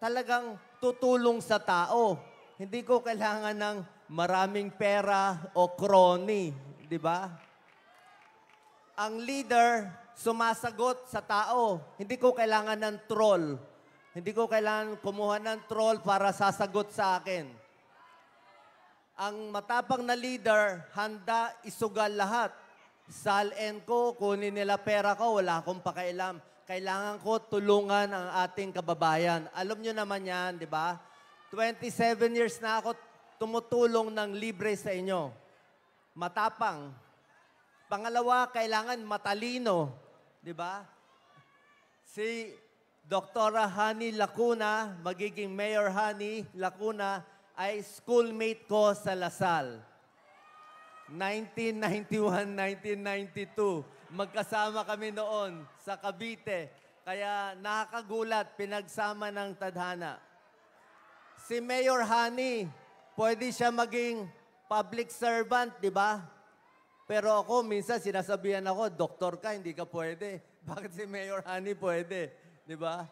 talagang tutulong sa tao. Hindi ko kailangan ng maraming pera o crony, di ba? Ang leader, sumasagot sa tao. Hindi ko kailangan ng troll. Hindi ko kailangan kumuha ng troll para sasagot sa akin. Ang matapang na leader, handa isugal lahat. Salin ko, kunin nila pera ko, wala akong pakailam. Kailangan ko tulungan ang ating kababayan. Alam nyo naman yan, di ba? 27 years na ako tumutulong ng libre sa inyo. Matapang. Pangalawa, kailangan matalino. Di ba? Si Dr. Hani Lacuna, magiging Mayor Hani Lacuna, ay schoolmate ko sa Lasal. 1991-1992. Magkasama kami noon sa Cavite. Kaya nakakagulat, pinagsama ng tadhana. Si Mayor Hani, pwede siya maging public servant, di ba? Pero ako, minsan sinasabihan ako, doktor ka, hindi ka pwede. *laughs* Bakit si Mayor Hani pwede? Di ba?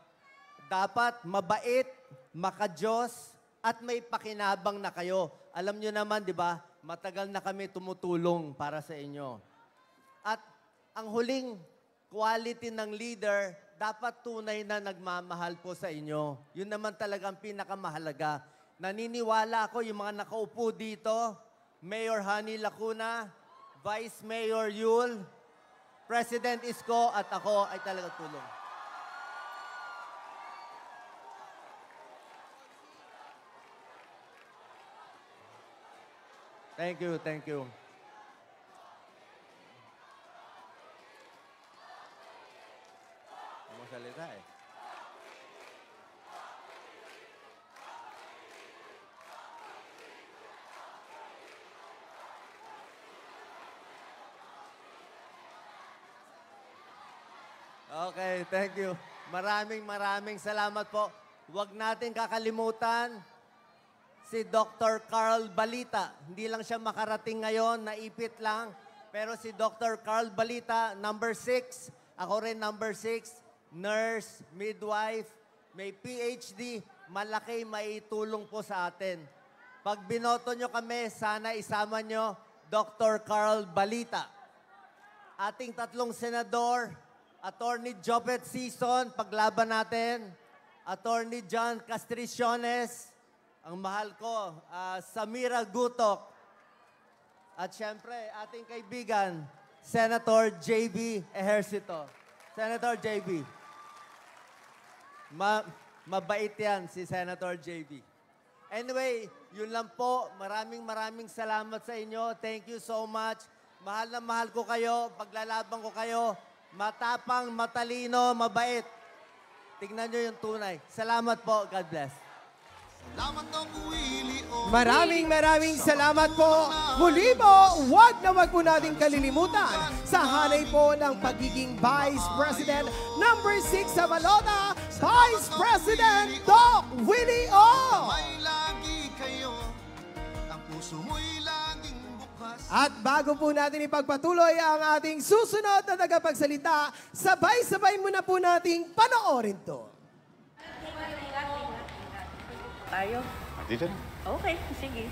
Dapat mabait, makajos, at may pakinabang na kayo. Alam nyo naman, di ba? Matagal na kami tumutulong para sa inyo. At ang huling quality ng leader, dapat tunay na nagmamahal po sa inyo. Yun naman talagang pinakamahalaga. Naniniwala ako yung mga nakaupo dito, Mayor Hani Lacuna, Vice Mayor Yul, President Isko at ako ay talaga tulong. Thank you, thank you. Mo salita eh. Okay, thank you. Maraming maraming salamat po. Huwag natin kakalimutan si Dr. Carl Balita. Hindi lang siya makarating ngayon, naipit lang. Pero si Dr. Carl Balita, number six. Ako rin number six. Nurse, midwife, may PhD. Malaki maitulong po sa atin. Pag binoto nyo kami, sana isama nyo Dr. Carl Balita. Ating tatlong senador, Attorney Jopet Season, paglaban natin. Attorney John Castriciones, ang mahal ko, ah, Samira Gutok. At syempre, ating kaibigan, Senator J.B. Ejercito. Senator J.B. Ma mabait yan si Senator J.B. Anyway, yun lang po. Maraming maraming salamat sa inyo. Thank you so much. Mahal na mahal ko kayo. Paglalaban ko kayo. Matapang, matalino, mabait. Tignan nyo yung tunay. Salamat po. God bless. Maraming maraming salamat po. Muli po, huwag na wag po natin kalilimutan sa hanay po ng pagiging Vice President number 6 sa Balota, Vice President Doc Willie O. At bago po natin ipagpatuloy ang ating susunod na tagapagsalita, sabay-sabay muna po nating panoorin to. Tayo? Dito na. Okay, sige.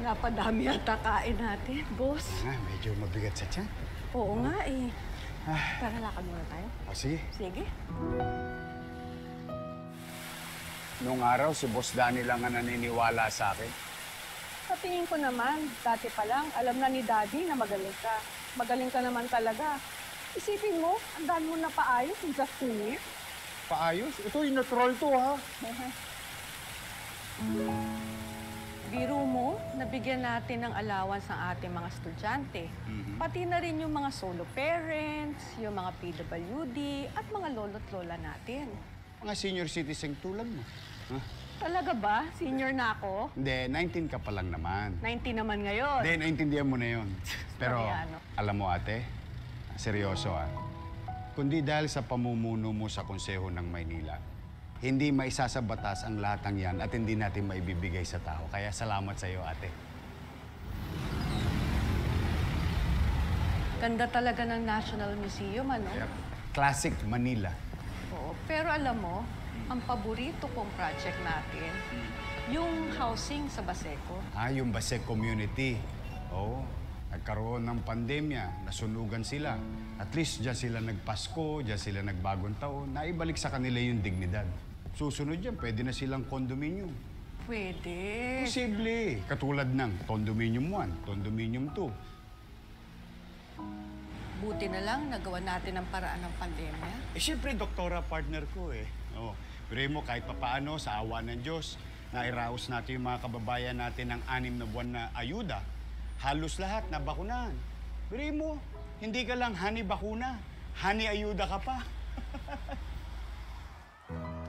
Napadami yata kain natin, boss. Ah, medyo mabigat sa tiyan. Oo nga eh. Tara, lakad muna tayo. O sige. Sige. Nung araw, si Boss Danny lang ang naniniwala sa akin. Sa tingin ko naman, dati pa lang, alam na ni Daddy na magaling ka. Magaling ka naman talaga. Isipin mo, ang dami mo na paayos in just two years. Paayos? Ito, yung natural to, ha? Biro mo, nabigyan natin ng allowance ang ating mga estudyante. Pati na rin yung mga solo parents, yung mga PWD, at mga lolo't lola natin. Mga senior citizen tulad mo. Ha? Talaga ba? Senior na ako? Hindi, 19 ka pa lang naman. 90 naman ngayon. Hindi, naintindihan mo na yun. *laughs* Pero, Mariano. alam mo ate, seryoso ah. Kundi dahil sa pamumuno mo sa Konseho ng Maynila, hindi maisasabatas ang latang yan at hindi natin maibibigay sa tao. Kaya salamat sa iyo, ate. Ganda talaga ng National Museum, ano? Classic Manila. Oo. Pero alam mo, ang paborito kong project natin, yung housing sa Baseco. Ah, yung Basek community. Oo. Nagkaroon ng pandemya, nasunugan sila. At least dyan sila nagpasko, dyan sila nagbagong taon. Naibalik sa kanila yung dignidad. Susunod yan, pwede na silang condominium. Pwede. Posible. Katulad ng condominium 1, condominium 2. Buti na lang nagawa natin ang paraan ng pandemya. Eh, siyempre, doktora partner ko eh. Oo. Pero mo, kahit papaano, sa awa ng Diyos, nairaos natin yung mga kababayan natin ng anim na buwan na ayuda. Halos lahat na bakunahan. Pero mo, hindi ka lang hani bakuna, hani ayuda ka pa. *laughs*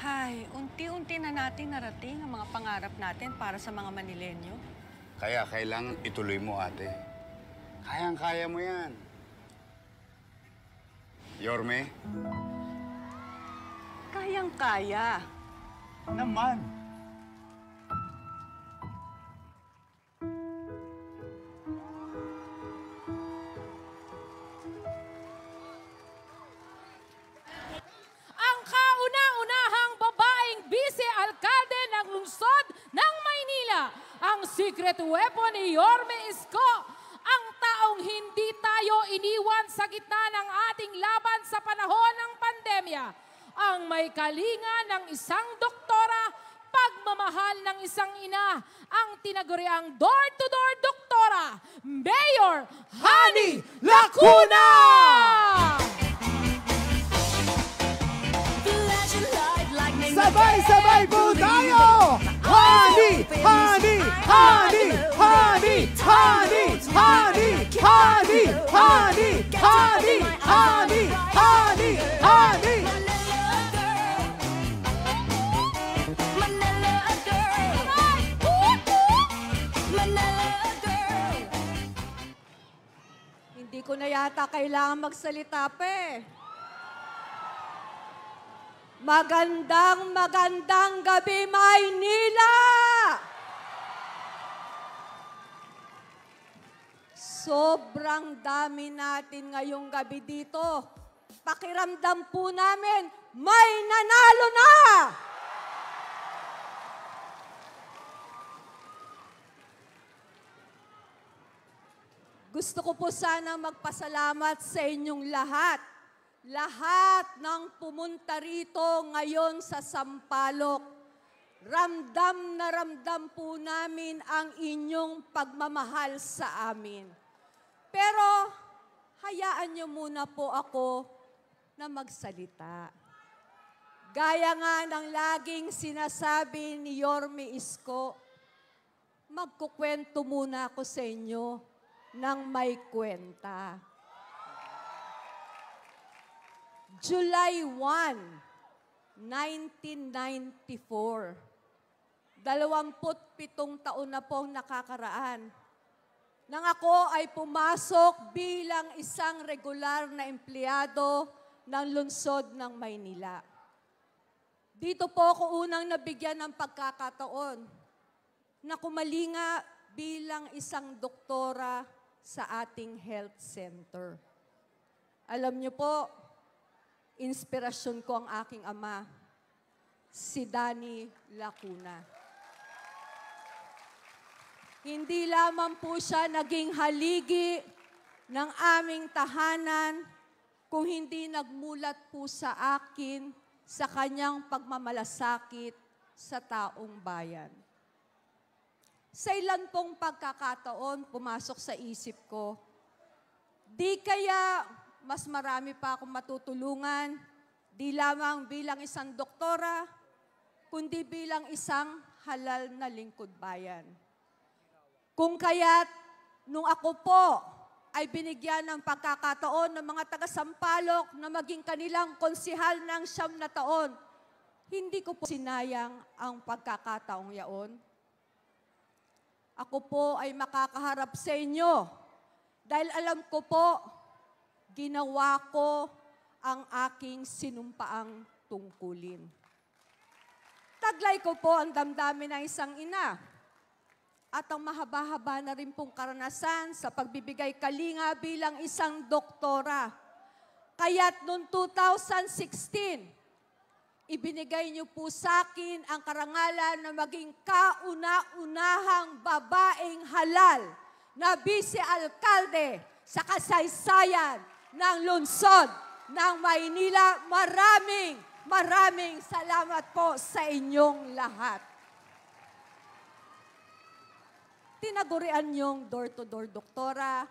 Hay, unti-unti na natin narating ang mga pangarap natin para sa mga Manilenyo. Kaya kailangan ituloy mo, ate. Kayang-kaya mo yan. Yorme? Kayang-kaya. Naman. Kauna-unahang babaeng vice-alkalde ng lungsod ng Maynila, ang secret weapon ni Yorme Isko, ang taong hindi tayo iniwan sa gitna ng ating laban sa panahon ng pandemya, ang may kalinga ng isang doktora, pagmamahal ng isang ina, ang tinaguriang door-to-door doktora, Mayor Hani Lacuna! Sabay-sabay po tayo! Honey! Honey! Honey! Honey! Honey! Honey! Honey! Honey! Honey! Honey! Honey! Honey! Hindi ko na yata kailangan magsalita pa eh. Magandang magandang gabi, Maynila! Sobrang dami natin ngayong gabi dito. Pakiramdam po namin, may nanalo na! Gusto ko po sana magpasalamat sa inyong lahat. Lahat ng pumunta rito ngayon sa Sampalok. Ramdam na ramdam po namin ang inyong pagmamahal sa amin. Pero hayaan niyo muna po ako na magsalita. Gaya nga ng laging sinasabi ni Yorme Isko, magkukwento muna ako sa inyo ng may kwenta. July 1, 1994. Dalawamput pitong taon na pong nakakaraan. Nang ako ay pumasok bilang isang regular na empleyado ng lungsod ng Maynila. Dito po ako unang nabigyan ng pagkakataon na kumalinga bilang isang doktora sa ating health center. Alam niyo po, inspirasyon ko ang aking ama, si Danny Lacuna. Hindi lamang po siya naging haligi ng aming tahanan, kung hindi nagmulat po sa akin sa kanyang pagmamalasakit sa taong bayan. Sa ilan pong pagkakataon, pumasok sa isip ko, di kaya mas marami pa akong matutulungan, di lamang bilang isang doktora, kundi bilang isang halal na lingkod bayan. Kung kaya't nung ako po ay binigyan ng pagkakataon ng mga taga-Sampalok na maging kanilang konsihal ng siyam na taon, hindi ko po sinayang ang pagkakataong yaon. Ako po ay makakaharap sa inyo dahil alam ko po, ginawa ko ang aking sinumpaang tungkulin. Taglay ko po ang damdamin ng isang ina at ang mahaba-haba na rin pong karanasan sa pagbibigay kalinga bilang isang doktora. Kaya't noong 2016, ibinigay niyo po sa akin ang karangalan na maging kauna-unahang babaeng halal na vice-alkalde sa kasaysayan ng lungsod ng Maynila. Maraming, maraming salamat po sa inyong lahat. Tinagurian niyong door-to-door doktora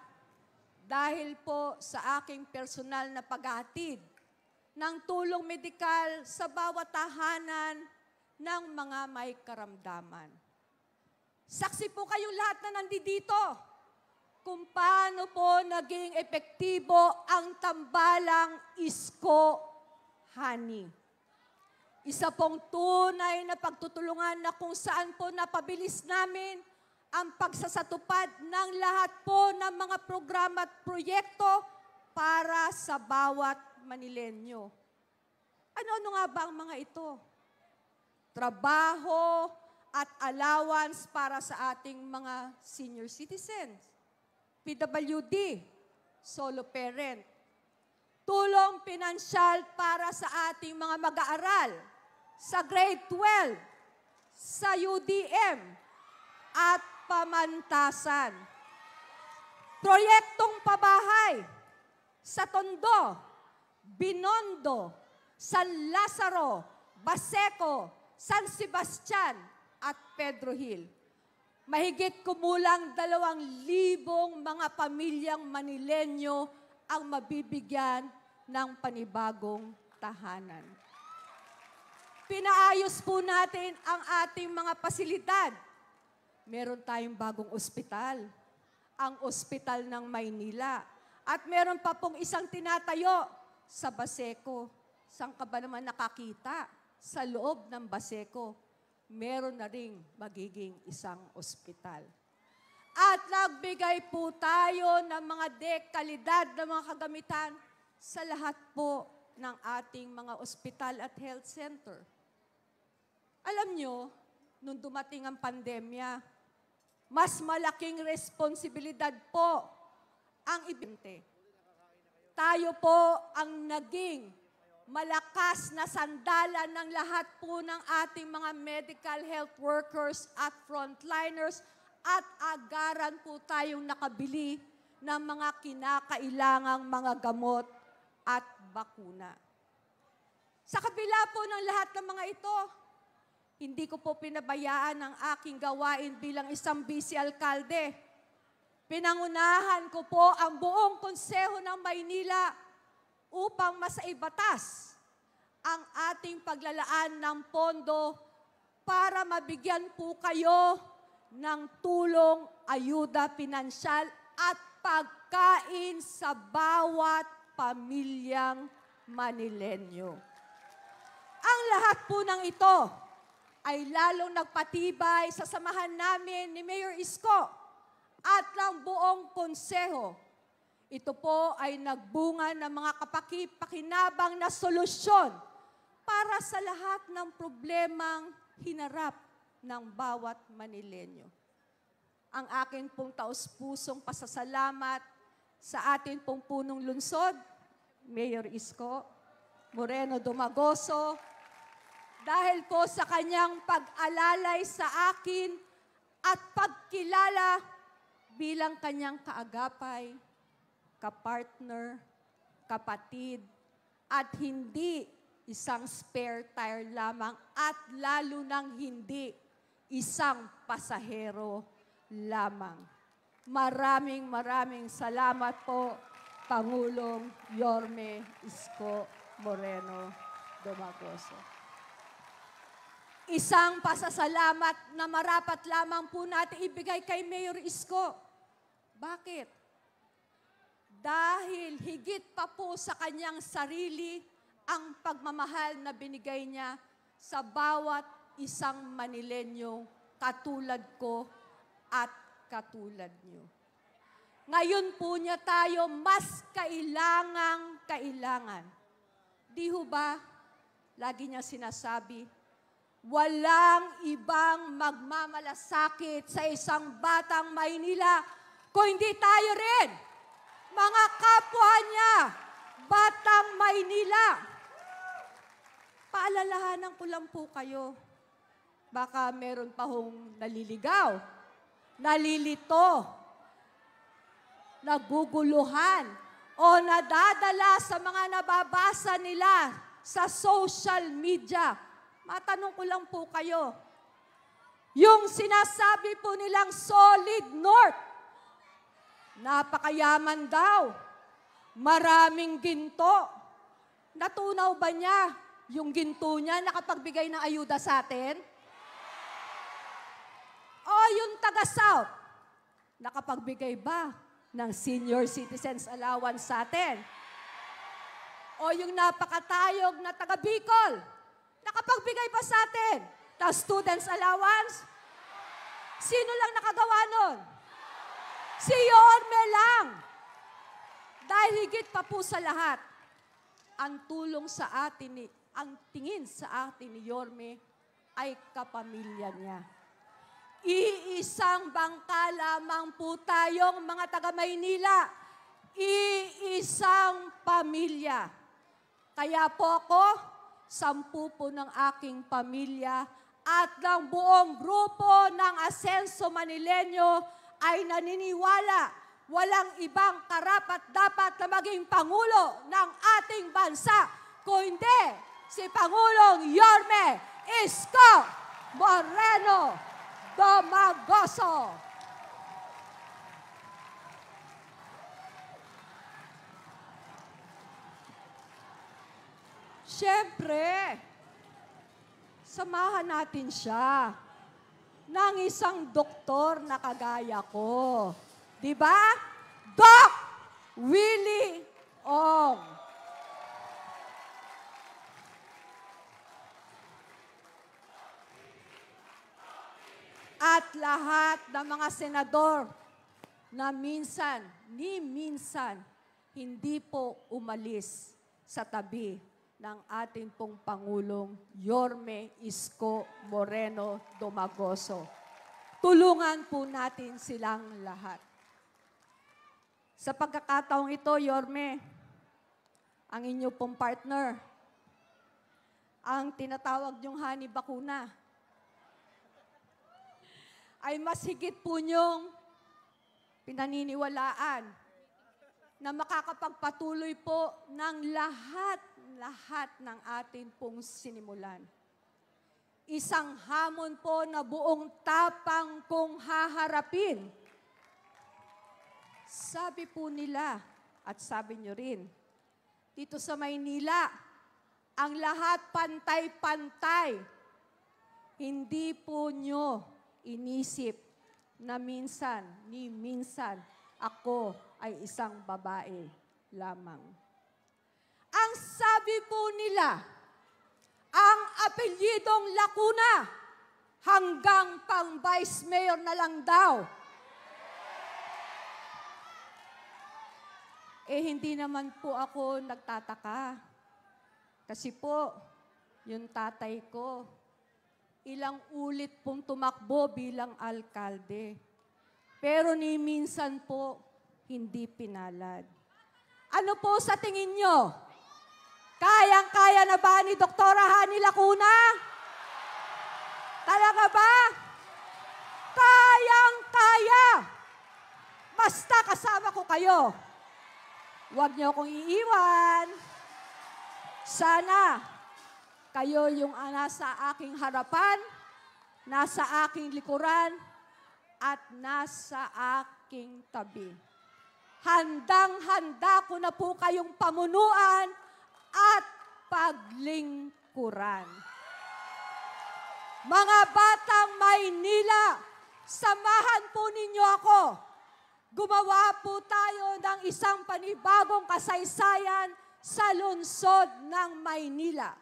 dahil po sa aking personal na paghatid ng tulong medikal sa bawat tahanan ng mga may karamdaman. Saksi po kayong lahat na nandito kung paano po naging epektibo ang tambalang isko honey. Isa pong tunay na pagtutulungan na kung saan po napabilis namin ang pagsasatupad ng lahat po ng mga programa at proyekto para sa bawat Manilenyo. Ano-ano nga ba ang mga ito? Trabaho at allowance para sa ating mga senior citizens. PWD, solo parent. Tulong pinansyal para sa ating mga mag-aaral sa grade 12, sa UDM, at pamantasan. Proyektong pabahay sa Tondo, Binondo, San Lazaro, Baseco, San Sebastian, at Pedro Hill. Mahigit kumulang dalawang libong mga pamilyang Manilenyo ang mabibigyan ng panibagong tahanan. Pinaayos po natin ang ating mga pasilidad. Meron tayong bagong ospital, ang Ospital ng Maynila. At meron pa pong isang tinatayo sa Baseco. Saan ka ba naman nakakita? Sa loob ng Baseco, meron na ring magiging isang ospital. At nagbigay po tayo ng mga dekalidad ng mga kagamitan sa lahat po ng ating mga ospital at health center. Alam nyo, nung dumating ang pandemya, mas malaking responsibilidad po ang ibinte. Tayo po ang naging malakas na sandalan ng lahat po ng ating mga medical health workers at frontliners at agaran po tayong nakabili ng mga kinakailangang mga gamot at bakuna. Sa kabila po ng lahat ng mga ito, hindi ko po pinabayaan ang aking gawain bilang isang vice-alkalde. Pinangunahan ko po ang buong konseho ng Maynila upang masaibatas ang ating paglalaan ng pondo para mabigyan po kayo ng tulong, ayuda pinansyal at pagkain sa bawat pamilyang Manilenyo. Ang lahat po ng ito ay lalong nagpatibay sa samahan namin ni Mayor Isko at ng buong konseho. Ito po ay nagbunga ng mga kapaki-pakinabang na solusyon para sa lahat ng problemang hinarap ng bawat Manilenyo. Ang akin pong taus-pusong pasasalamat sa atin pong punong lungsod, Mayor Isko, Moreno Dumagoso, dahil po sa kanyang pag-alalay sa akin at pagkilala bilang kanyang kaagapay, kapartner, kapatid, at hindi isang spare tire lamang at lalo nang hindi isang pasahero lamang. Maraming maraming salamat po, Pangulong Yorme Isko Moreno Domagoso. Isang pasasalamat na marapat lamang po natin ibigay kay Mayor Isko. Bakit? Dahil higit pa po sa kanyang sarili ang pagmamahal na binigay niya sa bawat isang Manilenyo katulad ko at katulad niyo. Ngayon po niya tayo mas kailangang kailangan. Di ho ba, lagi niya sinasabi, walang ibang magmamalasakit sa isang batang Maynila kung hindi tayo rin, mga kapwa niya, Batang Maynila, paalalahanan ko lang po kayo. Baka meron pa hong naliligaw, nalilito, naguguluhan, o nadadala sa mga nababasa nila sa social media. Matanong ko lang po kayo, yung sinasabi po nilang solid north, napakayaman daw, maraming ginto. Natunaw ba niya yung ginto niya nakapagbigay ng ayuda sa atin? O yung taga-South, nakapagbigay ba ng senior citizens allowance sa atin? O yung napakatayog na taga-Bicol, nakapagbigay ba sa atin ng students allowance? Sino lang nakagawa nun? Si Yorme lang. Dahil higit pa po sa lahat, ang tulong sa atin ni, ang tingin sa atin ni Yorme ay kapamilya niya. Iisang bangka lamang po tayong mga taga Maynila. Iisang pamilya. Kaya po ako, sampu po ng aking pamilya at ng buong grupo ng Asenso Manileño ay naniniwala walang ibang karapat dapat na maging Pangulo ng ating bansa kundi si Pangulong Yorme Isko Moreno Domagoso. Siyempre, samahan natin siya ng isang doktor na kagaya ko. Di ba? Doc Willie Ong. At lahat ng mga senador na minsan, ni minsan, hindi po umalis sa tabi ng ating pong Pangulong Yorme Isko Moreno Domagoso. Tulungan po natin silang lahat. Sa pagkakataong ito, Yorme, ang inyo pong partner, ang tinatawag niyong honey bakuna, ay mas higit po niyong pinaniniwalaan na makakapagpatuloy po ng lahat, lahat ng atin pong sinimulan. Isang hamon po na buong tapang kong haharapin. Sabi po nila, at sabi nyo rin, dito sa Maynila, ang lahat pantay-pantay. Hindi po nyo inisip na minsan, ni minsan, ako ay isang babae lamang. Ang sabi po nila, ang apelyidong Lacuna hanggang pang vice mayor na lang daw. Eh hindi naman po ako nagtataka. Kasi po, yung tatay ko, ilang ulit pong tumakbo bilang alkalde. Pero ni minsan po, hindi pinalad. Ano po sa tingin nyo? Kayang-kaya na ba ni Doktora Hani Lacuna? Talaga ba? Kayang-kaya. Basta kasama ko kayo. Huwag niyo akong iiwan. Sana kayo yung ah, nasa aking harapan, nasa aking likuran, at nasa aking tabi. Handang-handa ko na po kayong pamunuan at paglingkuran. Mga batang Maynila, samahan po ninyo ako. Gumawa po tayo ng isang panibagong kasaysayan sa lungsod ng Maynila.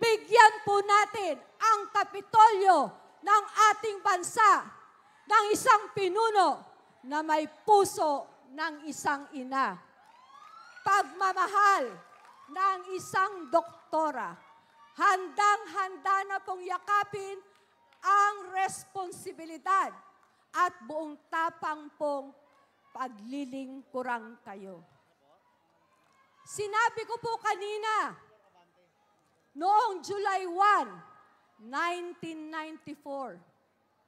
Bigyan po natin ang kapitolyo ng ating bansa ng isang pinuno na may puso ng isang ina. Pagmamahal ng isang doktora. Handang-handa na pong yakapin ang responsibilidad at buong tapang pong paglilingkurang kayo. Sinabi ko po kanina, noong July 1, 1994,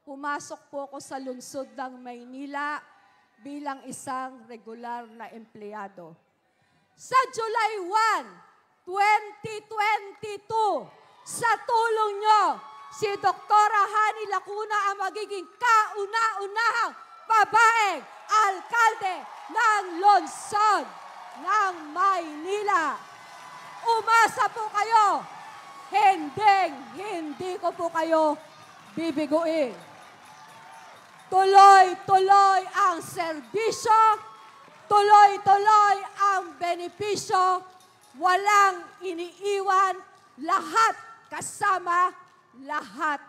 pumasok po ako sa lungsod ng Maynila bilang isang regular na empleyado. Sa July 1, 2022, sa tulong nyo, si Doktora Hani Lacuna ang magiging kauna-unahang babaeng alkalde ng lungsod ng Maynila. Umasa po kayo. Hindi, hindi ko po kayo bibiguin. Tuloy-tuloy ang serbisyo, tuloy-tuloy ang benepisyo, walang iniiwan, lahat kasama, lahat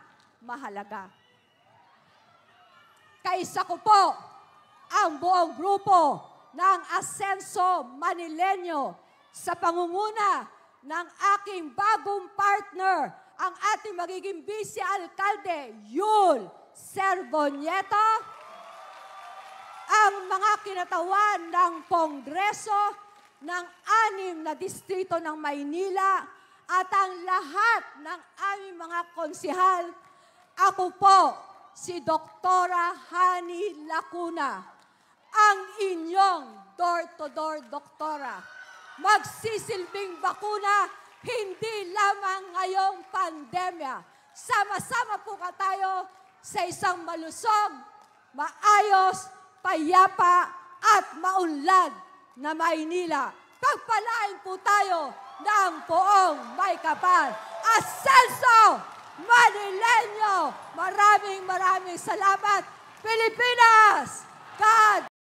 mahalaga. Kaisa ko po ang buong grupo ng Asenso Manilenyo sa pangunguna ng aking bagong partner, ang ating magiging vice-alkalde, Yul Servonieto, ang mga kinatawan ng Kongreso ng anim na distrito ng Maynila at ang lahat ng aming mga konsihal, ako po si Doktora Hani Lacuna, ang inyong door-to-door doktora. Magsisilbing bakuna, hindi lamang ngayong pandemya. Sama-sama po ka tayo sa isang malusog, maayos, payapa at maunlad na Maynila. Pagpalain po tayo ng poong may kapal. Asenso Manileño! Maraming maraming salamat, Pilipinas! God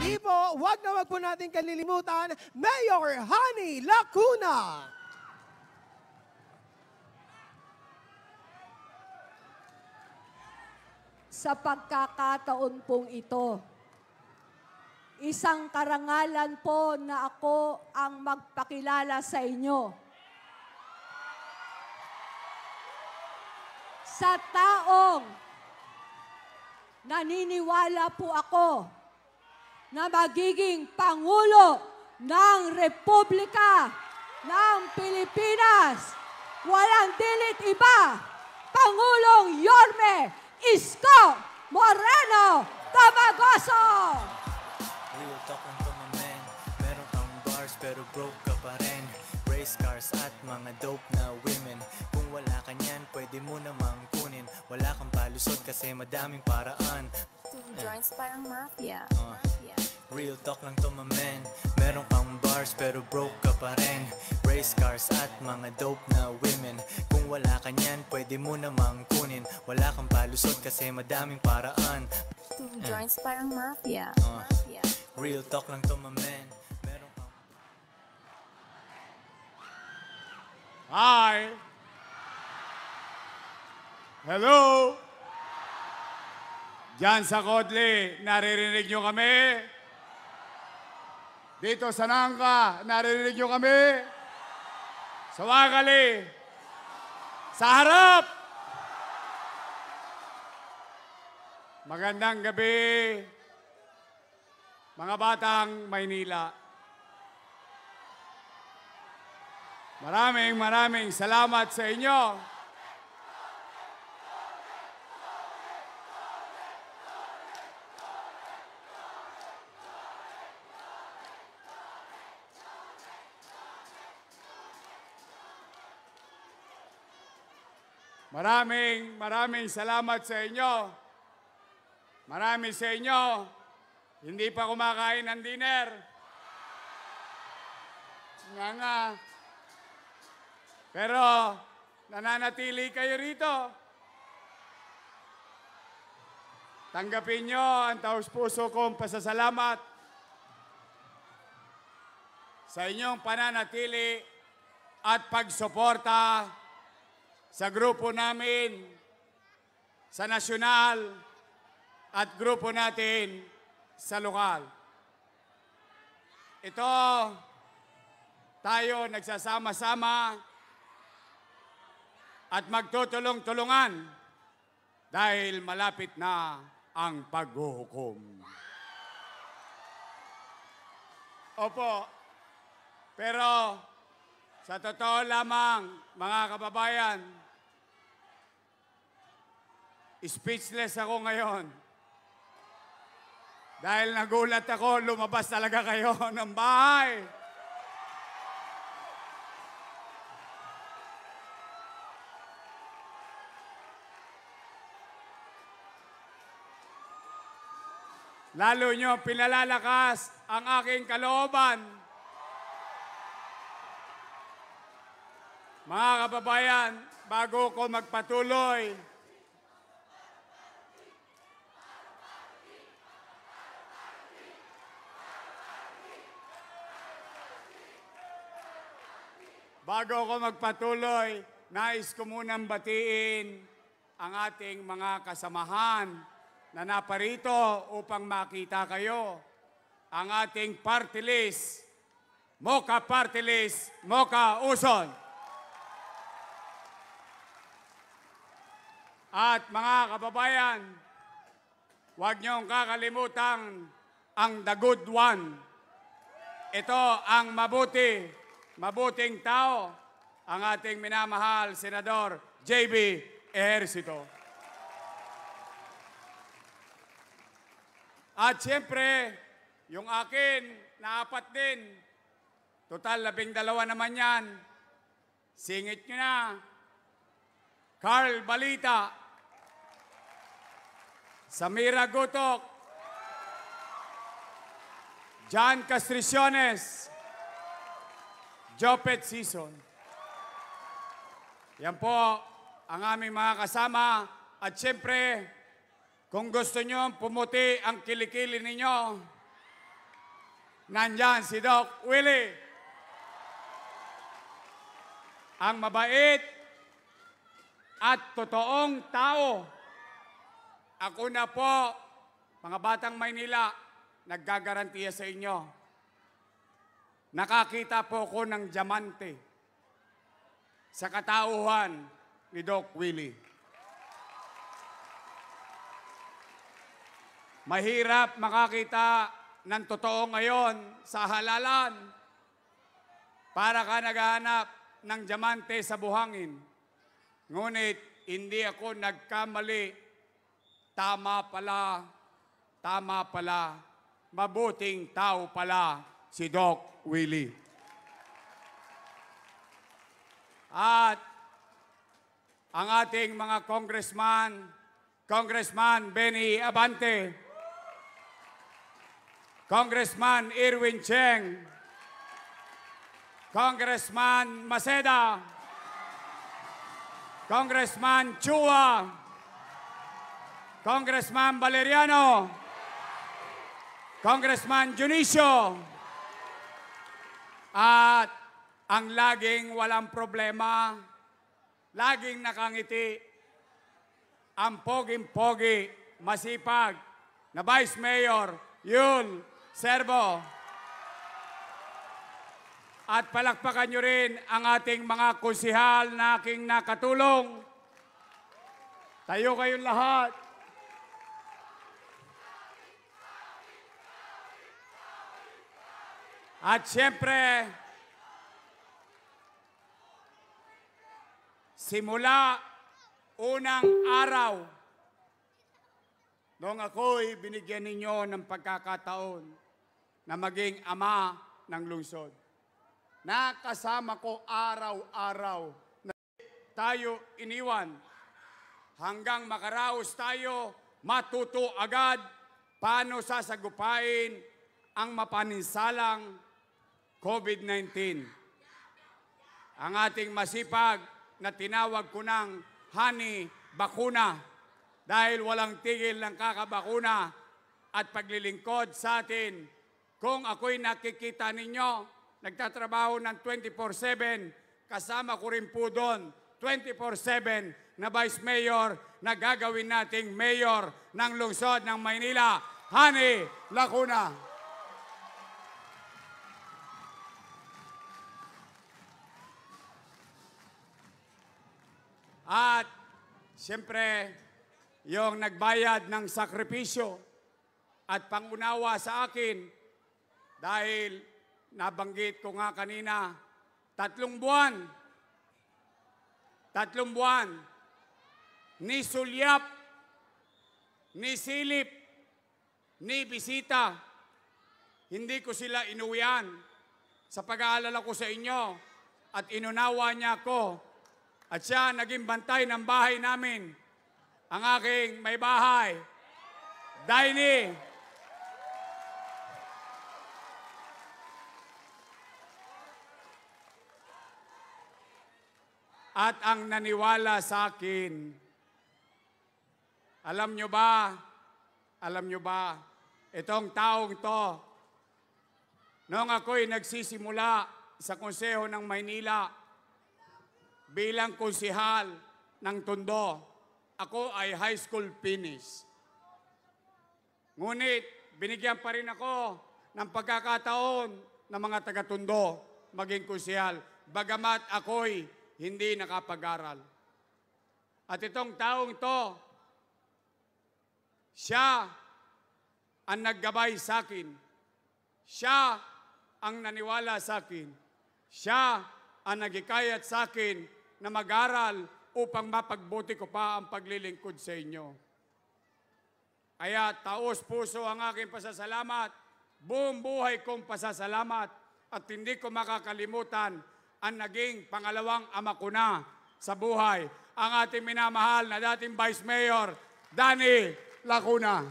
Muli po, wag na wag po natin kalilimutan, Mayor Hani Lacuna. sa pagkakataon pong ito. Isang karangalan po na ako ang magpakilala sa inyo. Sa taong naniniwala po ako na magiging Pangulo ng Republika ng Pilipinas. Walang dilit iba. Pangulong Yorme Isko Moreno Tabagoso. Real talk lang to my man Meron kang bars pero broke ka pa rin Race cars at mga dope na women Kung wala ka niyan, pwede mo namang kunin Wala kang palusot kasi madaming paraan Joints parang mafia. Uh, Real talk lang to my man. Meron kang bars pero broke ka pa rin. Race cars at mga dope na women. Kung wala ka niyan, pwede mo namang kunin. Wala kang palusot kasi madaming paraan. Two joints parang mafia. Uh, Real talk lang to my man. Meron kang Hi! Hello! Diyan sa Kodli, naririnig nyo kami? Dito sa Nangka, naririnig nyo kami? Sa Wakali? Sa harap! Magandang gabi, mga batang Maynila. Maraming maraming salamat sa inyo. Maraming maraming salamat sa inyo. Marami sa inyo, hindi pa kumakain ng dinner. Nga nga. Pero, nananatili kayo rito. Tanggapin nyo ang taus-puso kong pasasalamat sa inyong pananatili at pagsuporta sa grupo namin sa nasyonal at grupo natin sa lokal. Ito, tayo nagsasama-sama at magtutulong-tulungan dahil malapit na ang paghuhukom. Opo, pero sa totoo lamang, mga kababayan, speechless ako ngayon. Dahil nagulat ako, lumabas talaga kayo *laughs* ng bahay. Lalo nyo pinalalakas ang aking kalooban. Mga kababayan, bago ko magpatuloy, Bago ako magpatuloy, nais ko munang batiin ang ating mga kasamahan na naparito upang makita kayo. Ang ating party list, Moka Party List, Moka Uson. At mga kababayan, huwag niyong kakalimutan ang the good one. Ito ang mabuti, mabuting tao, ang ating minamahal Senador J.B. Ejercito. At siyempre, yung akin, na apat din. Total, labing dalawa naman yan. Singit nyo na. Carl Balita. Samira Gutok. John Castriciones. Jopet Season. Yan po ang aming mga kasama. At siyempre, kung gusto nyo pumuti ang kilikili ninyo, nandyan si Doc Willie. Ang mabait at totoong tao. Ako na po, mga batang Maynila, naggagarantiya sa inyo. Nakakita po ko ng diamante sa katauhan ni Doc Willie. Mahirap makakita ng totoo ngayon sa halalan para ka naghahanap ng diamante sa buhangin. Ngunit hindi ako nagkamali. Tama pala, tama pala, mabuting tao pala si Doc Willie. At ang ating mga congressman, Congressman Benny Abante, Congressman Irwin Cheng, Congressman Maceda, Congressman Chua, Congressman Valeriano, Congressman Junicio, at ang laging walang problema, laging nakangiti, ang poging-pogi, masipag, na Vice Mayor, Yul Servo. At palakpakan nyo rin ang ating mga kusihal na aking nakatulong. Tayo kayong lahat. At siyempre, simula unang araw, nung ako'y binigyan ninyo ng pagkakataon na maging ama ng lungsod. Nakasama ko araw-araw na tayo iniwan hanggang makaraos tayo, matuto agad paano sasagupain ang mapaninsalang COVID-19. Ang ating masipag na tinawag ko ng honey bakuna dahil walang tigil ng kakabakuna at paglilingkod sa atin. Kung ako'y nakikita ninyo, nagtatrabaho ng 24-7, kasama ko rin po doon 24-7 na Vice Mayor na gagawin nating Mayor ng lungsod ng Maynila, Hani Lacuna. At siyempre, yung nagbayad ng sakripisyo at pangunawa sa akin dahil nabanggit ko nga kanina, tatlong buwan, tatlong buwan, ni sulyap, ni silip, ni bisita, hindi ko sila inuwian. Sa pag-aalala ko sa inyo at inunawa niya ako at siya naging bantay ng bahay namin, ang aking may bahay, Daini. At ang naniwala sa akin, alam nyo ba, alam nyo ba, itong taong to, noong ako'y nagsisimula sa Konseho ng Maynila, bilang konsihal ng Tondo, ako ay high school finish. Ngunit, binigyan pa rin ako ng pagkakataon ng mga taga-Tondo maging konsihal, bagamat ako'y hindi nakapag-aral. At itong taong to, siya ang naggabay sa akin. Siya ang naniwala sa akin. Siya ang nagikayat sa akin na mag-aral upang mapagbuti ko pa ang paglilingkod sa inyo. Kaya taos puso ang aking pasasalamat, buong buhay kong pasasalamat at hindi ko makakalimutan ang naging pangalawang ama ko na sa buhay, ang ating minamahal na dating Vice Mayor, Danny Lacuna.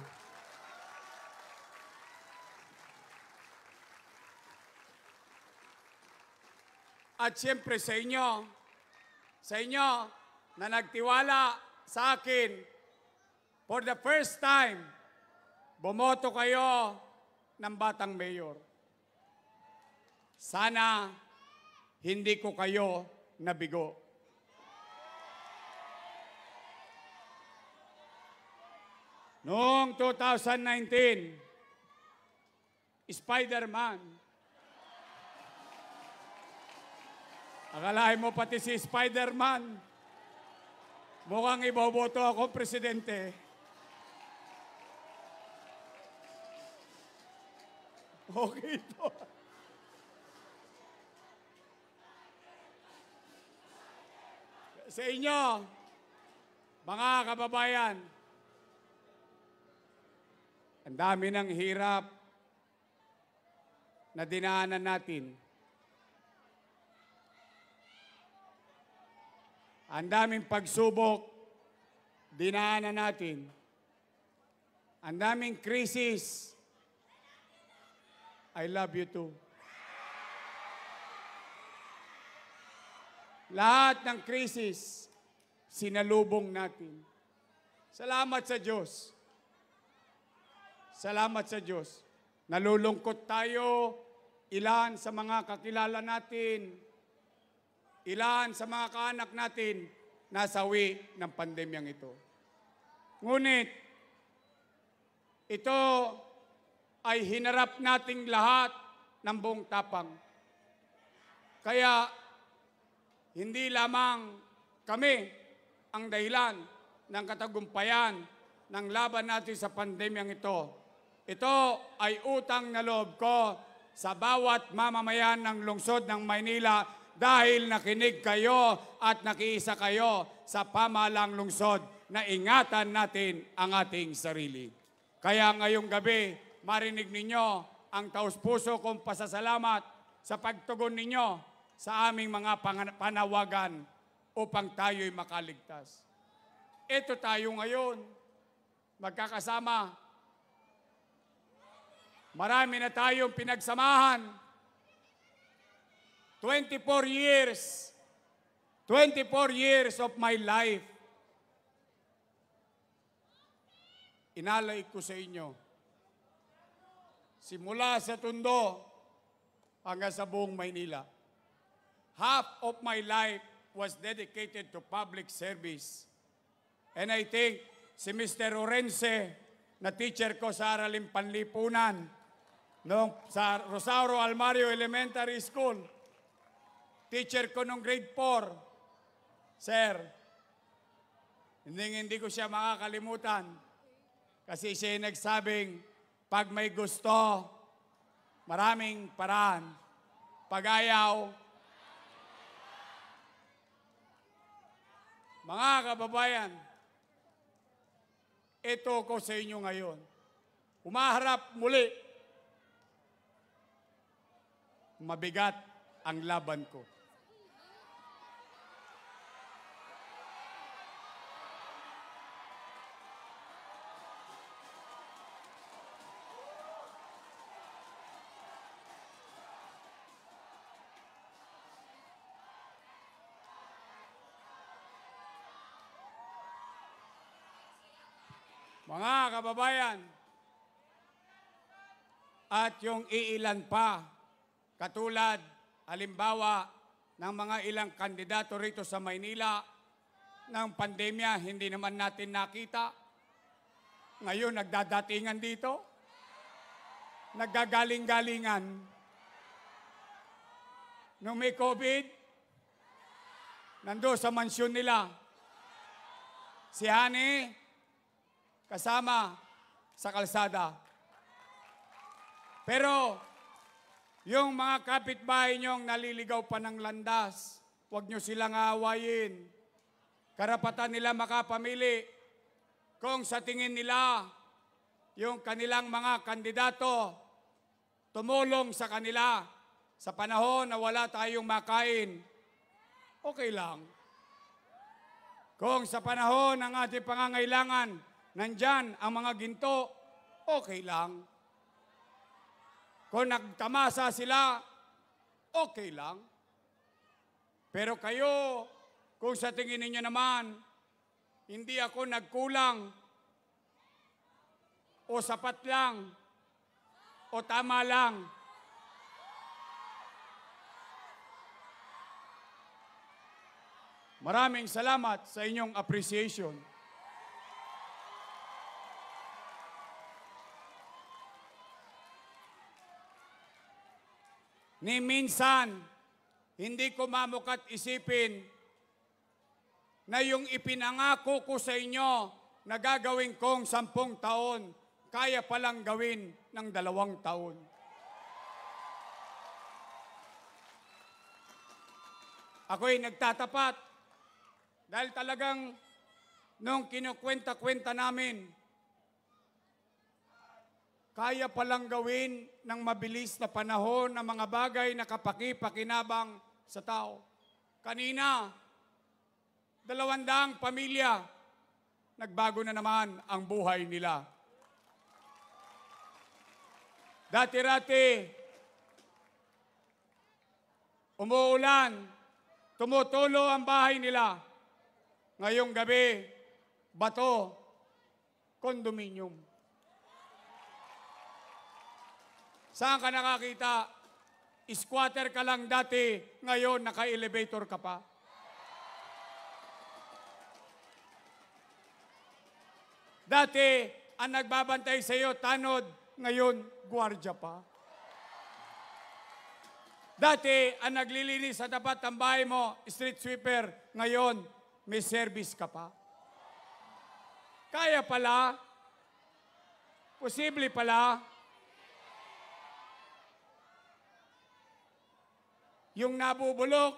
At siyempre sa inyo, sa inyo na nagtiwala sa akin, for the first time, bumoto kayo ng batang mayor. Sana hindi ko kayo nabigo. Noong 2019, Spider-Man, Akalain mo pati si Spider-Man. Mukhang iboboto ako presidente. Okay to. Sa inyo, mga kababayan, ang dami ng hirap na dinaanan natin. Ang daming pagsubok, dinaanan natin. Ang daming krisis. I love you too. Lahat ng krisis, sinalubong natin. Salamat sa Diyos. Salamat sa Diyos. Nalulungkot tayo, ilan sa mga kakilala natin, ilan sa mga kaanak natin nasawi ng pandemyang ito. Ngunit, ito ay hinarap nating lahat ng buong tapang. Kaya, hindi lamang kami ang dahilan ng katagumpayan ng laban natin sa pandemyang ito. Ito ay utang na loob ko sa bawat mamamayan ng lungsod ng Maynila dahil nakinig kayo at nakiisa kayo sa pamalang lungsod na ingatan natin ang ating sarili. Kaya ngayong gabi, marinig ninyo ang taus-puso kong pasasalamat sa pagtugon ninyo sa aming mga panawagan upang tayo'y makaligtas. Ito tayo ngayon, magkakasama. Marami na tayong pinagsamahan. 24 years. 24 years of my life. Inalay ko sa inyo. Simula sa Tondo hanggang sa buong Maynila. half of my life was dedicated to public service. And I think si Mr. Orense, na teacher ko sa Araling Panlipunan, no, sa Rosauro Almario Elementary School, teacher ko nung grade 4, Sir, hindi, hindi ko siya makakalimutan. Kasi siya yung nagsabing, pag may gusto, maraming paraan. Pag ayaw, mga kababayan, ito ko sa inyo ngayon. Umaharap muli. Mabigat ang laban ko. Kababayan, at yung iilan pa, katulad, halimbawa, ng mga ilang kandidato rito sa Maynila, ng pandemya, hindi naman natin nakita. Ngayon, nagdadatingan dito. Naggagaling-galingan. Nung may COVID, nando sa mansyon nila. Si Hani, kasama sa kalsada. Pero, yung mga kapitbahay niyong naliligaw pa ng landas, huwag niyo silang aawayin. Karapatan nila makapamili kung sa tingin nila yung kanilang mga kandidato tumulong sa kanila sa panahon na wala tayong makain, okay lang. Kung sa panahon ng ating pangangailangan, nandyan ang mga ginto, okay lang. Kung nagtamasa sila, okay lang. Pero kayo, kung sa tingin ninyo naman, hindi ako nagkulang, o sapat lang, o tama lang, Maraming salamat sa inyong appreciation. Ni minsan, hindi ko mamukat isipin na yung ipinangako ko sa inyo na gagawin kong sampung taon, kaya palang gawin ng dalawang taon. Ako'y nagtatapat dahil talagang nung kinukwenta-kwenta namin, kaya palang gawin ng mabilis na panahon ng mga bagay na kapaki-pakinabang sa tao. Kanina, dalawandang pamilya, nagbago na naman ang buhay nila. Dati-rati, umuulan, tumutulo ang bahay nila. Ngayong gabi, bato, kondominium. Saan ka nakakita? Squatter ka lang dati, ngayon naka-elevator ka pa. Dati, ang nagbabantay sa iyo, tanod, ngayon, gwardya pa. Dati, ang naglilinis sa tapat ng bahay mo, street sweeper, ngayon, may service ka pa. Kaya pala, posible pala, yung nabubulok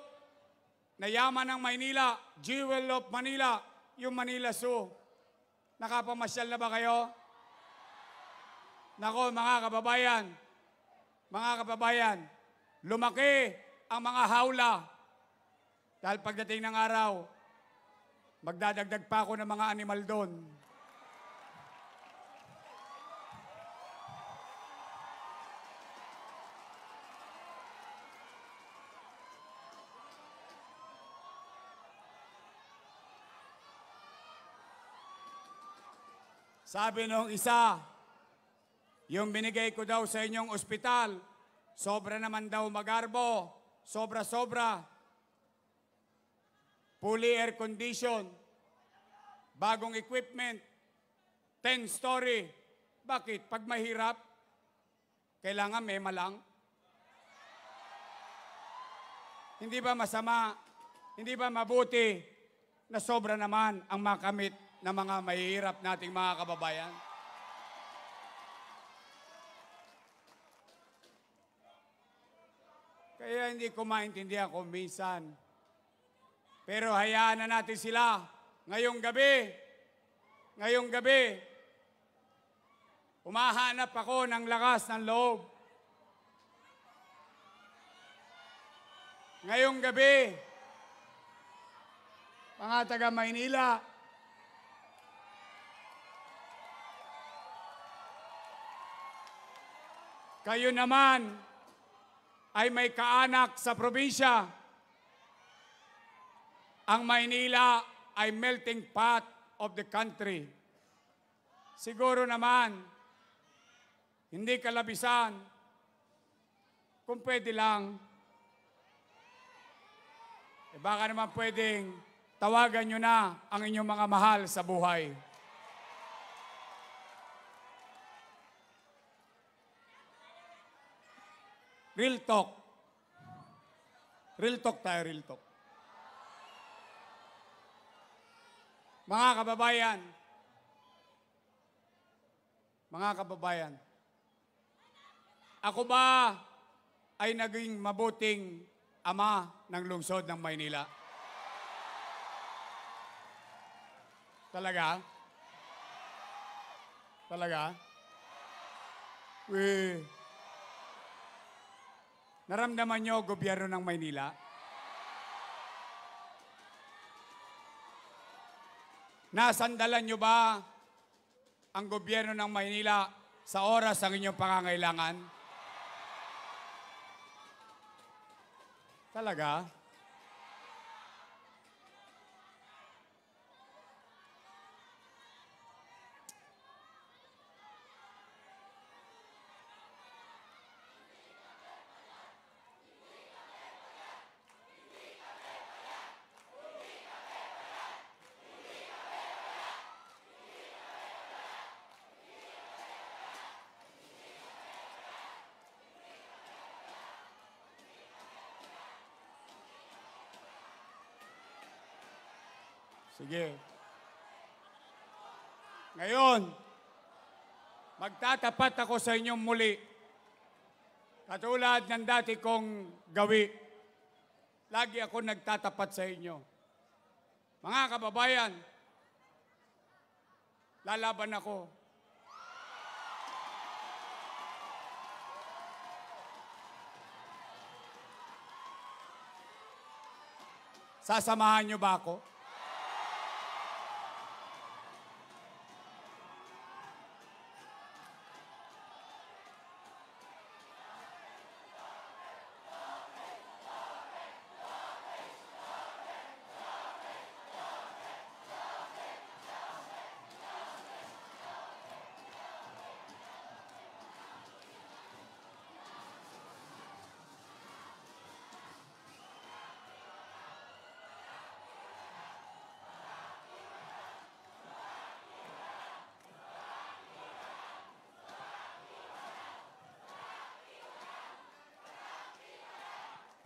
na yaman ng Maynila, jewel of Manila, yung Manila Zoo. Nakapamasyal na ba kayo? Nako mga kababayan, mga kababayan, lumaki ang mga hawla. Dahil pagdating ng araw, magdadagdag pa ako ng mga animal doon. Sabi nung isa, yung binigay ko daw sa inyong ospital, sobra naman daw magarbo, sobra-sobra. fully air condition, bagong equipment, 10 story. Bakit? Pag mahirap, kailangan may malang. Hindi ba masama? Hindi ba mabuti na sobra naman ang makamit ng mga mahihirap nating mga kababayan? Kaya hindi ko maintindihan kung minsan. Pero hayaan na natin sila ngayong gabi. Ngayong gabi, humahanap ako ng lakas ng loob. Ngayong gabi, mga taga Maynila, kayo naman ay may kaanak sa probinsya. Ang Maynila ay melting pot of the country. Siguro naman, hindi kalabisan, kung pwede lang, eh baka naman pwedeng tawagan nyo na ang inyong mga mahal sa buhay. Real talk. Real talk tayo, real talk. Mga kababayan, mga kababayan, ako ba ay naging mabuting ama ng lungsod ng Maynila? Talaga? Talaga? Weh. Naramdaman nyo gobyerno ng Maynila? Nasandalan nyo ba ang gobyerno ng Maynila sa oras ng inyong pangangailangan? Talaga? Sige. Ngayon, magtatapat ako sa inyong muli. Katulad ng dati kong gawi. Lagi ako nagtatapat sa inyo. Mga kababayan, lalaban ako. Sasamahan niyo ba ako?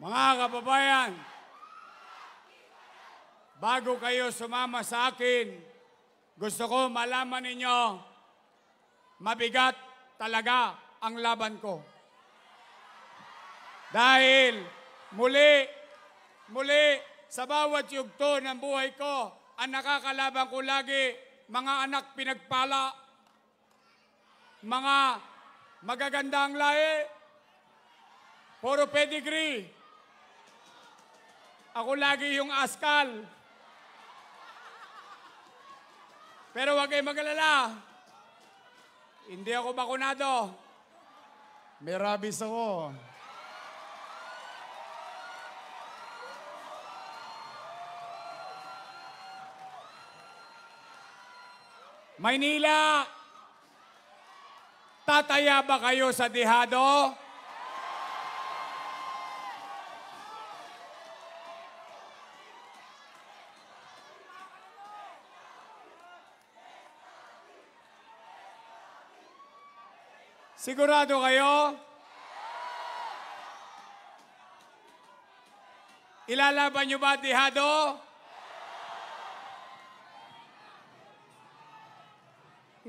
Mga kababayan, bago kayo sumama sa akin, gusto ko malaman ninyo, mabigat talaga ang laban ko. Dahil muli, muli, sa bawat yugto ng buhay ko, ang nakakalaban ko lagi, mga anak pinagpala, mga magagandang lahi, puro pedigree, ako lagi yung askal. Pero huwag kayong mag-alala. Hindi ako bakunado. May rabies ako. Maynila, tataya ba kayo sa dihado? Sigurado kayo? Ilalaban nyo ba, Dihado?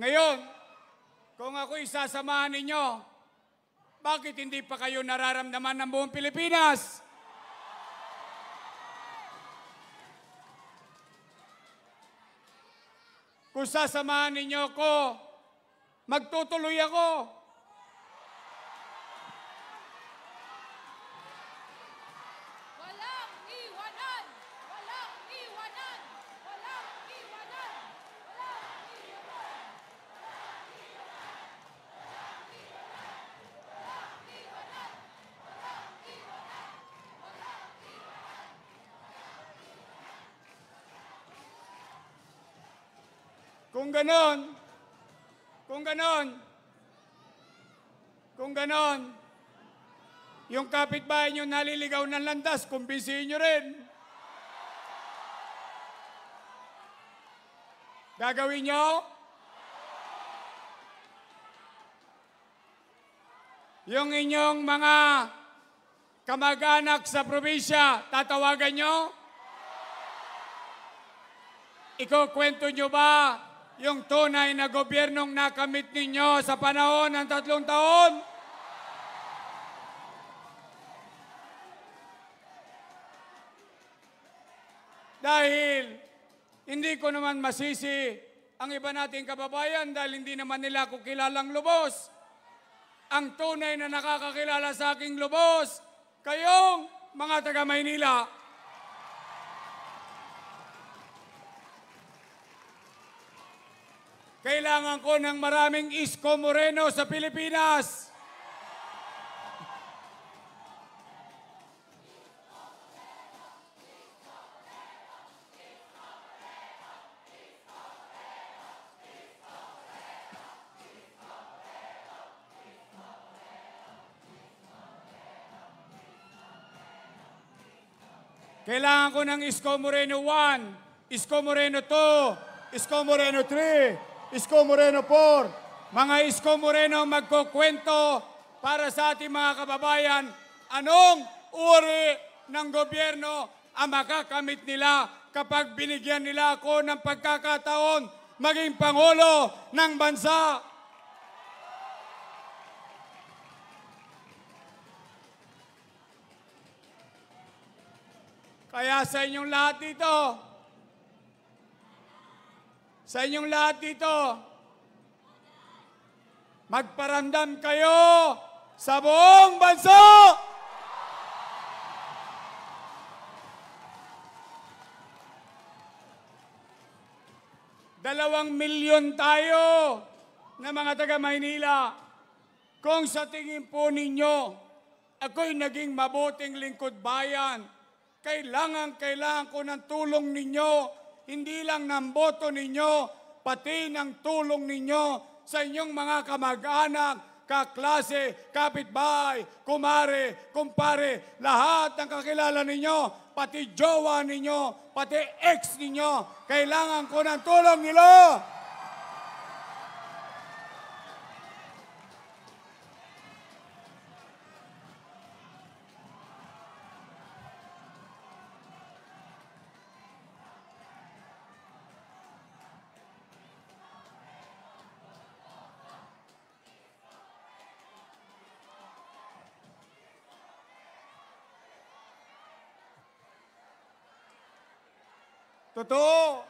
Ngayon, kung ako isasamahan ninyo, bakit hindi pa kayo nararamdaman ng buong Pilipinas? Kung sasamahan ninyo ako, magtutuloy ako. Walang iwanan! Walang iwanan! Walang iwanan! Kung ganon, kung ganon, kung ganon, yung kapitbahay nyo naliligaw ng landas, kumbinsihin nyo rin. Gagawin nyo? Yung inyong mga kamag-anak sa probinsya, tatawagan nyo? Ikukwento nyo ba yung tunay na gobyernong nakamit ninyo sa panahon ng tatlong taon? Dahil hindi ko naman masisi ang iba nating kababayan dahil hindi naman nila ako kilalang lubos. Ang tunay na nakakakilala sa aking lubos, kayong mga taga Kailangan ko ng maraming Isko Moreno sa Pilipinas. Kailangan ko ng Isko Moreno 1, Isko Moreno 2, Isko Moreno 3, Isko Moreno 4. Mga Isko Moreno magkukwento para sa ating mga kababayan anong uri ng gobyerno ang makakamit nila kapag binigyan nila ako ng pagkakataon maging Pangulo ng bansa. Kaya sa inyong lahat dito, sa inyong lahat dito, magparamdam kayo sa buong bansa! Dalawang milyon tayo na mga taga Maynila. Kung sa tingin po ninyo, ako'y naging mabuting lingkod bayan, kailangan, kailangan ko ng tulong ninyo, hindi lang ng boto ninyo, pati ng tulong ninyo sa inyong mga kamag-anak, kaklase, kapitbahay, kumare, kumpare, lahat ng kakilala ninyo, pati jowa ninyo, pati ex ninyo, kailangan ko ng tulong nila. Totoo.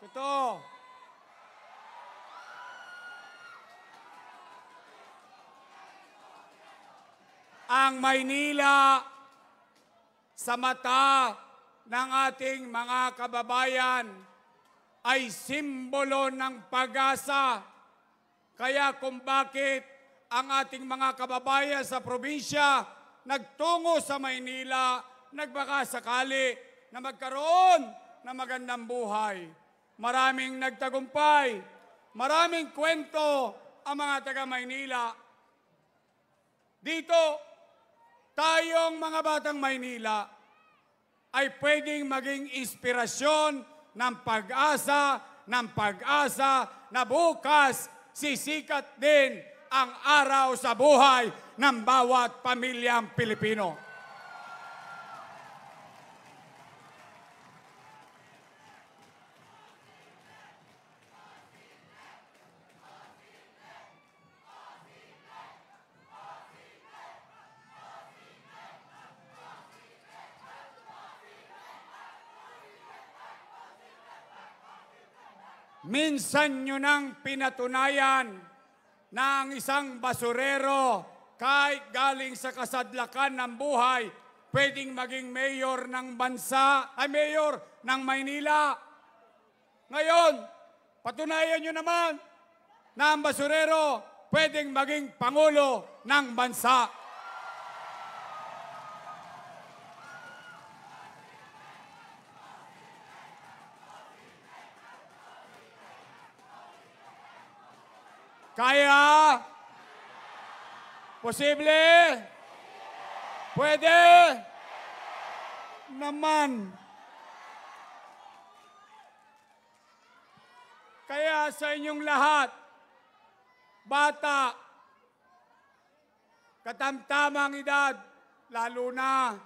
Totoo. Ang Maynila sa mata ng ating mga kababayan ay simbolo ng pag-asa. Kaya kung bakit ang ating mga kababayan sa probinsya nagtungo sa Maynila, nagbaka sakali na magkaroon ng magandang buhay. Maraming nagtagumpay, maraming kwento ang mga taga Maynila. Dito, tayong mga batang Maynila ay pwedeng maging inspirasyon ng pag-asa, ng pag-asa na bukas sisikat din ang araw sa buhay ng bawat pamilyang Pilipino. Minsan nyo nang pinatunayan na ang isang basurero, kahit galing sa kasadlakan ng buhay, pwedeng maging mayor ng bansa, ay mayor ng Maynila. Ngayon, patunayan nyo naman na ang basurero pwedeng maging pangulo ng bansa. Kaya? Posible? Pwede? Naman. Kaya sa inyong lahat, bata, katamtamang edad, lalo na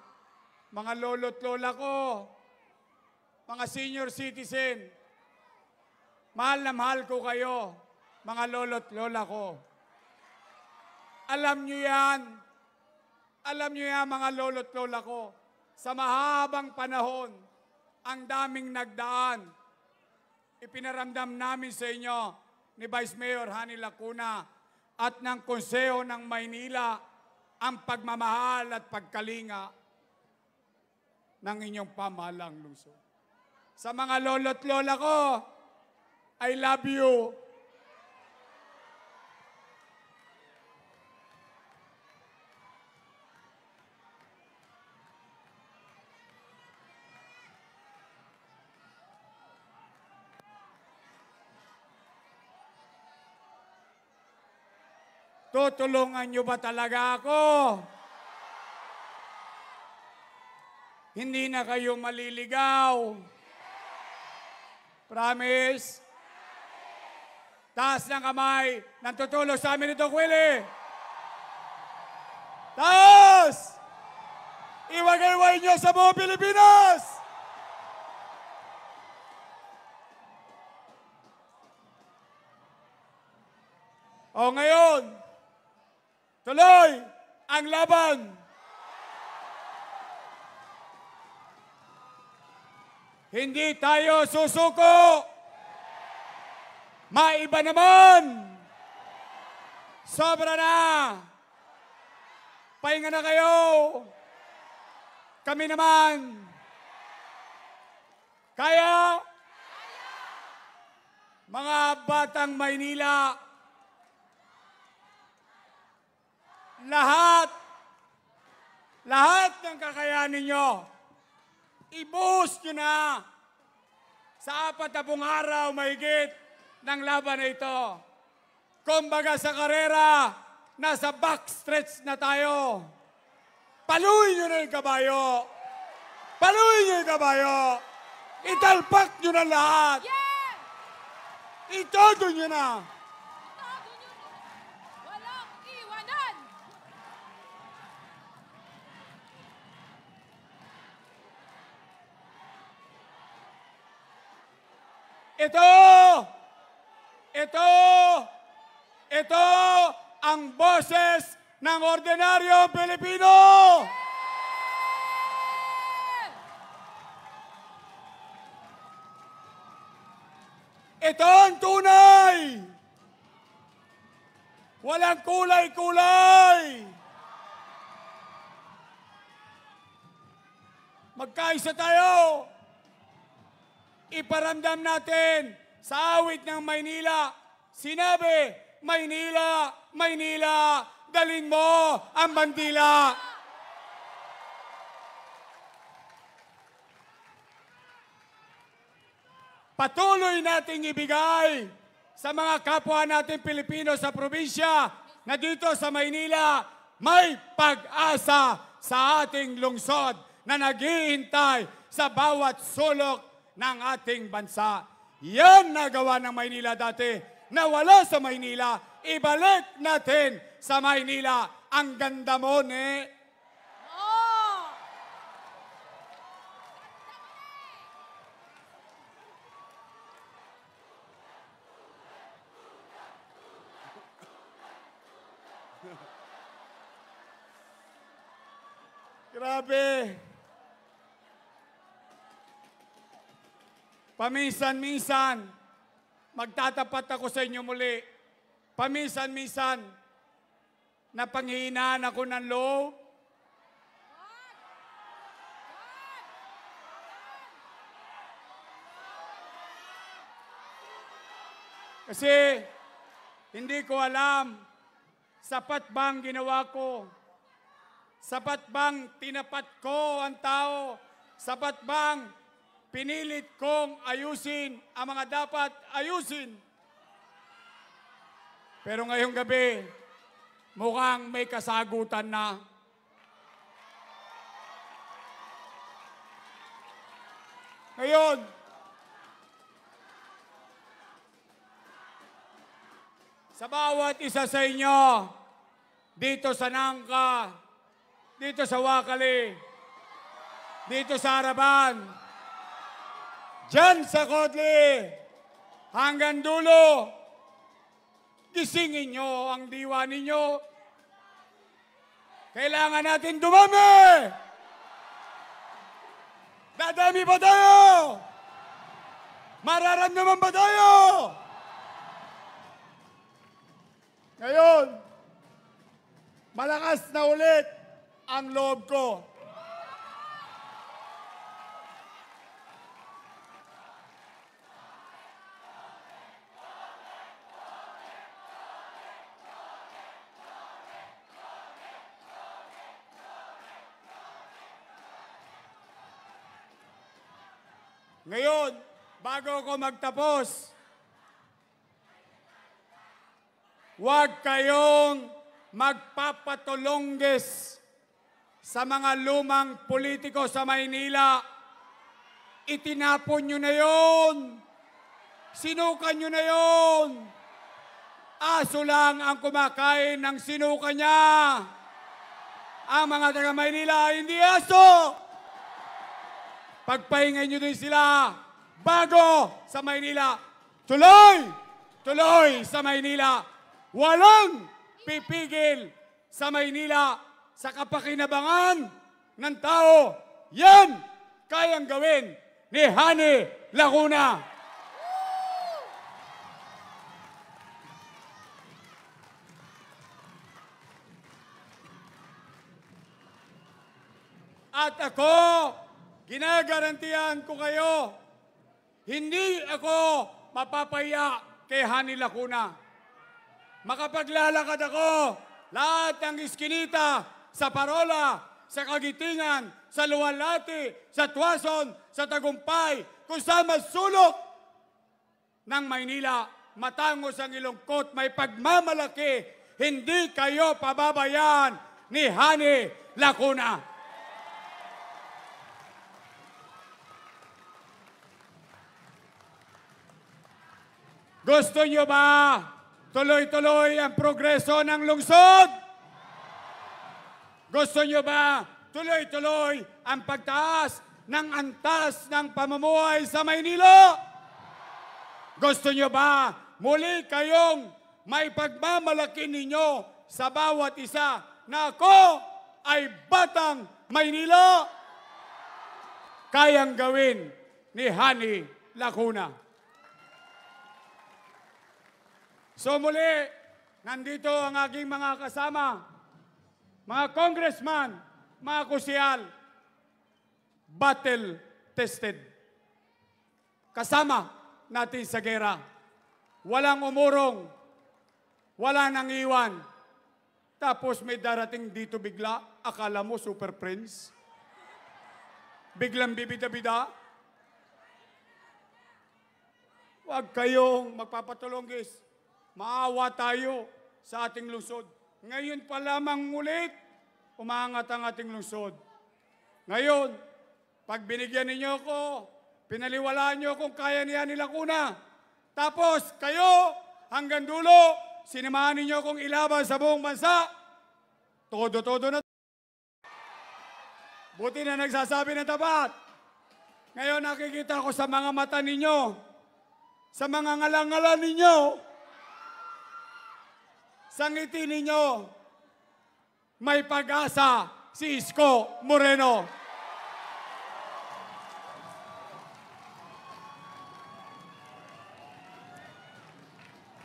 mga lolo't lola ko, mga senior citizen, mahal na mahal ko kayo, mga lolo't lola ko. Alam nyo yan, alam nyo yan mga lolo't lola ko, sa mahabang panahon, ang daming nagdaan, ipinaramdam namin sa inyo ni Vice Mayor Hani Lacuna at ng Konseho ng Maynila ang pagmamahal at pagkalinga ng inyong pamahalang lungsod. Sa mga lolo't lola ko, I love you. Tutulungan niyo ba talaga ako? Hindi na kayo maliligaw. Promise? Taas ng kamay ng tutulong sa amin ito, Willie. Taas! Iwagayway niyo sa buong Pilipinas! O ngayon, tuloy ang laban. Hindi tayo susuko. Maiba naman. Sobra na. Pahinga na kayo. Kami naman. Kaya, mga batang Maynila, lahat, lahat ng kakayanin nyo, ibuhos nyo na sa apat na pong araw mahigit ng laban na ito. Kumbaga sa karera, nasa backstretch na tayo. Paluin nyo na yung kabayo. Paluin nyo yung kabayo. Italpak nyo na lahat. Itodo nyo na. Walang iwanan! Ito! Ito! Ito ang boses ng ordinaryong Pilipino! Ito ang tunay! Walang kulay-kulay! Magkaisa tayo! Iparamdam natin sa awit ng Maynila. Sinabi, Maynila, Maynila, dalin mo ang bandila. Patuloy nating ibigay sa mga kapwa natin Pilipino sa probinsya na dito sa Maynila may pag-asa sa ating lungsod na naghihintay sa bawat sulok ng ating bansa. Yan nagawa ng Maynila dati. na wala sa Maynila, ibalik natin sa Maynila. Ang ganda mo, ne? Grabe. Paminsan-minsan, magtatapat ako sa inyo muli. Paminsan-minsan, napanghihinaan ako ng loob. Kasi hindi ko alam, sapat bang ginawa ko? Sapat bang tinapat ko ang tao? Sapat bang pinilit kong ayusin ang mga dapat ayusin? Pero ngayong gabi, mukhang may kasagutan na. Ngayon, sa bawat isa sa inyo, dito sa Nangka, dito sa Wakali, dito sa Araban, dyan sa Kodli, hanggang dulo, gisingin nyo ang diwa ninyo. Kailangan natin dumami! Dadami ba tayo? Mararamdaman ba tayo? Ngayon, malakas na ulit ang loob ko. Ngayon, bago ako magtapos, huwag kayong magpapatulongges sa mga lumang politiko sa Maynila. Itinapon nyo na yon. Sinukan nyo na yon. Aso lang ang kumakain ng sinuka niya. Ang mga taga Maynila, hindi aso. Pagpahingay nyo din sila bago sa Maynila. Tuloy! Tuloy sa Maynila. Walang pipigil sa Maynila sa kapakinabangan ng tao. Yan kayang gawin ni Hani Lacuna. At ako, ginagarantiyan ko kayo, hindi ako mapapaya kay Hani Lacuna. Makapaglalakad ako lahat ng iskinita sa Parola, sa Kagitingan, sa Luwalhati, sa Tuason, sa Tagumpay, kung saan masulok ng Maynila, matangos ang ilongkot, may pagmamalaki, hindi kayo pababayaan ni Hani Lacuna. Gusto nyo ba tuloy-tuloy ang progreso ng lungsod? Gusto nyo ba tuloy-tuloy ang pagtaas ng antas ng pamumuhay sa Maynila? Gusto nyo ba muli kayong may pagmamalaki ninyo sa bawat isa na ako ay batang Maynila? Kayang gawin ni Hani Lacuna. So muli, nandito ang aking mga kasama, mga congressman, mga kusyal, battle-tested. Kasama natin sa gera. Walang umurong, wala nang iwan. Tapos may darating dito bigla, akala mo super prince. Biglang bibida-bida. Huwag kayong magpapatulonggis. Maawa tayo sa ating lungsod. Ngayon pa lamang ulit, umangat ang ating lungsod. Ngayon, pag binigyan ninyo ko, pinaliwalaan nyo kung kaya niya nila kuna. Tapos kayo, hanggang dulo, sinamahan ninyo kong ilaban sa buong bansa. Todo-todo na. Buti na nagsasabi ng tapat. Ngayon nakikita ko sa mga mata ninyo, sa mga ngalangalan ninyo, sa ngiti ninyo, may pag-asa si Isko Moreno.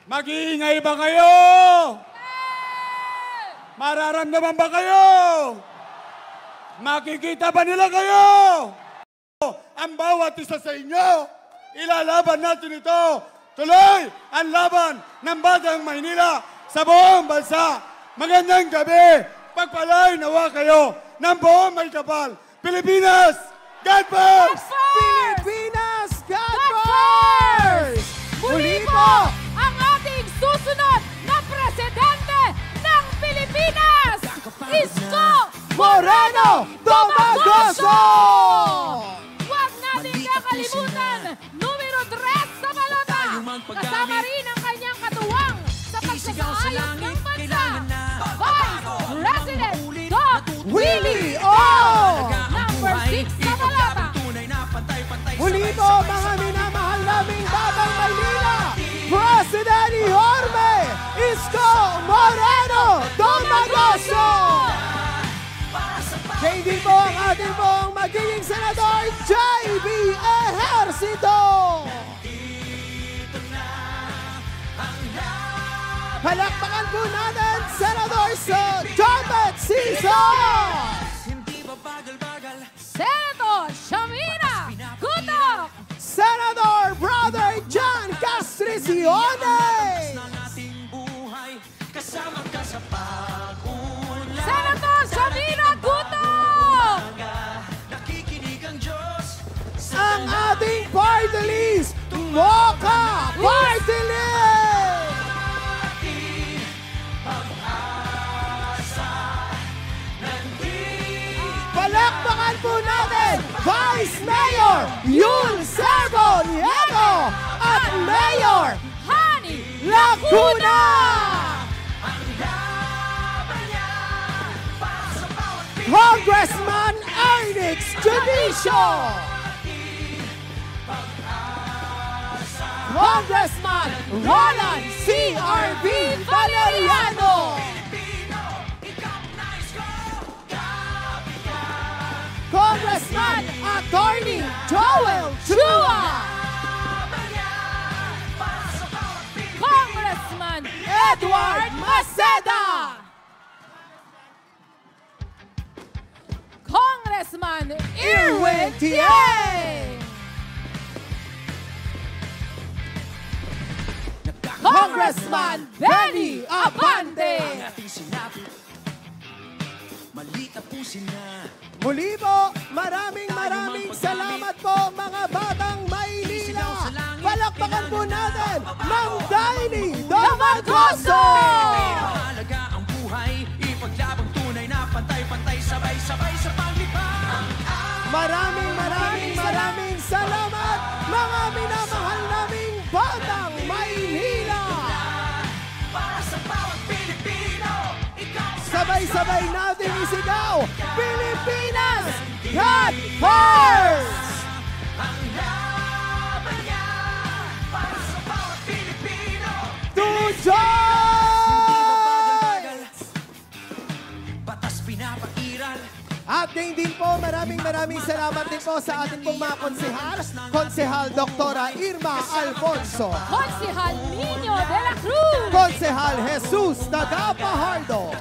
Mag-iingay ba kayo? Mararamdaman ba kayo? Makikita ba nila kayo? Ang bawat isa sa inyo, ilalaban natin ito. Tuloy ang laban ng Batang Maynila sa buong bansa. Magandang gabi. Pagpalay nawa kayo ng buong may kapal. Pilipinas, God first! Pilipinas, God first! Muli po ang ating susunod na presidente ng Pilipinas, Isko Moreno Domagoso! Huwag natin kakalimutan, numero 3 sa balota. Kasama rin pagsasaayos ng bansa. Vice President Doc Willie O! Number 6 sa balota. Muli po mga minamahal naming Batang Maynila, President Jorme Isko Moreno Domagoso! Din po ang ating pong magiging senador, J.B. Ejercito! Palakpakan po natin, Senador sa Jonathan Cesar! Senator Shamira Gutok. Senador Brother John Castricione! Senator Shamira Gutok. Ang ating party list, Mocha Party List! Palakpakan po natin, Vice Mayor Yul Servo Nieto at Mayor Hani Lacuna! Congressman Ernix Judisio! Congressman Roland C.R.B. Valeriano! Congressman Attorney Joel Chua! Congressman Edward Maceda! Congressman Irwin Irwin Tie! Tie. Congressman Benny Abante. Muli po, maraming maraming salamat po mga batang Maynila. Palakpakan po natin, Mang Daily Domagoso! Mahalaga ang buhay, ipaglabang tunay na pantay-pantay, sabay-sabay sa paglipad. Maraming maraming maraming salamat mga minamahal naming batang Sabay-sabay natin isigaw, Pilipinas, God first! ang laban niya. Para sa bawat Pilipino, To batas pinapairal. At din din po, maraming maraming salamat din po sa ating pong mga konsehal. Konsehal Doktora Irma Alfonso. Konsihal Nino de la Cruz. Konsehal Jesus Nagapahardo.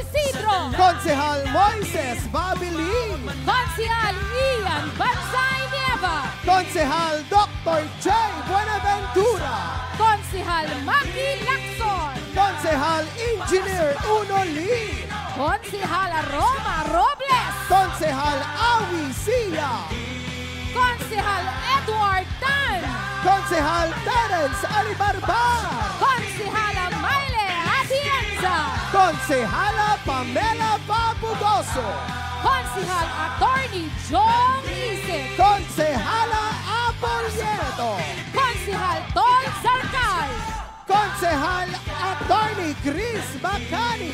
Isidro. Konsehal Moises Babilin. Konsihal Ian Bansay Nieva. Konsehal Dr. J. Buenaventura. Konsihal Maki Lacson. Konsehal Engineer Uno Lee. Konsihal Roma Robles. Konsehal Awi Sia. Konsihal Edward Tan. Konsehal Terence Alibarbar. Konsihala Mayle Atienza. Konsehala Pamela Papugoso. Konsihal Attorney John Isip. Konsehala Apol Nieto. Konsihal Tol Sarkar. Konsehal Attorney Chris Bacani.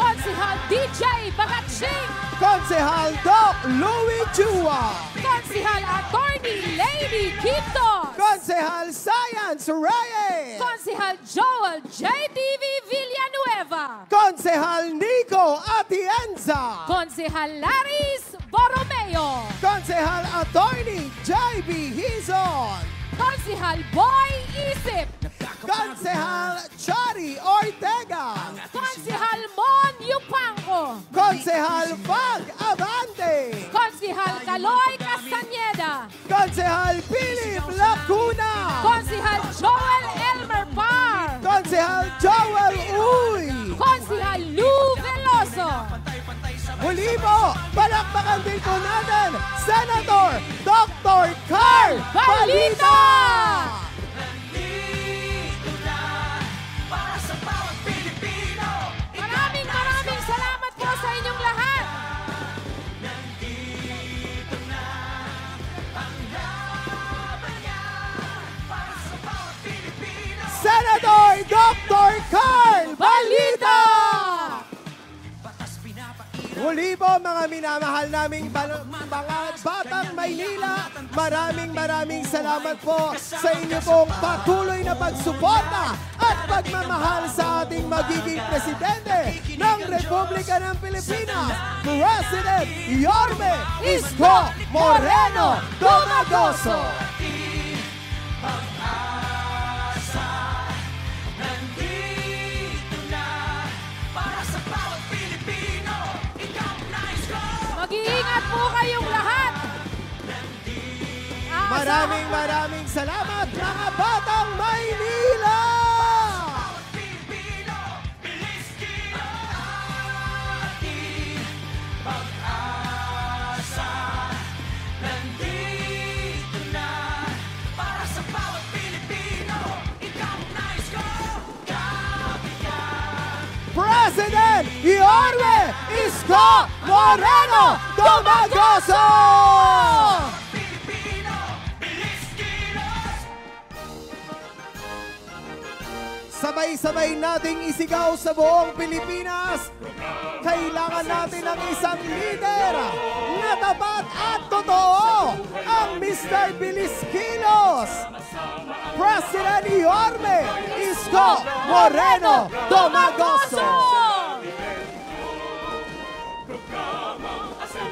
Konsehal DJ Bakatsing. Konsehal Doc Louis Chua. Konsehal Attorney Lady Quinto. Konsehal Science Reyes. Konsehal Joel JTV Villanueva. Konsehal Nico Atienza. Konsehal Laris Borromeo. Konsehal Attorney JB Hizon. Konsehal Boy Isip. Konsehal Chari Ortega. Konsehal Mon Yupango. Konsehal Fag Abante. Konsehal Kaloy Castaneda. Konsehal Philip Lacuna. Konsehal Joel Elmer Par. Konsehal Joel Uy. Konsehal Lou Veloso. Muli po, palakpakan din po natin, Senator Dr. Carl Balita! Maraming maraming salamat po sa inyong lahat. Senator Dr. Carl Balita! Muli po mga minamahal naming mga batang Maynila, maraming maraming salamat po sa inyo pong patuloy na pagsuporta at pagmamahal sa ating magiging presidente ng Republika ng Pilipinas, President Yorme Isko Moreno Domagoso. Mag-iingat po kayong lahat. Ah, Maraming maraming salamat mga batang Maynila! President Yorme Isko Moreno Domagoso! Sabay-sabay nating isigaw sa buong Pilipinas. Kailangan natin ng isang leader na tapat at totoo, ang Mr. Bilis Kilos. President Yorme Isko Moreno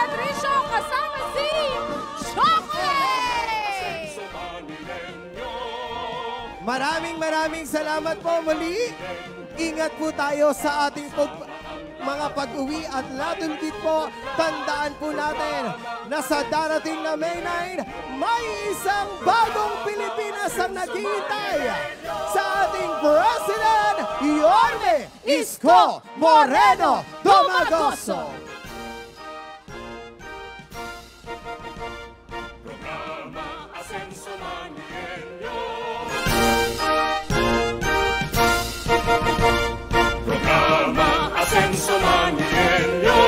Patricio, kasama si Chocolate! Maraming maraming salamat po muli. Ingat po tayo sa ating pag- mga pag-uwi at din po, tandaan po natin na sa darating na May 9, may isang bagong Pilipinas ang naghihintay sa ating President Yorme Isko Moreno Domagoso. senso manilenyo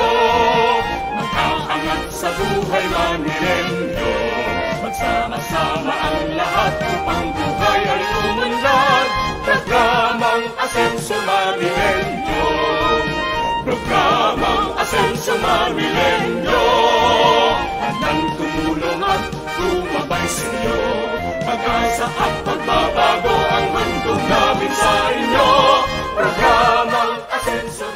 Magkakangat sa buhay manilenyo Magsama-sama ang lahat upang buhay ay umunlad Programang Asenso Manilenyo Programang Asenso Manilenyo Handang tumulong at tumabay sa inyo Pag-asa at pagbabago ang mundo namin sa inyo. Programang Asenso